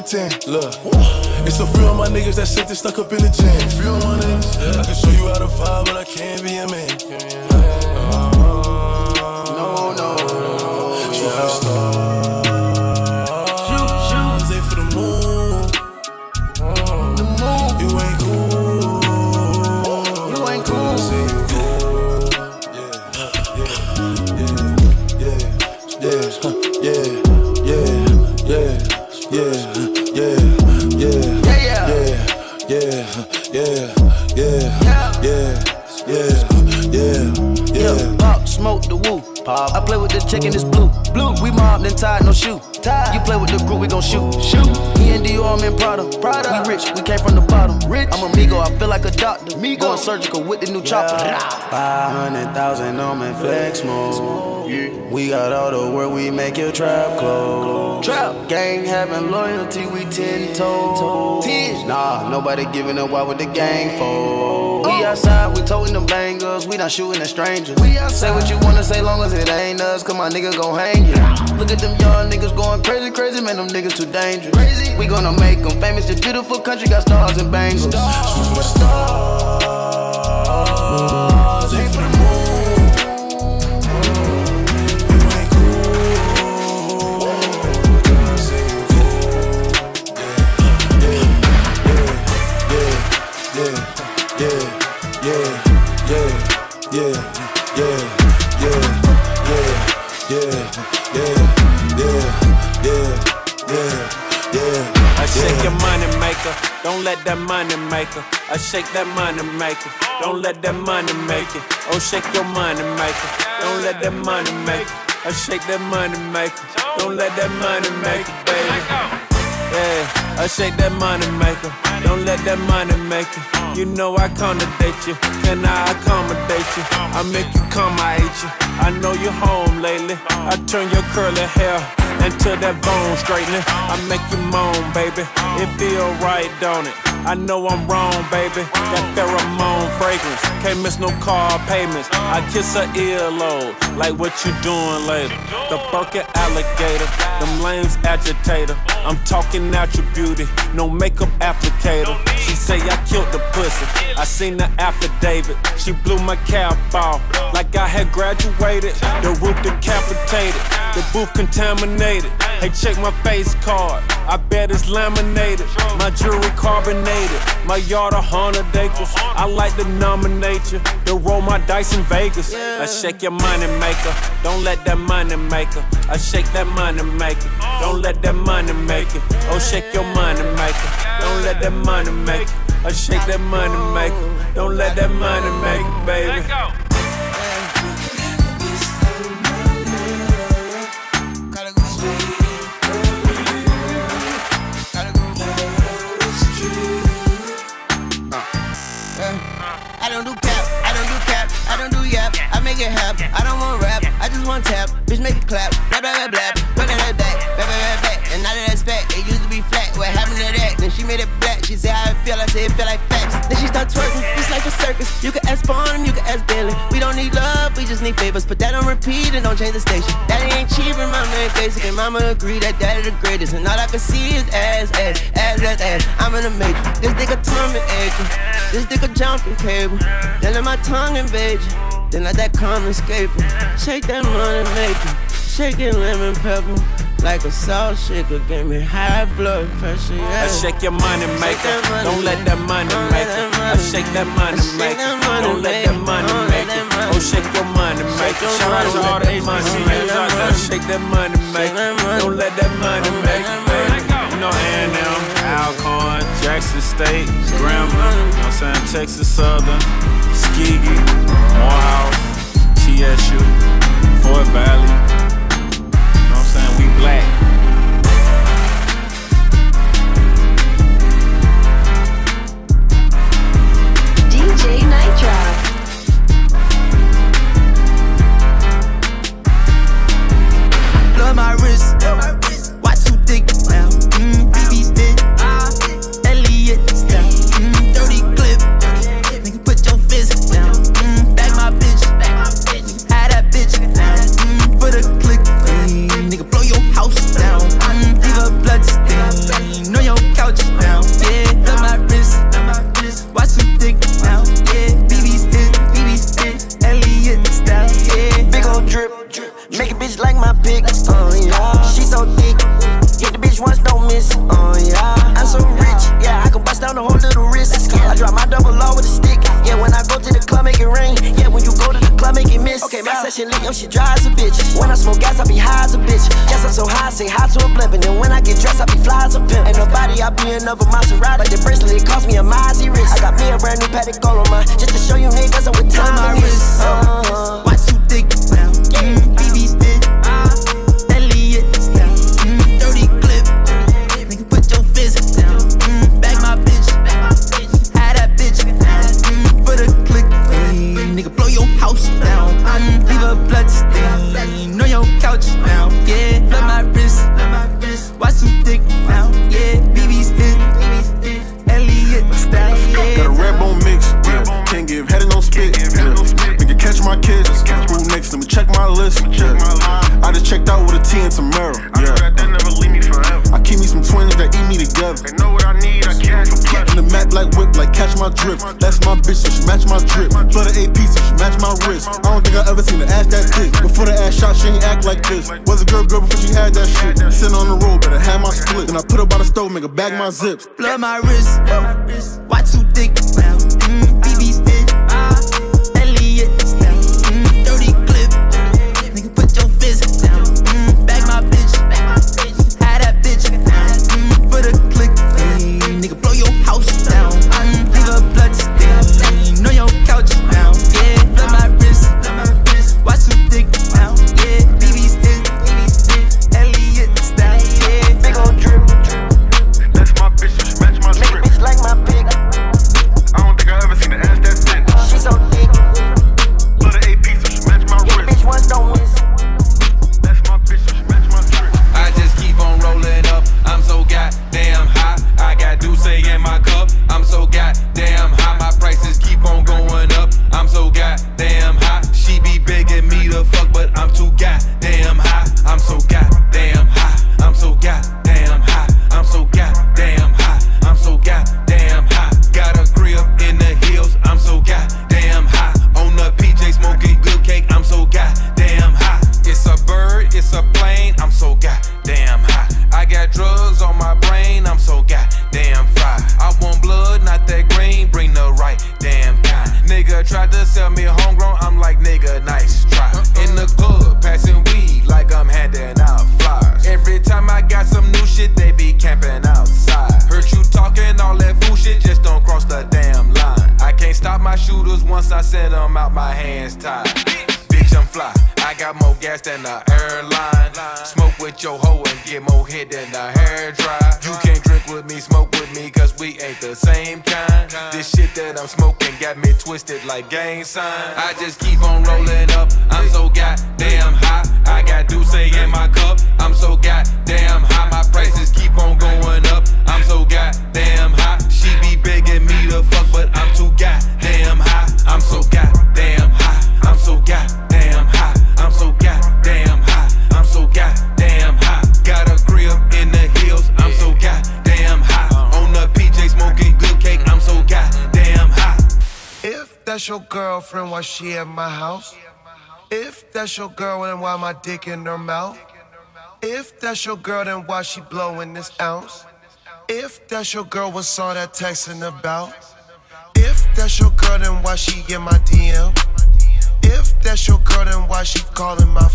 10. Look, it's a few of my niggas that shit that stuck up in surgical with the new chopper. Hundred thousand on my flex mode. We got all the work, we make your trap close. Trap. Gang having loyalty, we ten toes. Ten. Nah, nobody giving up. Why would the gang fold? We oh. outside, we toting them bangers, we not shooting at strangers. We outside. Say what you wanna say, long as it ain't us, cause my nigga gon' hang you. Look at them young niggas going crazy, crazy, man, them niggas too dangerous. Crazy. We gonna make them famous, this beautiful country got stars and bangles. Shoot for Oh. Maker. I shake that money maker, don't let that money make it. Oh, shake your money maker, don't let that money make it. I shake that money maker, don't let that money make it, baby. Yeah, I shake that money maker, don't let that money make it. You know I accommodate you, can I accommodate you? I make you come, I hate you. I know you're home lately. I turn your curly hair into that bone straightening. I make you moan, baby. It feel right, don't it? I know I'm wrong, baby. That pheromone fragrance can't miss no car payments. I kiss her earlobe, like what you doing later. The Birkin alligator, them lames agitator. I'm talking natural beauty, no makeup applicator. She say I killed the pussy. I seen the affidavit. She blew my cap off like I had graduated. The roof decapitated, the booth contaminated. Hey, check my face card. I bet it's laminated. My jewelry carbonated. My yard a hundred acres. I like to nominate you. To roll my dice in Vegas. I shake your money maker. Don't let that money maker. I shake that money maker. Don't let that money make it. Oh, shake your money maker. Don't let that money make it. I shake that money maker. Don't let that money make it, baby. Uh. Uh. I don't do cap, I don't do cap, I don't do yap. I make it happen. Want tap. Bitch, make it clap. Blah, blah, blah, blah. Blah, blah, blah, blah. Blah, blah. And now that that's back, it used to be flat. What happened to that? Then she made it black. She said how it feel, I said it feel like facts. Then she start twerking, it's like a circus. You can ask Spawn, you can ask Billy. We don't need love, we just need favors. Put that on repeat and don't change the station. Daddy ain't cheap and mama ain't basic. And mama agree that daddy the greatest. And all I can see is ass, ass, ass, ass, ass. I'm in the matrix. This nigga tummy aching. This nigga jumping cable. Then let my tongue invade you. Then let that cum escape it. Shake that money maker. Shake it lemon pepper. Like a salt shaker, give me high blood pressure. Yeah. I shake your money maker. Don't let that money make it. I shake that money maker. Don't let that money make it. Oh, shake your money maker. Shout out to all the money makers. Shake that money maker. Don't let that money make it. You know A&M, Alcorn, Jackson State, Grambling, you know I'm saying? Texas Southern, Tuskegee, Morehouse, TSU, Fort Valley. You know what I'm saying? We black. For the click. Mm, nigga, blow your house down. Mm, leave a blood stain on your couch down. Yeah, love my wrist. Watch too thick now. Yeah, BB stick. BB stick. Elliot style. Yeah, Big ol' drip, make a bitch like my pick. Oh yeah, she so thick. Get the bitch once, don't miss. Oh yeah, I'm so rich. Yeah, I can bust down the whole little wrist. I drop my double law with a stick. Yeah, when I go to the club, make it rain. Yeah, when you go to the club, make it miss. Okay, my session lit, yo, she dry as a bitch. When I smoke gas, I be high as a bitch. Yes, I'm so high, I say hi to a blimp. And then when I get dressed, I be fly as a pimp. Ain't nobody, I be another Maserati. But the bracelet, it cost me a Mozzie wrist. I got me a brand new Patek on my, just to show you niggas I'm with time. my on wrist. Uh-huh. Watch too thick a blood stain on your couch now. Yeah, love my wrist. Watch too thick now. Yeah, BB stick. Elliot style. Got a red bone mix, yeah. Can't give head and no spit, yeah. Nigga, catch my kids. Who next? Let me check my list, yeah. I just checked out with a T and Tamara, yeah. My drift. That's my bitch, so she match my drip. AP, so she match my wrist. I don't think I ever seen an ass that thick. Before the ass shot, she ain't act like this. Was a girl girl before she had that shit. Sitting on the road, better have my split. Then I put her by the stove, make her bag my zips. Blood my wrist. why too thick she at my house? If that's your girl, then why my dick in her mouth? If that's your girl, then why she blowing this ounce? If that's your girl, what's all that texting about? If that's your girl, then why she in my DM? If that's your girl, then why she calling my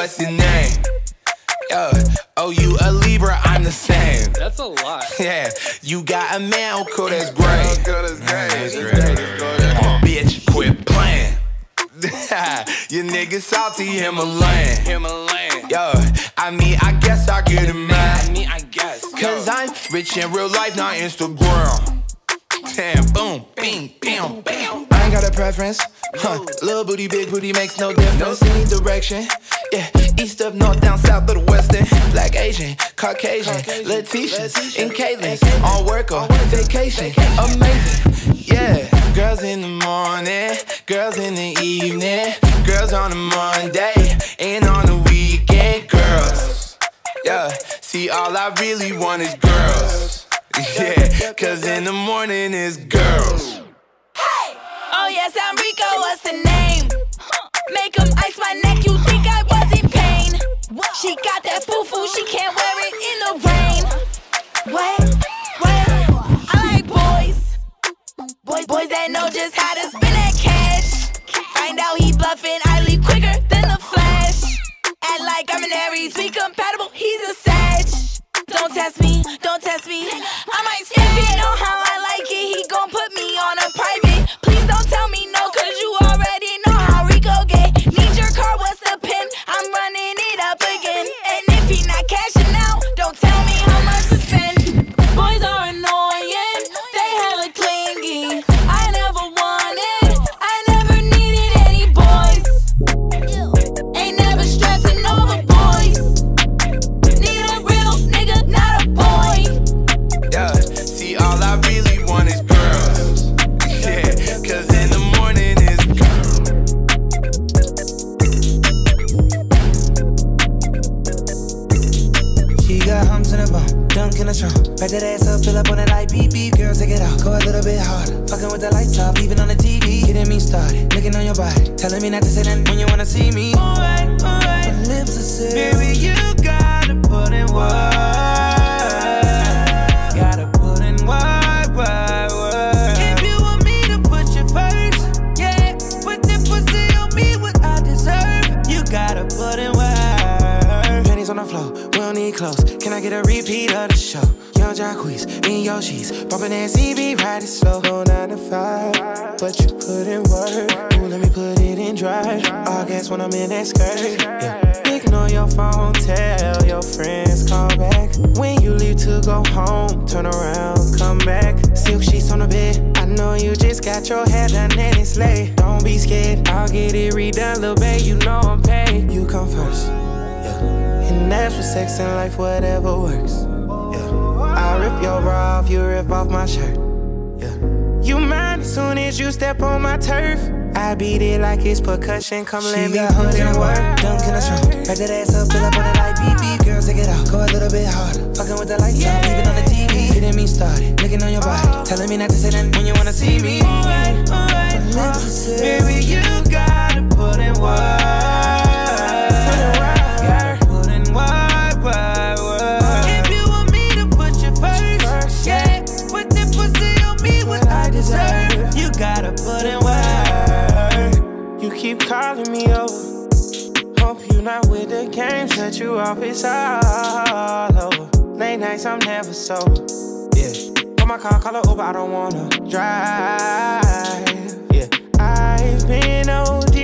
what's your name? Yo, oh, you a Libra, I'm the same. That's a lot. Yeah, you got a man, oh, cool, mm, that's great. That's great. Bitch, quit playing. Your nigga salty Himalayan. Himalayan. Yo, I mean, I guess I get it mad. I mean, I guess. Cause I'm rich in real life, not Instagram. Damn, boom, bing, bam, bam. I ain't got a preference. Huh. Little booty, big booty makes no difference. Any direction. Caucasian, Letitia, and Caitlin. On work or vacation. Amazing. Yeah, girls in the morning, girls in the evening, girls on a Monday, and on the weekend, girls. Yeah, see, all I really want is girls. Yeah, cause in the morning is girls. Hey! Oh yes, I'm Rico, what's the name? Make him ice my neck, you think I was in pain She got Boys, boys that know just how to spend that cash. Find out he bluffing, I leave quicker than the flash. Act like I'm an Aries, we compatible, he's a Sag. Don't test me, don't test me. I might skip it. On how I like it, he gon' put me on a private Back that ass up, fill up on that light, beep beep. Girl, take it out, go a little bit harder. Fucking with the lights off, even on the TV. Getting me started, looking on your body, telling me not to say nothing when you wanna see me. Alright, alright. Young Jacquees, in your sheets, bumping that CB, riding slow. Go nine to five, but you put in work. Ooh, let me put it in drive. I guess when I'm in that skirt, yeah. Ignore your phone, tell your friends, call back. When you leave to go home, turn around, come back. Silk sheets on the bed. I know you just got your hair done and it's late. Don't be scared, I'll get it redone, little babe. You know I'm paid. You come first, yeah. And that's for sex and life, whatever works. Yeah. I rip your bra off, you rip off my shirt. Yeah. You mine as soon as you step on my turf. I beat it like it's percussion. Come let me put in work. Dunk in the trunk. Back that ass up, fill up on it like beep beep. Girl, take it out. Go a little bit harder. Fucking with the lights off, even on the TV. Getting me started. Looking on your body. Oh. Telling me not to say nothing when you wanna see me. Alright, alright. Baby, you gotta put in work. Keep calling me over. Hope you're not with the game, set you off, it's all over. Late nights, I'm never sober. Yeah. Put my car, call it Uber, I don't wanna drive. Yeah. I've been OD,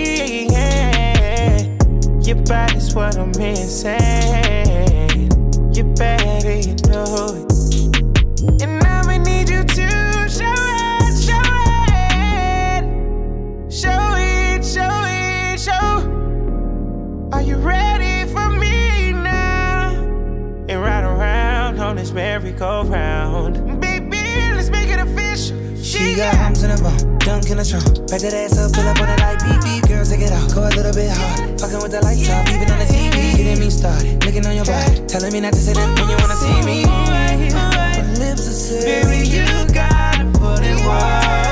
yeah. Your body's what I'm missing. You're better, merry-go-round. Baby, let's make it official. She got arms in the bone, dunk in the trunk. Back that ass up, pull up on it like beep beep. Girl, take it off, go a little bit hard. Fucking with the lights off, even on the TV. Getting me started, looking on your body. Telling me not to say that when you wanna see me. My lips are saying, baby, you gotta put it wide.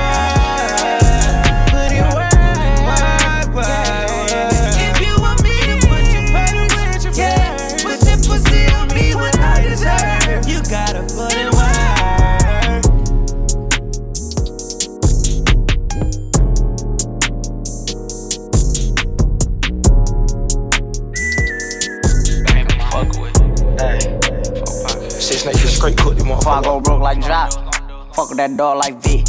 Straight them I go broke like drop, fuck that dog like V.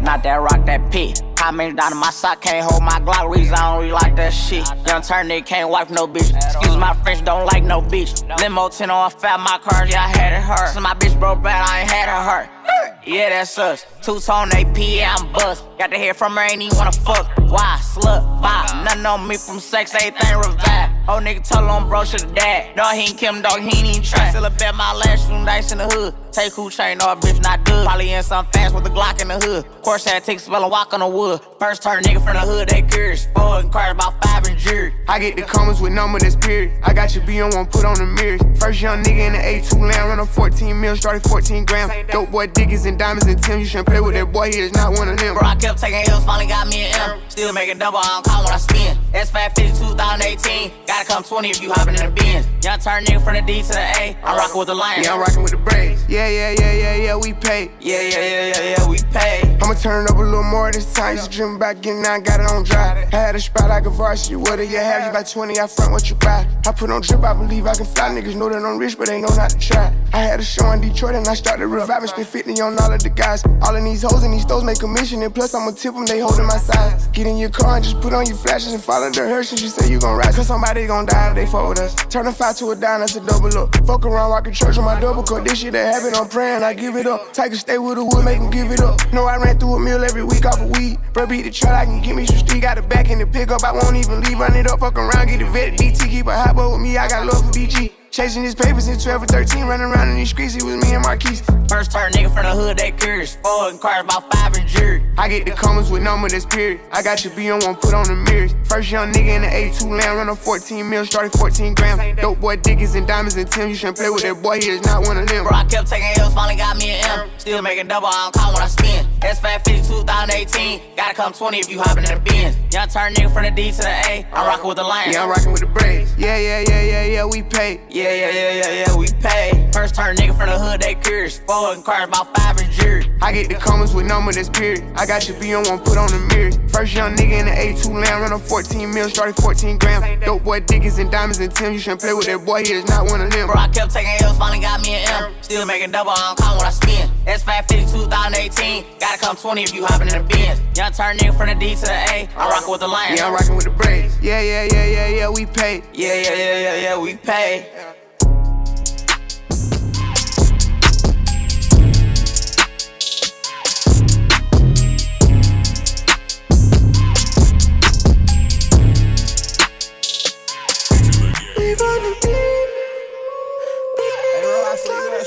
Not that rock, that P. Comments down in my sock, can't hold my Glock. Reason I don't really like that shit. Young turn nigga can't wipe no bitch. Excuse my French, don't like no bitch. Limo 10 on fat, my car, yeah, I had it hurt. So my bitch broke bad, I ain't had her hurt. Yeah, that's us. Two tone AP, yeah, I'm bust. Got to hear from her, ain't even wanna fuck. Why? Slut, bop. Nothing on me from sex, everything revive. Old nigga told on bro, shoulda died. No, he ain't Kim, dog, he ain't even try. Still a bet my last room dice in the hood. Take who chain, no, bitch, not good. Probably in some fast with a Glock in the hood. Course had to take a spell and walk on the wood. First turn nigga from the hood, they curious. Four and about five and jury. I get the comments with number that's period. I got your B on one, put on the mirrors. First young nigga in the A2 land, run a 14 mil, started 14 grams. Dope boy diggers and diamonds and Tim. You shouldn't play with that boy, he is not one of them. Bro, I kept taking L's, finally got me an M. Still making double, I don't call when I spin. S550 2018. Gotta come 20 if you hopping in the bins. Young turn nigga from the D to the A. I'm rocking with the Lions. Yeah, I'm rocking with the Braves. Yeah, yeah, yeah, yeah, yeah, we pay. Yeah, yeah, yeah, yeah, yeah, we pay. I'ma turn it up a little more this time. Used to dream about getting out, got it on dry. I had a spot like a varsity. What do you have? You got 20, I front what you buy. I put on drip, I believe I can fly. Niggas know that I'm rich, but they know not to try. I had a show in Detroit and I started reviving. Spent 50 on all of the guys. All of these hoes and these stores make a mission. And plus, I'ma tip them, they holding my size. Get in your car and just put on your flashes and follow the Hershey's. You say you gon' ride. Cause somebody gon' die if they fuck with us. Turn a five to a dime, that's a double up. Fuck around, rockin' church on my double cut. This shit that happen, I'm praying, I give it up. Take Tiger stay with the wood, make him give it up. No, I ran through a meal every week off of weed. Bro, beat the truck, I can get me some street. Got a back in the pickup, I won't even leave. Run it up, fuck around, get a vet. DT, keep a hot boy with me, I got love for DG. Chasing his papers since 12 or 13, running around in these streets, it was me and Marquise. First turn nigga from the hood, that curious. Four cars about five and jury. I get the comments with number that's period. I got your B on one, put on the mirrors. First young nigga in the A2 land, run a 14 mil, started 14 grams. Dope boy diggies and diamonds and Tim. You shouldn't play with that boy, he is not one of them. Bro, I kept taking L's, finally got me an M. Still making double, I don't call when I spin. S550 2018. Gotta come 20 if you hopping in the bins. Young turn nigga from the D to the A. I'm rocking with the Lions. Yeah, I'm rocking with the Braves. Yeah, yeah, yeah, yeah, yeah, we pay. Yeah, yeah, yeah, yeah, yeah, yeah, we pay. First turn nigga from the hood, they curious. Four and cars about five and jury. I get the comments with number that's period. I got your B on one, put on the mirrors. First young nigga in the A2 land, run a 14 mil, started 14 grams. Dope boy diggies and diamonds and Tim. You shouldn't play with that boy, he is not one of them. Bro, I kept taking L's, finally got me an M. Still making double, I don't call when I spin. S550 2018. Gotta come 20 if you hopping in the bins. Young turn nigga from the D to the A. I'm rocking with the Lions. Yeah, I'm rocking with the Braves. Yeah, yeah, yeah, yeah, yeah, we pay. Yeah, yeah, yeah, yeah, yeah, we pay.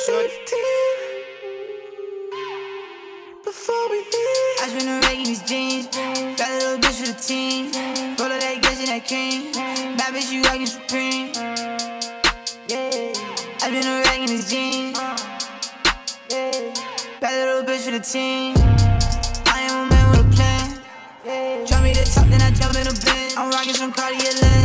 Before we leave, I spend a rag in these jeans. Got a little bitch for the team. Roll that gas and that cream. Bad bitch, you rockin' Supreme. Yeah. I spend a rag in these jeans. Got little bitch for the team. I am a man with a plan. Drop me the top, then I jump in a bin. I'm rocking some Cartier lens.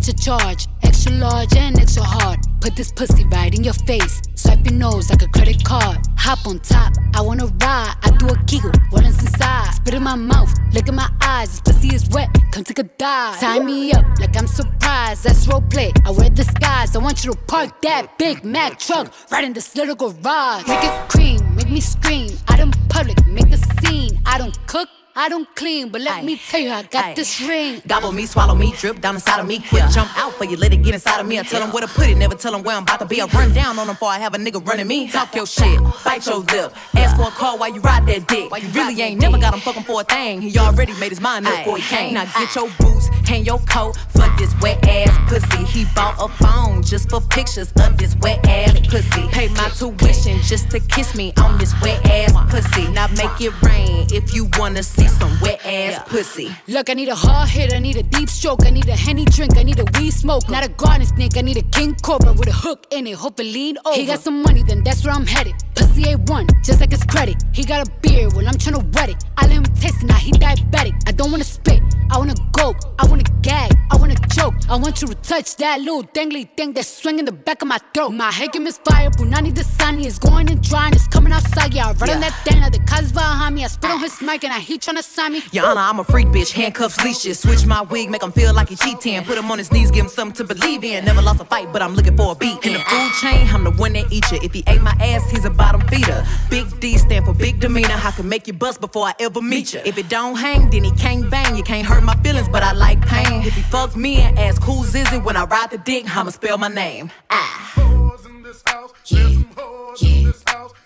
Catch a charge. Extra large and extra hard. Put this pussy right in your face. Swipe your nose like a credit card. Hop on top, I wanna ride. I do a giggle, what is inside? Spit in my mouth, look in my eyes. This pussy is wet, come take a dive. Tie me up like I'm surprised. That's roleplay. I wear disguise. I want you to park that Big Mac truck right in this little garage. Make it cream, I don't clean, but let me tell you, I got this ring. Gobble me, swallow me, drip down inside of me. Quick jump out for you, let it get inside of me. I tell them where to put it, never tell them where I'm about to be. I run down on them before I have a nigga running me. Talk your shit, bite your lip. Ask for a call while you ride that dick. You really ain't never got him fucking for a thing. He already made his mind up before he came. Now get your boots, hang your coat for this wet ass pussy. He bought a phone just for pictures of this wet ass pussy. Pay my tuition just to kiss me on this wet ass pussy. Now make it rain if you wanna see some wet ass pussy. Look, I need a hard hit, I need a deep stroke, I need a henny drink, I need a weed smoke. Not a garden snake, I need a king cobra with a hook in it, hope it lean over. He got some money, then that's where I'm headed. Pussy A1, just like his credit. He got a beard, well, I'm tryna wet it. I let him taste it, now he diabetic. I don't wanna spit, I wanna go, I wanna gag, I wanna choke. I want you to touch that little dangly thing that's swinging the back of my throat. My head can misfire, Punani the sunny is going and drying, it's coming outside. Yeah, I run on that thing, now the cuz behind me. I spit on his mic and I he tryna sign me. Honor, I'm a freak bitch, handcuffs, leashes. Switch my wig, make him feel like he cheating. Put him on his knees, give him something to believe in. Never lost a fight, but I'm looking for a beat. In the food chain, I'm the one that eat you. If he ate my ass, he's a bottom feeder. Big D stand for big demeanor. I can make you bust before I ever meet you. If it don't hang, then he can't bang. You can't hurt my feelings, but I like pain. If he fuck me and ask who's is it when I ride the dick, I'ma spell my name. Ah. Yeah, yeah,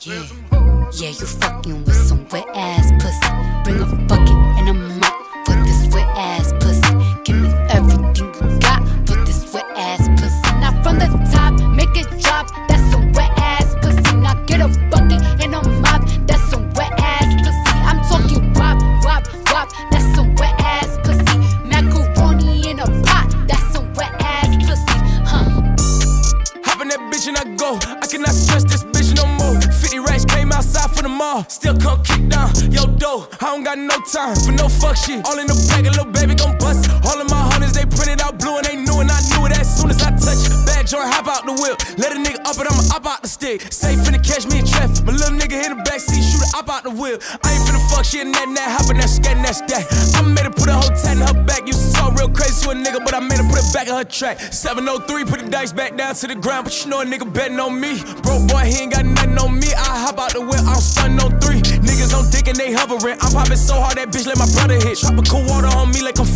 yeah. Yeah, you fucking with some wet ass pussy. Bring a bucket and a mop for this wet ass pussy. Give me everything you got for this wet ass pussy. Now from the top, make it drop. That's go. I cannot stress this bitch no more. 50 racks came outside for the mall. Still come kick down yo dough. I don't got no time for no fuck shit. All in the bag, a little baby gon' bust. All of my hunters, they printed out blue and they knew and I knew it as soon as I touch it. Bad joint, hop out the whip. Let a nigga up and I'ma up out the stick. Safe finna catch me in traffic. My little nigga hit the back up out the whip. I ain't finna fuck shit and that that hoppin' that scat and that's that. I made her put a whole tat in her back. Used to talk real crazy to a nigga, but I made her put it back in her track. 703, put the dice back down to the ground, but you know a nigga betting on me. Broke boy, he ain't got nothing on me. I hop out the whip, I'm stunning on three. On dick and they hovering. I'm popping so hard that bitch let my brother hit. Tropical water on me like I'm.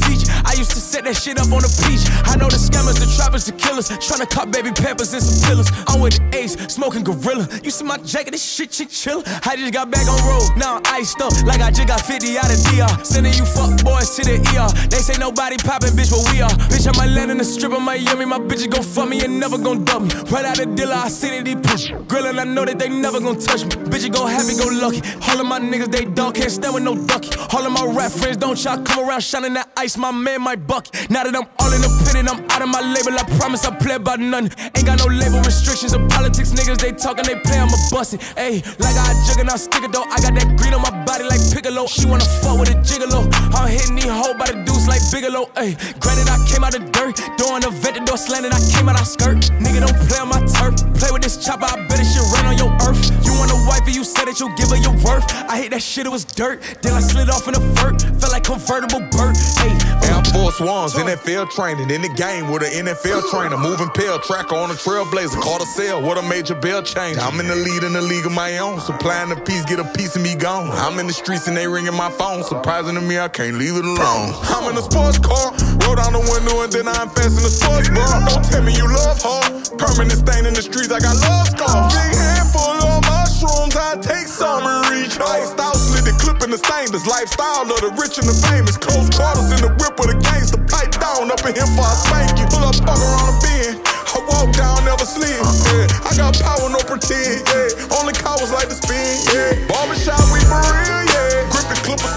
I used to set that shit up on the beach. I know the scammers, the trappers, the killers. Tryna cut baby peppers and some pillars. I'm with the ace, smoking gorilla. You see my jacket, this shit chinchilla. I just got back on road, now I'm iced up like I just got 50 out of DR. Sending you fuck boys to the ER. They say nobody pop poppin', bitch, what we are. Bitch, I might land in the strip of Miami. My bitches gon' fuck me and never gon' dump me. Right out the dealer, I see that these push. Grillin', I know that they never gon' touch me. Bitches go happy, go lucky. All of my niggas, they dog, can't stand with no ducky. All of my rap friends don't y'all come around shining that ice. My man, my buck. Now that I'm all in the pit and I'm out of my label, I promise I play by none. Ain't got no label restrictions or politics, niggas. They talkin', they play, I'ma bust it. Ayy, like I jugkin', I stick it though. I got that green on my body like Piccolo. She wanna fuck with a gigolo. I'm hitting these hoes by the deuce like Bigalow. Ayy, granted, I came out of dirt. On the vent, the door slanted, I came out of skirt. Nigga, don't play on my turf. Play with this chopper, I bet it shit rain on your earth. You want a wife and you said that you'll give her your worth. I hate that shit, it was dirt. Then I slid off in a vert. Felt like convertible Burt. Ayy, Air Force Ones, NFL training in the game with an NFL trainer. Moving pill tracker on a trailblazer. Caught a sale what a major bill change. I'm in the lead in the league of my own. Supplying the piece, get a piece of me gone. I'm in the streets and they ringing my phone. Surprising to me, I can't leave it alone. I'm in a sports car. Roll down the window and then I'm fast in a sports bra. Don't tell me you love her. Permanent stain in the streets, I got love scars. Big handful of mushrooms, I take some and reach. Iced out, slit the clip in the stainless. Lifestyle of the rich and the famous. Close quarters in the whip with a gangster. Pipe down up in here for a spank you. Pull up, fuck around a bend. I walk down, never sleep. Yeah. I got power, no pretend. Yeah. Only cowards like to spin. Yeah. Barbershop, we for real. Yeah. Grip the clipper,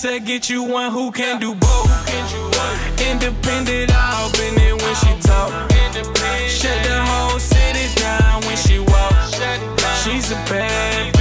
said, Get you one who can do both. Independent, I'll been there when she talk. Shut the whole city down when she walk. She's a bad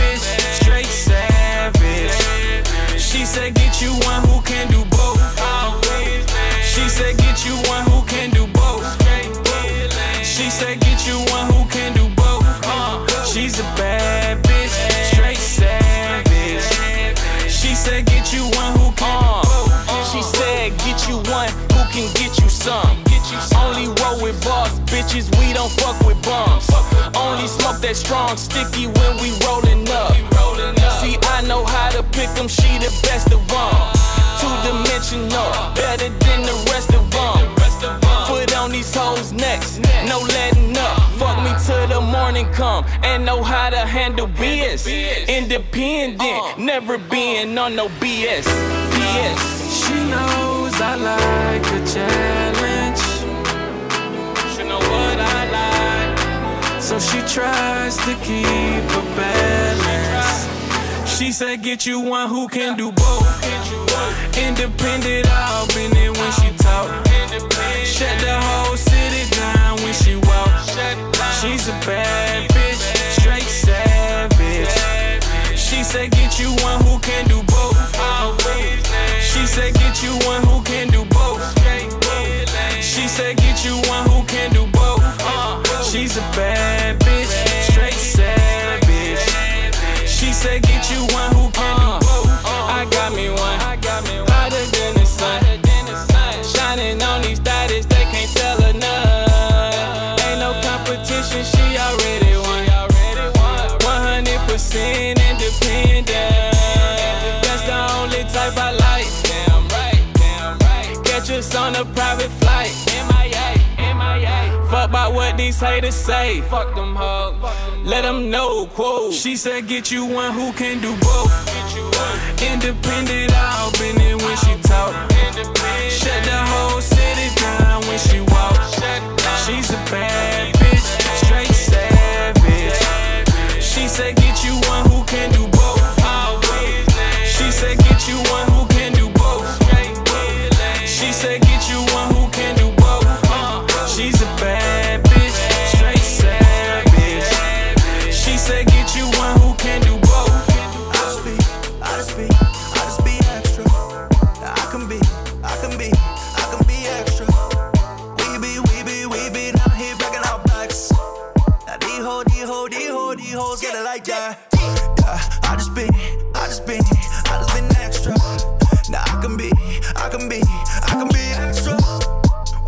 bitches, we don't fuck with bums. Only smoke that strong sticky when we rollin' up. See, I know how to pick 'em, she the best of them. Two dimensional, better than the rest of them. Foot on these hoes' necks, no letting up. Fuck me till the morning come, and know how to handle BS. Independent, uh. never being on no BS. BS. She knows I like a challenge. She know what I like. So she tries to keep a balance. She said, Get you one who can do both. Independent, I'll been there when she talk. Shut the whole city down when she walk. She's a bad bitch, straight savage. She said, Get you one who can do both. She said, Get you one who can do both. Said, Get you one who can do both. Uh, she's a bad these haters say. Fuck them hoes. Let them know, quote. She said, Get you one who can do both. Independent, I'll been there when she talk. Shut the whole city down when she walk. She's a bad bitch, straight savage. She said, Get you one who can do both. She said, Get you one who can do both. She said, Get you just been, I just been, I just been extra. Now I can be, I can be, I can be extra.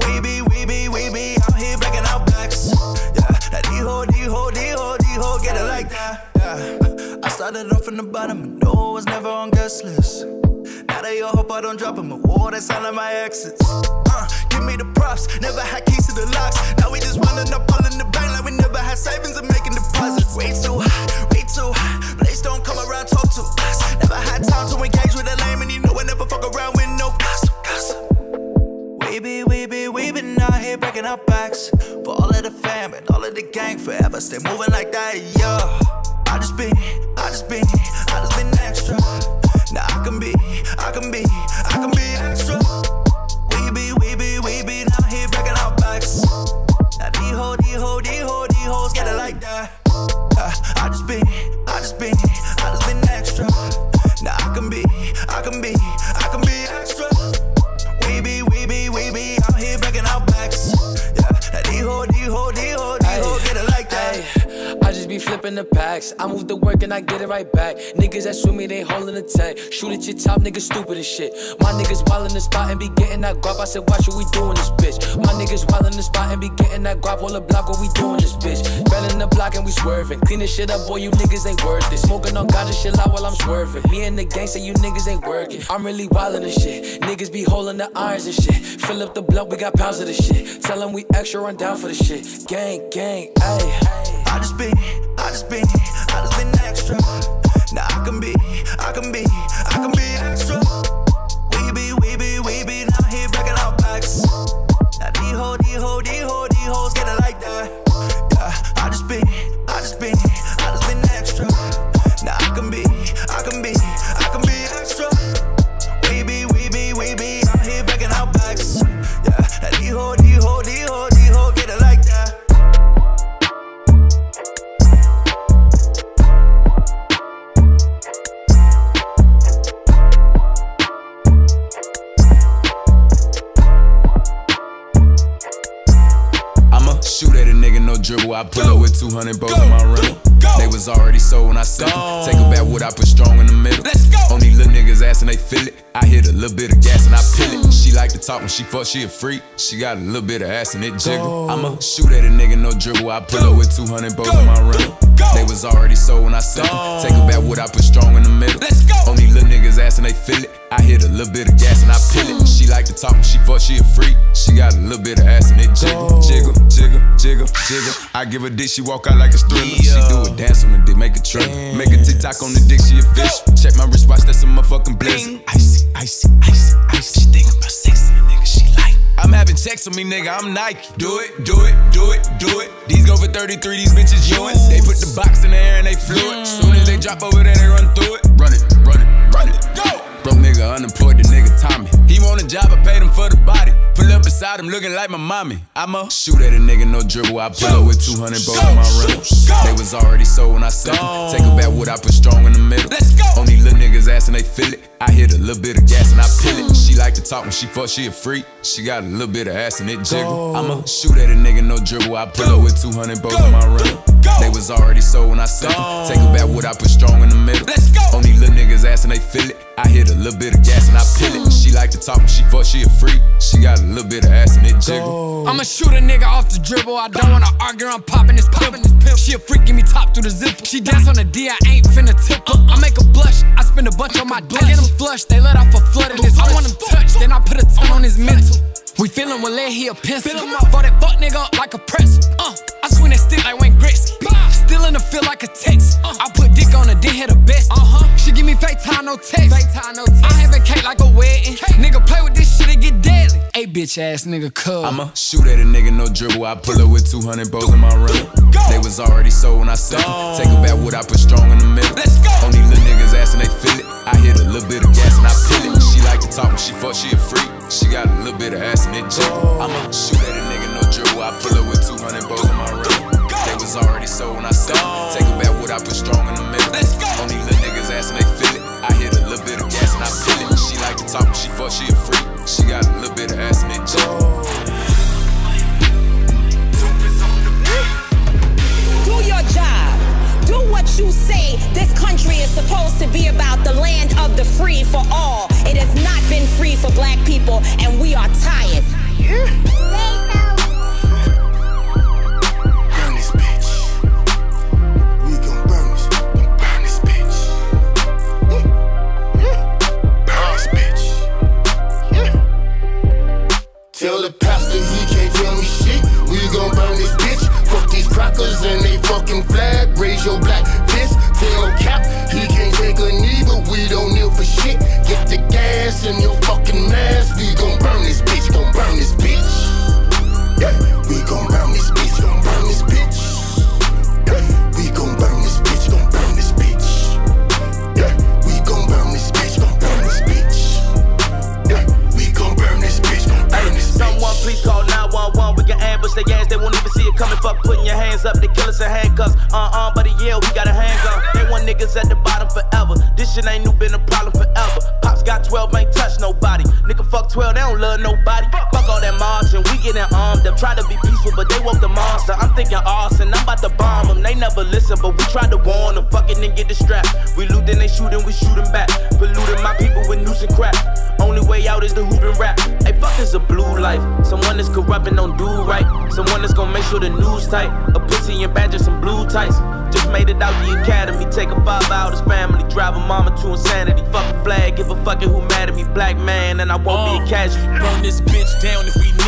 We be, we be, we be out here breaking out backs. Yeah, that D-ho, D-ho, D-ho, D-ho, get it like that. Yeah, I started off from the bottom, no, I was never on guest list. Now they all hope I don't drop them a war, that sound like my exits. Uh, give me the props, never had keys to the locks. Now we just running up all in the bank like we never had savings and making deposits. Way too high, way too high. Please don't come around, talk to us. Never had time to engage with a lame, and you know I never fuck around with no gossip. gossip. We be, we be, we been out here breaking our backs For all of the fam and all of the gang forever Stay moving like that, yeah I just been, I just been, I just been extra Now I can be, I can be, I can be extra. We be, we be, we be out here breaking our backs. Now these hoes, these hoes, these hoes, these hoes get it like that. Uh, I just been, I just been, I just be flipping the packs. I move the work and I get it right back. Niggas that shoot me, they holding the tank. Shoot at your top, niggas stupid as shit. My niggas wild in the spot and be getting that guap. I said, why should we doing this bitch? My niggas wild in the spot and be getting that guap on the block. What we doing this bitch? Bell in the block and we swerving. Clean this shit up, boy, you niggas ain't worth it. Smoking on and shit out while I'm swerving. Me and the gang say you niggas ain't working. I'm really wildin' this shit. Niggas be holding the irons and shit. Fill up the blunt, we got pounds of this shit. Tell them we extra run down for the shit. Gang, gang, ayy. I just been, I just been, I just been extra. Now I can be, I can be, I can be I pull up with 200 bows in my rental. They was already sold when I sent them. Take a back what I put strong in the middle. Let's go. Only little niggas ass and they feel it. I hit a little bit of gas and I peel it. She like to talk when she fuck, she a freak. She got a little bit of ass and it jiggle. I'ma shoot at a nigga, no dribble. I pull up with 200 bows in my rental. They was already sold when I sent them. Take a back what I put strong in the middle. Let's go. Only little niggas ass and they feel it. I hit a little bit of gas and I peel it. She like to talk when she fuck, she a freak. She got a little bit of ass and it jiggle, jiggle, jiggle, jiggle, jiggle. I give her dick, she walk out like a thriller. She do a dance on the dick, make a trip. Make a TikTok on the dick, she a fish. Check my wristwatch, that's a motherfucking blizzard. Icy, icy, icy, icy. She think about sex, and nigga, she like. I'm having checks on me, nigga, I'm Nike. Do it, do it, do it, do it. These go for 33, these bitches yours. They put the box in the air and they flew it. Soon as they drop over there, they run through it. Run it, run it, run it. Go! Broke nigga unemployed, the nigga Tommy. He want a job, I paid him for the body. Pull up beside him looking like my mommy. I'ma shoot at a nigga, no dribble. I pull up with 200 bows in my rental. They was already sold when I sent them. Take a back what I put strong in the middle. Let's go. Only little niggas ass and they feel it. I hit a little bit of gas and I peel it. She like to talk when she fuck, she a freak. She got a little bit of ass and it jiggle. I'ma shoot at a nigga, no dribble. I pull up with 200 bows in my rental. They was already sold when I sent them. Take a back what I put strong in the middle. Let's go. Only little niggas ass and they feel it. I hit a little bit of gas and I peel it. She like to talk when she fuck, she a freak. She got a little bit of ass and it jiggle. I'ma shoot a nigga off the dribble. I don't wanna argue, I'm popping this popping this pill. She a freak, give me top through the zipper. She dance on the D, I ain't finna tip her. I make a blush, I spend a bunch on my dick. I get them flushed, they let off a flood in this. I want him touched, then I put a ton on his mental. We feelin' with lead, he a pencil. Fill him up for that fuck nigga up like a press. Uh, I swing that stick like Wayne Gretzky. Still in the feel like a text. I put dick on her, then hit her best. Uh huh. She give me FaceTime, no text. FaceTime, no text. I having cake like a wedding. Nigga play with this shit, it get deadly. Hey, bitch ass nigga, cuz. I'ma shoot at a nigga, no dribble. I pull up with 200 bows in my rental. They was already sold when I sent them. Take a back what I put strong in the middle. Let's go. Only little niggas ass and they feel it. I hit a little bit of gas and I peel it. She like to talk when she fuck, she a freak. She got a little bit of ass and it jiggle. I'ma shoot at a nigga, no dribble. I pull up with 200 bows in my rental. They was already sold when I sent them. Take a back what I put strong in the middle. Let's go. Only little niggas assin', they feel it. I hit a little bit of gas and I peel it. She like to talk when she fuck, she a freak. She got a little bit of ass and it jiggle. Do your job what you say, this country is supposed to be about the land of the free for all. It has not been free for black people, and we are tired. Yeah. Tell the pastor he can't tell me shit. We gon' burn this bitch. Crackers and they fucking flag. Raise your black fist. Tell Cap he can't take a knee, but we don't kneel for shit. Get the gas in your fucking mask. We gon' burn this bitch. Gon' burn this bitch. Yeah, we gon' burn 911. We can ambush their ass. They won't even see it coming. Fuck putting your hands up. They kill us in handcuffs. Uh uh, but yeah, we got a handgun. They want niggas at the bottom forever. This shit ain't new, been a problem forever. Pops got 12, ain't touch nobody. Nigga fuck 12, they don't love nobody. Fuck all that marching, we getting armed. Them try to be peaceful, but they woke the monster. I'm thinking arson, about to bomb them. They never listen, but we try to warn them. Fuck it and get distracted. We loot, then they shootin', we shootin' back. Polluting my people with noose and crap. Only way out is the hoop and rap. Hey, fuck is a blue life. Someone that's corrupting don't do right. Someone that's gonna make sure the news tight. A pussy and badger, some blue tights. Just made it out the academy. Take a five out his family. Drive a mama to insanity. Fuck a flag, give a fucking who mad at me. Black man, and I won't be a oh. casualty. Burn this bitch down if we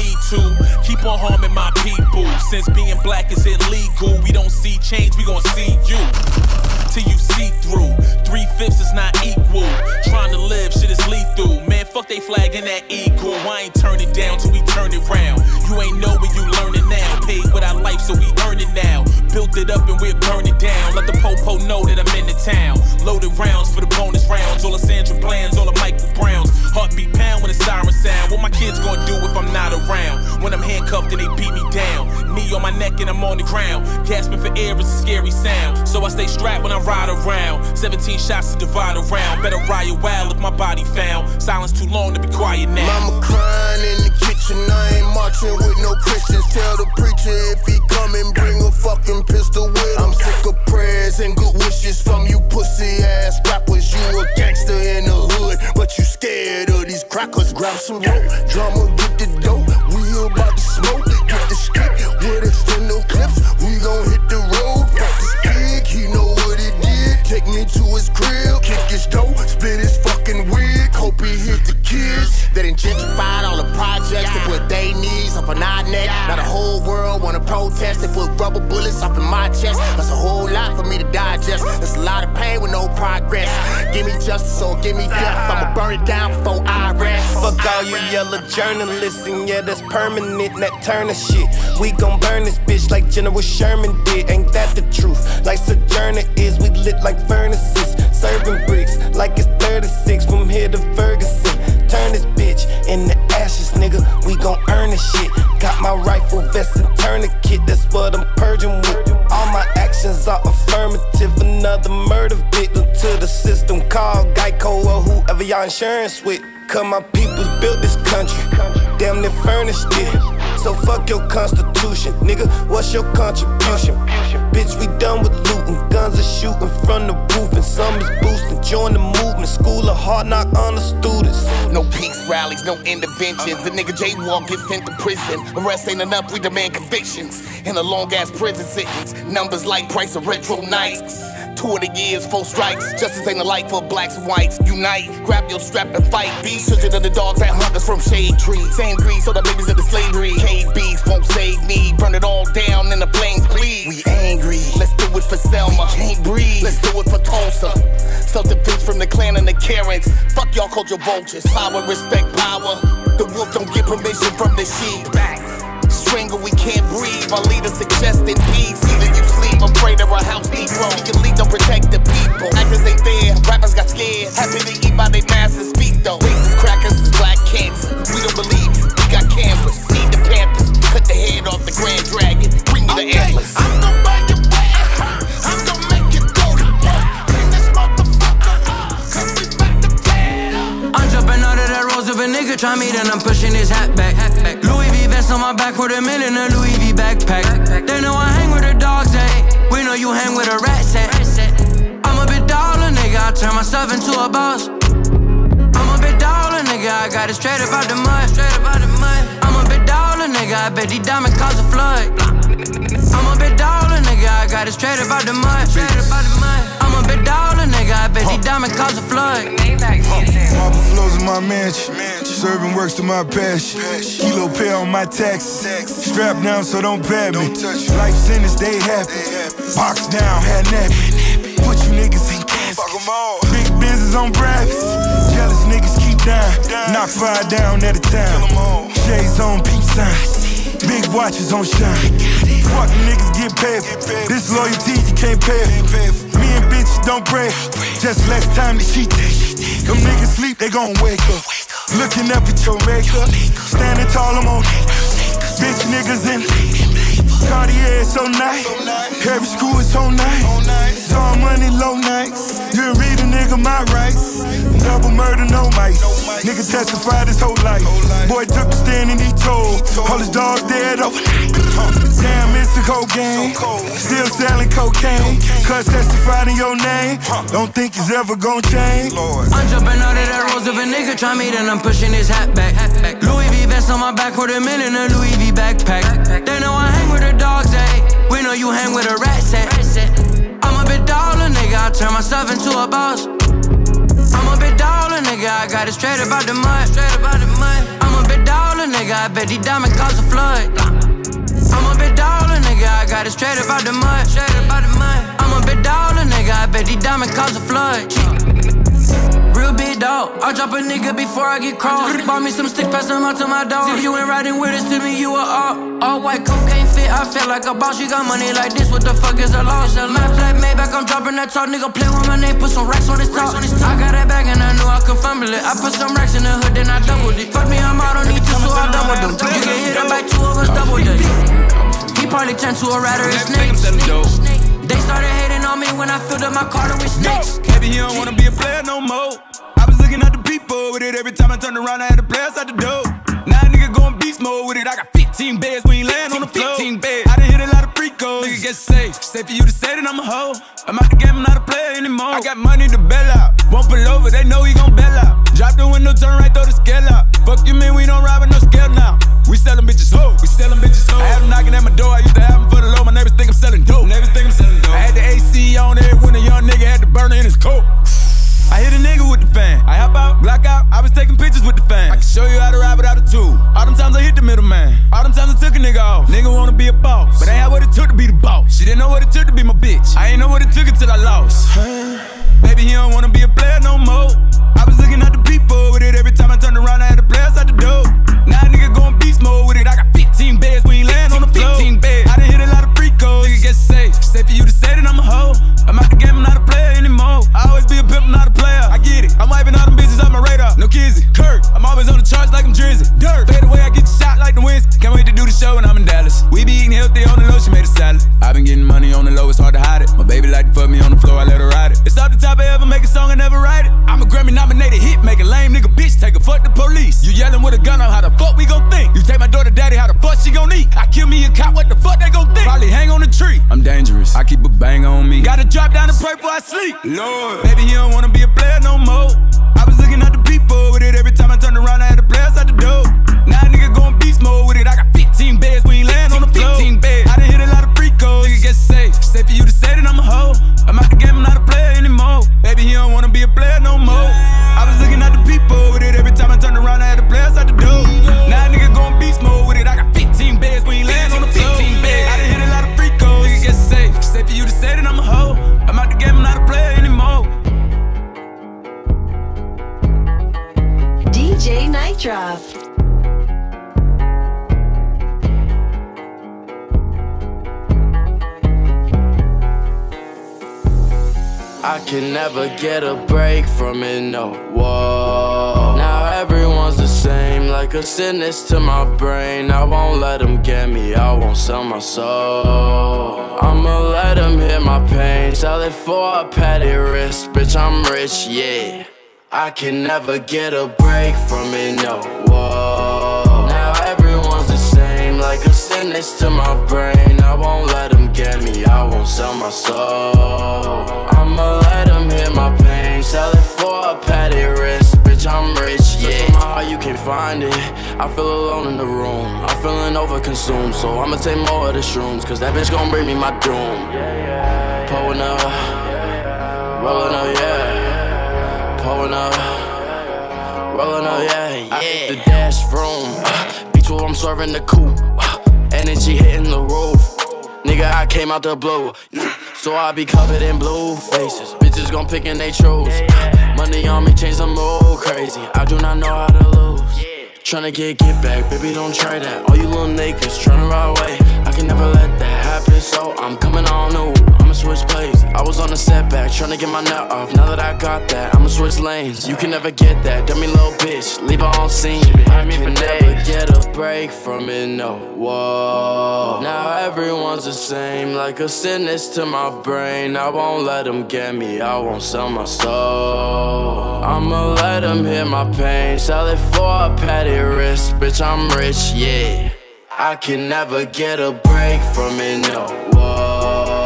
Keep on harming my people. Since being black is illegal, we don't see change, we gon' see you. Till you see through. Three fifths is not equal. Trying to live, shit is lethal. Man, fuck they flag that equal. I ain't turn it down till we turn it round. You ain't know when you learn it now. Paid with our life, so we earn it now. Built it up and we're burning down. Let the popo know that I'm in the town. Loaded rounds for the bonus rounds. All the Sandra Bland's, all the Michael Browns. Heartbeat pound when the siren sound. What my kids gonna do if I'm not around? When I'm handcuffed and they beat me down. Knee on my neck and I'm on the ground. Gasping for air is a scary sound. So I stay strapped when I ride around. 17 shots to divide around. Better riot wild if my body found. Silence too long to be quiet now. Mama crying in the kitchen. I ain't marching with no Christians. Tell the preacher if he come and bring a fucking pistol with him. I'm sick of prayers and good wishes from you pussy ass rappers. You a gangster in the hood, but you scared of these crackers. Grab some rope, drama, get the dope. We about to smoke, get the stick with external clips. We gon' hit the road. Fuck this pig, he know. Take me to his crib, kick his dough, split his fucking wig. Hope he hit the kids. Done gentrified all the projects. They put they knees up on our neck. Now the whole world wanna protest. They put rubber bullets up in my chest. That's a whole lot for me to digest. That's a lot of pain with no progress. Give me justice or give me death. I'ma burn it down before I rest. Fuck all you yellow journalists, and yeah, that's permanent, that Turner shit. We gon' burn this bitch like General Sherman did, ain't that the truth? Like Sojourner is, we lit like furnaces, serving bricks like it's 36 from here to Ferguson. Turn this bitch into ashes, nigga. We gon' earn this shit. Got my rifle vest and tourniquet, that's what I'm purging with. All my actions are affirmative. Another murder victim to the system called Geico or whoever y'all insurance with. Cause my peoples built this country, damn near furnished it. So fuck your constitution, nigga. What's your contribution? Bitch, we done with looting. Guns are shooting from the roof, and some is boosting. Join the movement. School of hard knock on the students. No peace rallies, no interventions. The nigga jaywalk gets sent to prison. Arrest ain't enough, we demand convictions. In a long ass prison sentence, numbers like price of retro nights. Two of the years, four strikes. Justice ain't alike for blacks and whites. Unite, grab your strap and fight. Be children of the dogs that hunt us from shade trees. Same greed, so the babies of the slavery. KBs won't save me. Burn it all down in the flames, please. We angry, let's do it for Selma. Can't breathe, let's do it for Tulsa. Self defense from the clan and the Karens. Fuck y'all culture vultures. Power, respect, power. The wolf don't get permission from the sheep. Strangle, we can't breathe. Our leaders suggesting peace. Either you sleep or pray to our house Negro. We can lead, don't protect the people. Actors ain't there, rappers got scared. Happy to eat by their masters' feet though. Racist crackers is black cancer. We don't believe you, we got cameras. Need the Panthers, cut the head off the Grand Dragon. Bring me the antlers. I'm gonna if try me, then I'm pushing his hat back. Louis V vest on my back, quarter million a Louis V backpack. They know I hang with the dogs, eh? We know you hang with a rat set. I'm a bit dollar, nigga. I turn myself into a boss. I'm a bit dollar, nigga. I got it straight about the mud. Straight about the mud. I'm a bit dollar, nigga. I bet these diamonds cause a flood. I'm a bit dollar, nigga. I got it straight about the mud. Straight about the mud. I'm a bit dollar, nigga. I bet these diamonds cause a flood. Marble flows in my mansion. Serving works to my passion. Kilo pay on my taxes. Strap down so don't pat me. Life sentence, they happy. Box down, had nappy. Put you niggas in caskets. Big Benzes on brackets. Jealous niggas keep down. Knock five down at a time. Shades on peace signs. Big watches on shine. Fuck niggas get paid. This loyalty you can't pay. Me and bitches don't pray. Just less time to cheat. Them niggas sleep, they gon' wake up. Looking up at your makeup. Standing tall, I'm on. Bitch niggas in. Cartier is so nice. Every school is so nice. Tall money, low nights. You read a nigga my rights. Double murder, no mice. Nigga testified his whole life. Boy took a stand and he told. All his dogs dead overnight. Damn, it's the cocaine. Still selling cocaine. Cause testified in your name. Don't think it's ever gonna change. I'm jumping out of that rose if a nigga try me, then I'm pushing his hat back. Louis V vest on my back, quarter million a Louis V backpack. They know I hang with dogs, ayy. We know you hang with a rat set. I'm a bit dollar, nigga. I turn myself into a boss. I'm a bit dollar, nigga. I got it straight about the mud. Straight about the mud. I'm a bit dollar, nigga. I bet these diamonds cause a flood. I'm a bit dollar, nigga. I got it straight about the mud. Straight about the mud. I'm a bit dollar, nigga. I bet these diamonds cause a flood. Real big dog. I'll drop a nigga before I get caught. Bought me some sticks, pass them out to my dog. If you ain't riding with us, to me, you a all. All white cocaine fit, I feel like a boss. You got money like this, what the fuck is a loss? Matte Black Maybach, I'm dropping that talk. Nigga play with my name, put some racks on his top. I got that bag and I knew I could fumble it. I put some racks in the hood, then I doubled it. Fuck me, I'm out on these two, so I doubled them. You get hit up by two of us, double it. He probably turned to a rat or a snake. They started hating on me when I filled up my car with snakes. Maybe he don't wanna be a player no more. I was looking at the people with it every time I turned around. I had the players out the door. Now a nigga going beast mode with it. I got 15 beds, we ain't laying on the floor. 15 beds. I done hit a lot of goals. Nigga get safe. Safe for you to say that I'm a hoe. I'm out the game, I'm not a player anymore. I got money to bail out. Won't pull over, they know we gon' bail out. Drop the window, turn right, throw the scale out. Fuck you, man, we don't ride with no scale now. We sellin' bitches hoe. We sellin' bitches hoe. I had them knocking at my door. I used to have them for the low. My neighbors think I'm selling dope. Neighbors think I'm selling dope. I had the AC on there when a young nigga had the burner in his coat. I hit a nigga with the fan. I hop out, block out. I was taking pictures with the fan. I can show you how to ride without a tool. All them times I hit the middleman. All them times I took a nigga off. Nigga wanna be a boss, but ain't had what it took to be the boss. She didn't know what it took to be my bitch. I ain't know what it took until I lost. Baby, he don't wanna be a player no more. I was looking at the people with it every time I turned around. I had the players out the door. Now nigga going say that I'm a hoe. I'm out the game, I'm not a player anymore. I always be a pimp, not a player. I get it. I'm wiping all them bitches off my radar. No kizzy. Kurt. I'm always on the charts like I'm Drizzy. Dirt. Fade away, I get shot like the winds. Can't wait to do the show when I'm in Dallas. We be eating healthy on the low, she made a salad. I've been getting money on the low, it's hard to hide it. My baby like to fuck me on the floor, I let her ride it. It's off the top, I ever make a song, I never write it. I'm a Grammy nominated hit, make a lame nigga bitch, take a fuck the police. You yelling with a gun on how the fuck we gon' think? You take my daughter daddy, how the fuck she gon' eat? I kill me a cop, what the fuck they gon' think? Probably hang on the tree. I'm dangerous, I keep a bang on me. Gotta drop down and pray before I sleep. Lord, baby, he don't wanna be a player no more. I was looking at the people with it every time I turned around, I had the players out the door. Now a nigga going beast mode with it. I got 15 beds, we ain't laying on the floor. 15 beds. I done hit a lot of freak goals. Nigga get safe. Safe for you to say that I'm a hoe. I'm out the game, I'm not a player anymore. Baby, he don't wanna be a player no more. I can never get a break from it, no. Whoa. Now everyone's the same, like a sickness to my brain. I won't let them get me, I won't sell my soul. I'ma let them hit my pain, sell it for a petty risk. Bitch, I'm rich, yeah. I can never get a break from it, no. Whoa. Now everyone's the same, like a sickness to my brain. I won't let them get me, I won't sell my soul. I'ma let them hit my pain, sell it for a petty risk. Bitch, I'm rich, yeah. my heart, you can't find it. I feel alone in the room, I'm feeling overconsumed. So I'ma take more of the shrooms, cause that bitch gon' bring me my doom. Pulling up, rolling up, yeah. Pulling up. Rolling up, yeah, yeah. I hit the dash room. Beach while I'm serving the coupe. Energy hitting the roof. Nigga, I came out the blue. So I be covered in blue faces. Bitches gon' pick and they choose. Money on me, change the mood crazy. I do not know how to lose. Tryna get get back, baby, don't try that. All you little niggas tryna ride away. I can never let that happen, so I'm coming on new. I'ma switch plays. I was on a setback, tryna get my nut off. Now that I got that, I'ma switch lanes. You can never get that, dummy little bitch. Leave her on scene. I can never get a break from it, no. Whoa. Now everyone's the same, like a sickness to my brain. I won't let them get me, I won't sell my soul. I'ma let them hit my pain, sell it for a petty wrist. Bitch, I'm rich, yeah. I can never get a break from it, no. Whoa.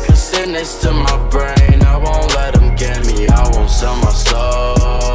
Like a sickness to my brain. I won't let them get me, I won't sell my soul.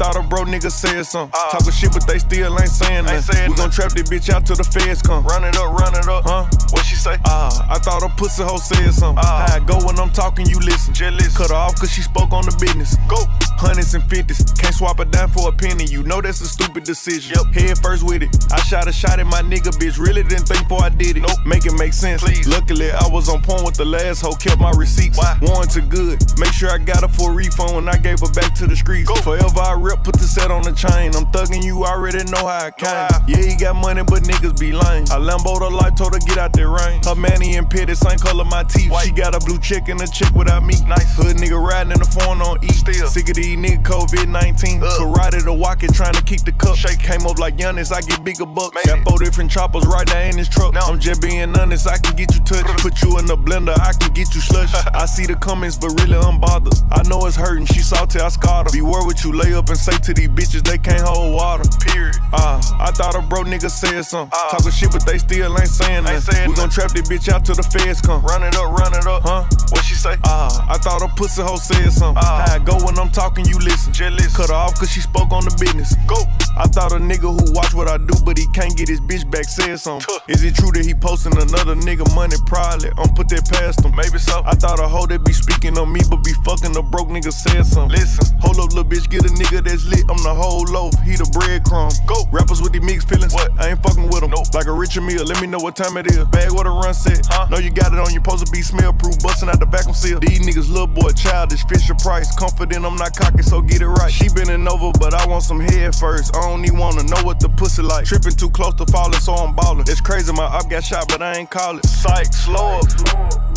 I thought a bro nigga said something. Talking shit, but they still ain't saying nothing. We gon' trap this bitch out till the feds come. Run it up, run it up. Huh? What she say? Ah, I thought a pussy hoe said something. How I go when I'm talking, you listen. Just Cut her off cause she spoke on the business. Go. Hundreds and fifties. Can't swap a dime for a penny. You know that's a stupid decision. Yep. Head first with it. I shot a shot at my nigga, bitch. Really didn't think before I did it. Nope. Make it make sense. Please. Luckily, I was on point with the last hoe. Kept my receipts. Why? Warranted good. Make sure I got her for a refund when I gave her back to the streets. Go. Forever I rip, put the set on the chain. I'm thugging you, I already know how I came. Yeah, he got money, but niggas be lame. I Lambo the life, told her get out that rain. Her manny and petty, same color my teeth. She got a blue chick and a chick without me. Nice. Hood nigga riding in the phone on E. Still. Sick of these niggas COVID 19. Karate to walk it, trying to keep the cup. Shake came up like Giannis, I get bigger bucks. Got four different choppers right there in this truck. I'm just being honest, I can get you touched. Put you in the blender, I can get you slush. I see the comments, but really I'm bothered. I know it's hurting, she salty, I scarred her. Beware what you lay up and say to these bitches, they can't hold water. Period. Ah, I thought a bro nigga said something. Talking shit, but they still ain't saying nothing. We gon' trap this bitch out till the feds come. Run it up, run it up. Huh? What she say? Ah, I thought a pussy hoe said something. Ah. How I go when I'm talking, you listen. Just Cut her off cause she spoke on the business. Go. I thought a nigga who watch what I do, but he can't get his bitch back said something. Is it true that he posting another nigga money? Probably. I'm put that past him. Maybe so. I thought a hoe that be speaking on me, but be fucking a broke nigga said something. Listen. Hold up, little bitch, get a nigga that's lit. I'm the whole loaf. He the breadcrumb. Go. Rappers with the mixed feelings. What? I ain't fucking with them. Nope. Like a Richard meal, Let me know what time it is. Bag what a run set. Huh? Know you got it on. You supposed to be smell proof. Busting out the back of seal. These niggas little boy childish. Fisher Price. Confident I'm not cocky, so get it right. She bending over, but I want some head first. I don't even wanna know what the pussy like. Tripping too close to falling, so I'm ballin'. It's crazy, my up got shot, but I ain't call it. Psych, slow up.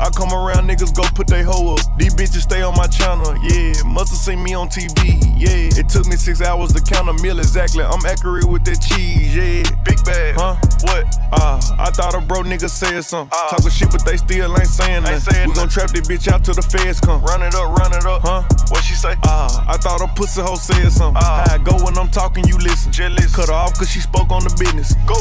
I come around, niggas go put they hoe up. These bitches stay on my channel, yeah. Musta seen me on TV, yeah. It took me six hours to count a meal exactly. I'm accurate with that cheese, yeah. Big bag, huh? What? Ah, I thought a bro nigga said something. Talking shit, but they still ain't saying nothing. We gon' trap this bitch out till the feds come. Run it up, run it up, huh? What she say? Ah, I thought a pussy hoe said something. How I go when I'm talking, you listen. Just Cut her off cause she spoke on the business. Go.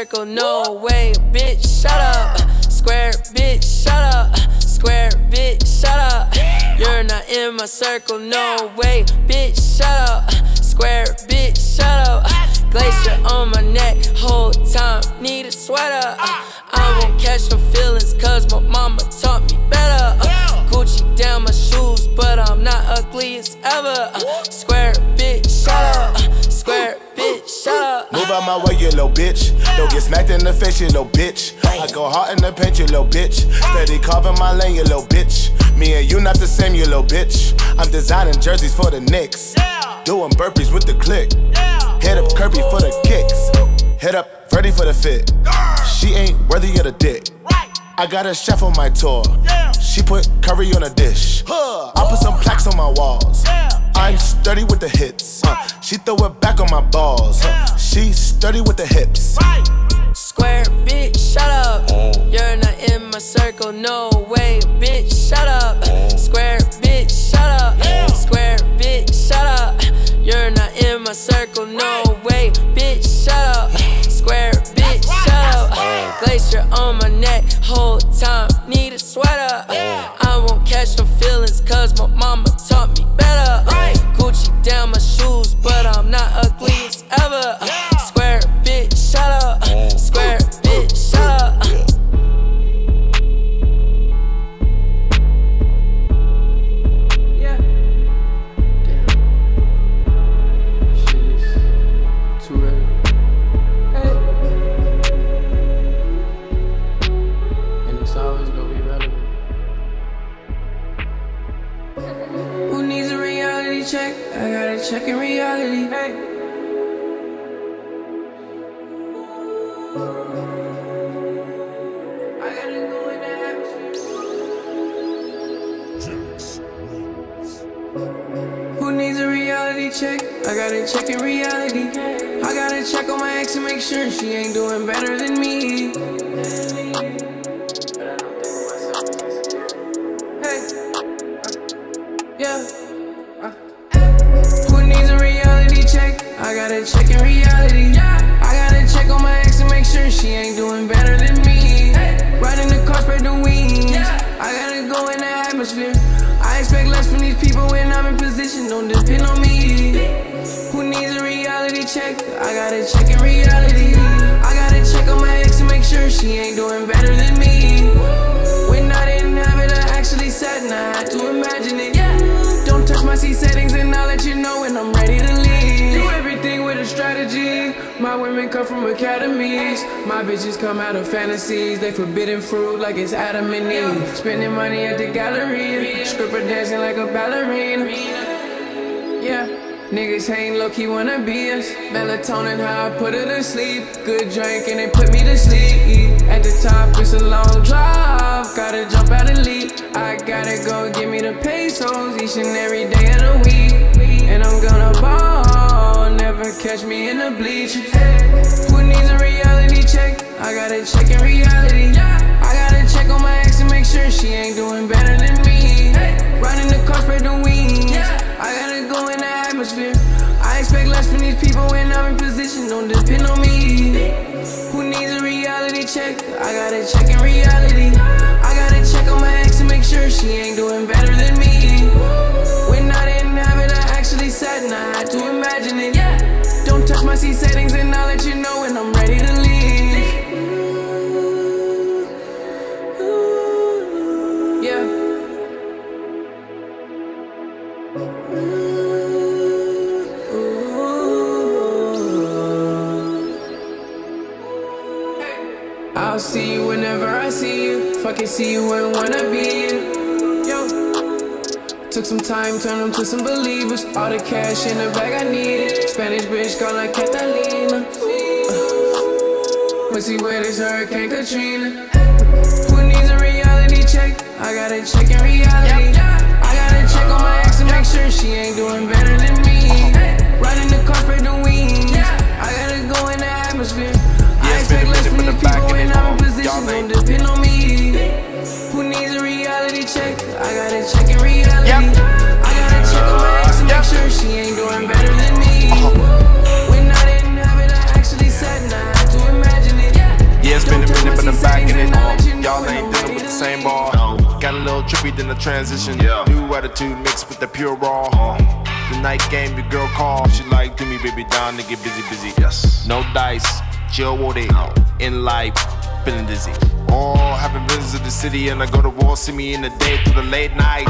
Circle, no little bitch. Steady carving my lane, you little bitch. Me and you not the same, you little bitch. I'm designing jerseys for the Knicks. Doing burpees with the click. Hit up Kirby for the kicks. Hit up Freddie for the fit. She ain't worthy of the dick. I got a chef on my tour. She put curry on a dish. I put some plaques on my walls. I'm sturdy with the hits. Uh, she throw it back on my balls. Uh, she sturdy with the hips. Square, bitch, shut up. You're not in my circle, no way, bitch, shut up. Square, bitch, shut up. Square, bitch, shut up. You're not in my circle, no way, bitch, shut up. Square, bitch, shut up. Glacier on my neck, whole time, need a sweater. I won't catch no feelings, cause my mama taught me better. Doing better than me. Hey, uh, yeah. Uh. Who needs a reality check? I gotta check in reality. Yeah. I gotta check on my ex and make sure she ain't doing better than me. Riding the car, spread the wings. I gotta go in the atmosphere. I expect less from these people when I'm in position. Don't depend on me. Who needs a reality check? I gotta check in reality. Sure she ain't doing better than me. When I didn't have it, I actually sat and I had to imagine it. Yeah. Don't touch my C settings and I'll let you know when I'm ready to leave. Do everything with a strategy. My women come from academies. My bitches come out of fantasies. They forbidden fruit like it's Adam and Eve. Spending money at the gallery. Stripper dancing like a ballerina. Yeah. Niggas ain't low key wanna be us. Melatonin, how I put her to sleep. Good drink and it put me to sleep. At the top, it's a long drive. Gotta jump out and leap. I gotta go get me the pesos each and every day of the week. And I'm gonna ball, never catch me in the bleach. Who needs a reality check? I gotta check in reality. I gotta check on my ex and make sure she ain't doing better than me. Riding the car, spread the wings. I gotta go in the atmosphere. I expect less from these people when I'm in position. Don't depend on me. Who needs a reality check? I gotta check in reality. I gotta check on my ex to make sure she ain't doing better than me. When I didn't have it, I actually sat and I had to imagine it. Don't touch my C settings and I'll let you know when I'm ready to leave. I'll see you whenever I see you. Fucking see you and wanna be you. Yo. Took some time, turned them to some believers. All the cash in the bag I needed. Spanish bitch called like Catalina. Uh, Pussy wet as Hurricane Katrina. Who needs a reality check? I gotta check in reality. I gotta check on my ex and make sure she ain't doing better than me. Riding the car, spread the wings. I gotta go in the atmosphere take less from the people when I'm position. Don't depend on me. Who needs a reality check? I gotta check in reality. Yep. I gotta check on my ex and yep. sure she ain't doing better than me. Oh. When I didn't have it, I actually said now to imagine it. Yeah, it's been a minute, but I'm back in it. Y'all ain't dealing with the same ball. Got a little trippy, then the transition. New attitude mixed with the pure raw. The night game, your girl called. She like, do me, baby, down to get busy, busy. Yes. No dice chill with it. In life, feeling dizzy. Oh, having visited the city and I go to war. See me in the day through the late night.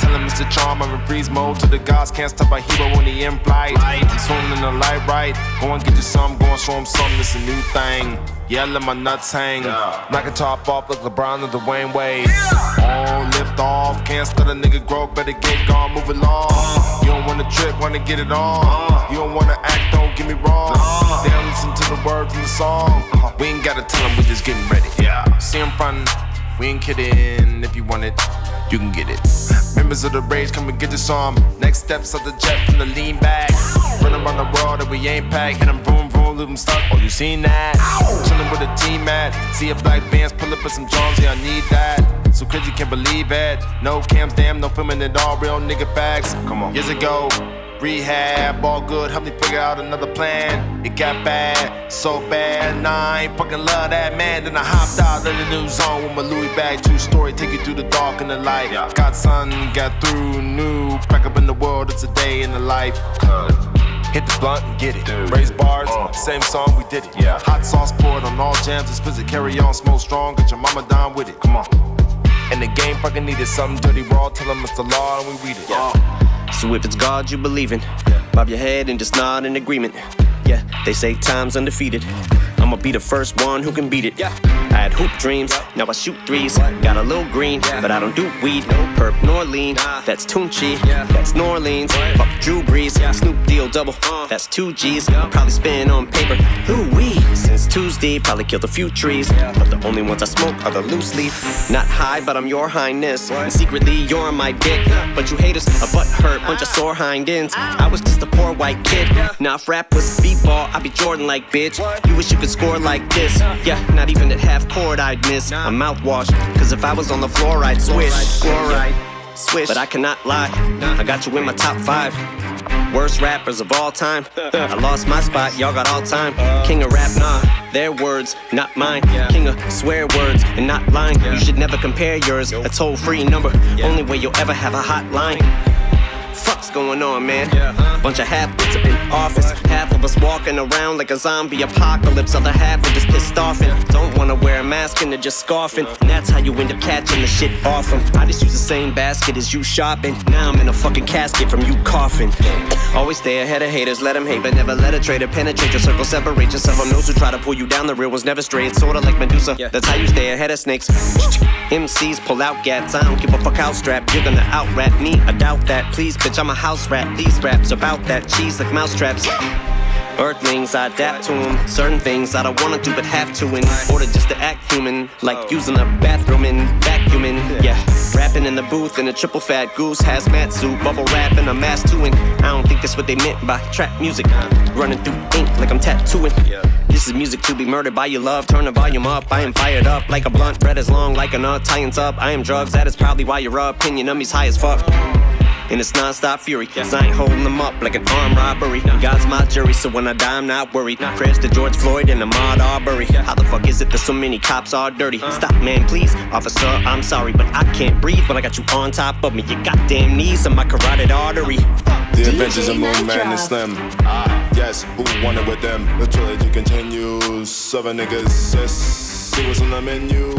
Telling Mr. Charm I'm in freeze mode. To the gods can't stop a hero when he in flight. I'm swimming in the light right. Go and get you some, go and show him something. It's a new thing. Yeah, let my nuts hang. Knock a top off like LeBron or Dwyane Wade. Oh, lift off. Can't stop a nigga grow. Better get gone, move along. Uh. You don't wanna trip, wanna get it on. Uh. You don't wanna act, don't get me wrong. Uh. They don't listen to the words in the song. Uh-huh. We ain't gotta tell them, we just getting ready. See them front, we ain't kidding. If you want it, you can get it. Members of the rage, come and get this on. Next steps of the jet from the lean back. Run around the world that we ain't packed. Hit them boom, leave them stuck. Oh, you seen that? Chillin' with a team at. See a black bands, pull up with some Jones, yeah, I need that. So crazy, can't believe it. No cams, damn, no filming at all. Real nigga facts. Come on. Years ago, rehab, all good. Help me figure out another plan. It got bad, so bad. Nah, I ain't fucking love that man. Then I hopped out of the new zone with my Louis bag. two story, take you through the dark and the light. Got sun, got through, new. Back up in the world, it's a day in the life. Hit the blunt and get it. Raise bars, uh. same song, we did it. Hot sauce poured on all jams, explicit carry on, smoke strong, get your mama down with it. Come on. And the game fucking needed something dirty raw, tell them it's the law and we read it. So if it's God you believe in, bob your head and just nod in agreement. Yeah, they say time's undefeated. I'ma be the first one who can beat it. Yeah. I had hoop dreams, now I shoot threes. Got a little green, but I don't do weed. No perp nor lean. That's Tunechi, that's New Orleans. Fuck Drew Brees, Snoop Deal double. That's two G's. Probably spin on paper. Louis, since Tuesday, probably killed a few trees. But the only ones I smoke are the loose leaf. Not high, but I'm your highness. And secretly, you're my dick. But you haters, a butt hurt, bunch of sore hind ends. I was just a poor white kid. Now if rap was speedball, I'd be Jordan like bitch. You wish you could score like this. Yeah, not even at half court I'd miss. A mouthwash, cause if I was on the floor, I'd swish. Chloride, swish. But I cannot lie, I got you in my top five. Worst rappers of all time. I lost my spot, y'all got all time. Uh. King of rap, nah, their words, not mine. King of swear words and not lying. You should never compare yours. A toll free number, only way you'll ever have a hotline. Fuck's going on, man? Bunch of half-wits up in office. Half of us walking around like a zombie apocalypse. Other half are just pissed off and don't wanna wear a mask and they're just scoffing. And that's how you end up catching the shit off them. I just use the same basket as you shopping. Now I'm in a fucking casket from you coughing. Always stay ahead of haters, let them hate, but never let a traitor penetrate your circle. Separate yourself from those who try to pull you down. The real one's never straight. It's sorta like Medusa. Yeah. That's how you stay ahead of snakes. MCs pull out gats. I don't give a fuck how strap. You're gonna out rap me. I doubt that. Please, bitch, I'm a house rat. These raps about that cheese like mousetraps. Earthlings, I adapt to them. Certain things I don't wanna do but have to in order just to act human. Like oh. using a bathroom and vacuuming. Yeah, rapping in the booth in a triple fat goose hazmat suit. Bubble wrap and a mask too. And I don't think that's what they meant by trap music. Running through ink like I'm tattooing. This is music to be murdered by your love. Turn the volume up. I am fired up like a blunt. Bread is long like a nut. Tie-ins up. I am drugs. That is probably why your opinion of me's high as fuck. And it's non-stop fury. Cause I ain't holding them up like an armed robbery. God's my jury, so when I die, I'm not worried. Prayers to George Floyd and Ahmaud Arbery. How the fuck is it that so many cops are dirty? Stop, man, please. Officer, I'm sorry, but I can't breathe when I got you on top of me. Your goddamn knees on my carotid artery. The adventures of Moon Man and Slim. Yes, who wanted with them? The trilogy continues. Seven niggas, yes, see what's on the menu.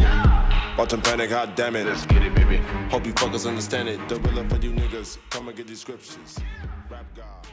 Watch them panic, hot damn it. Let's get it, baby. Hope you fuckers understand it. Double up for you niggas. Come and get these scriptures. Rap God.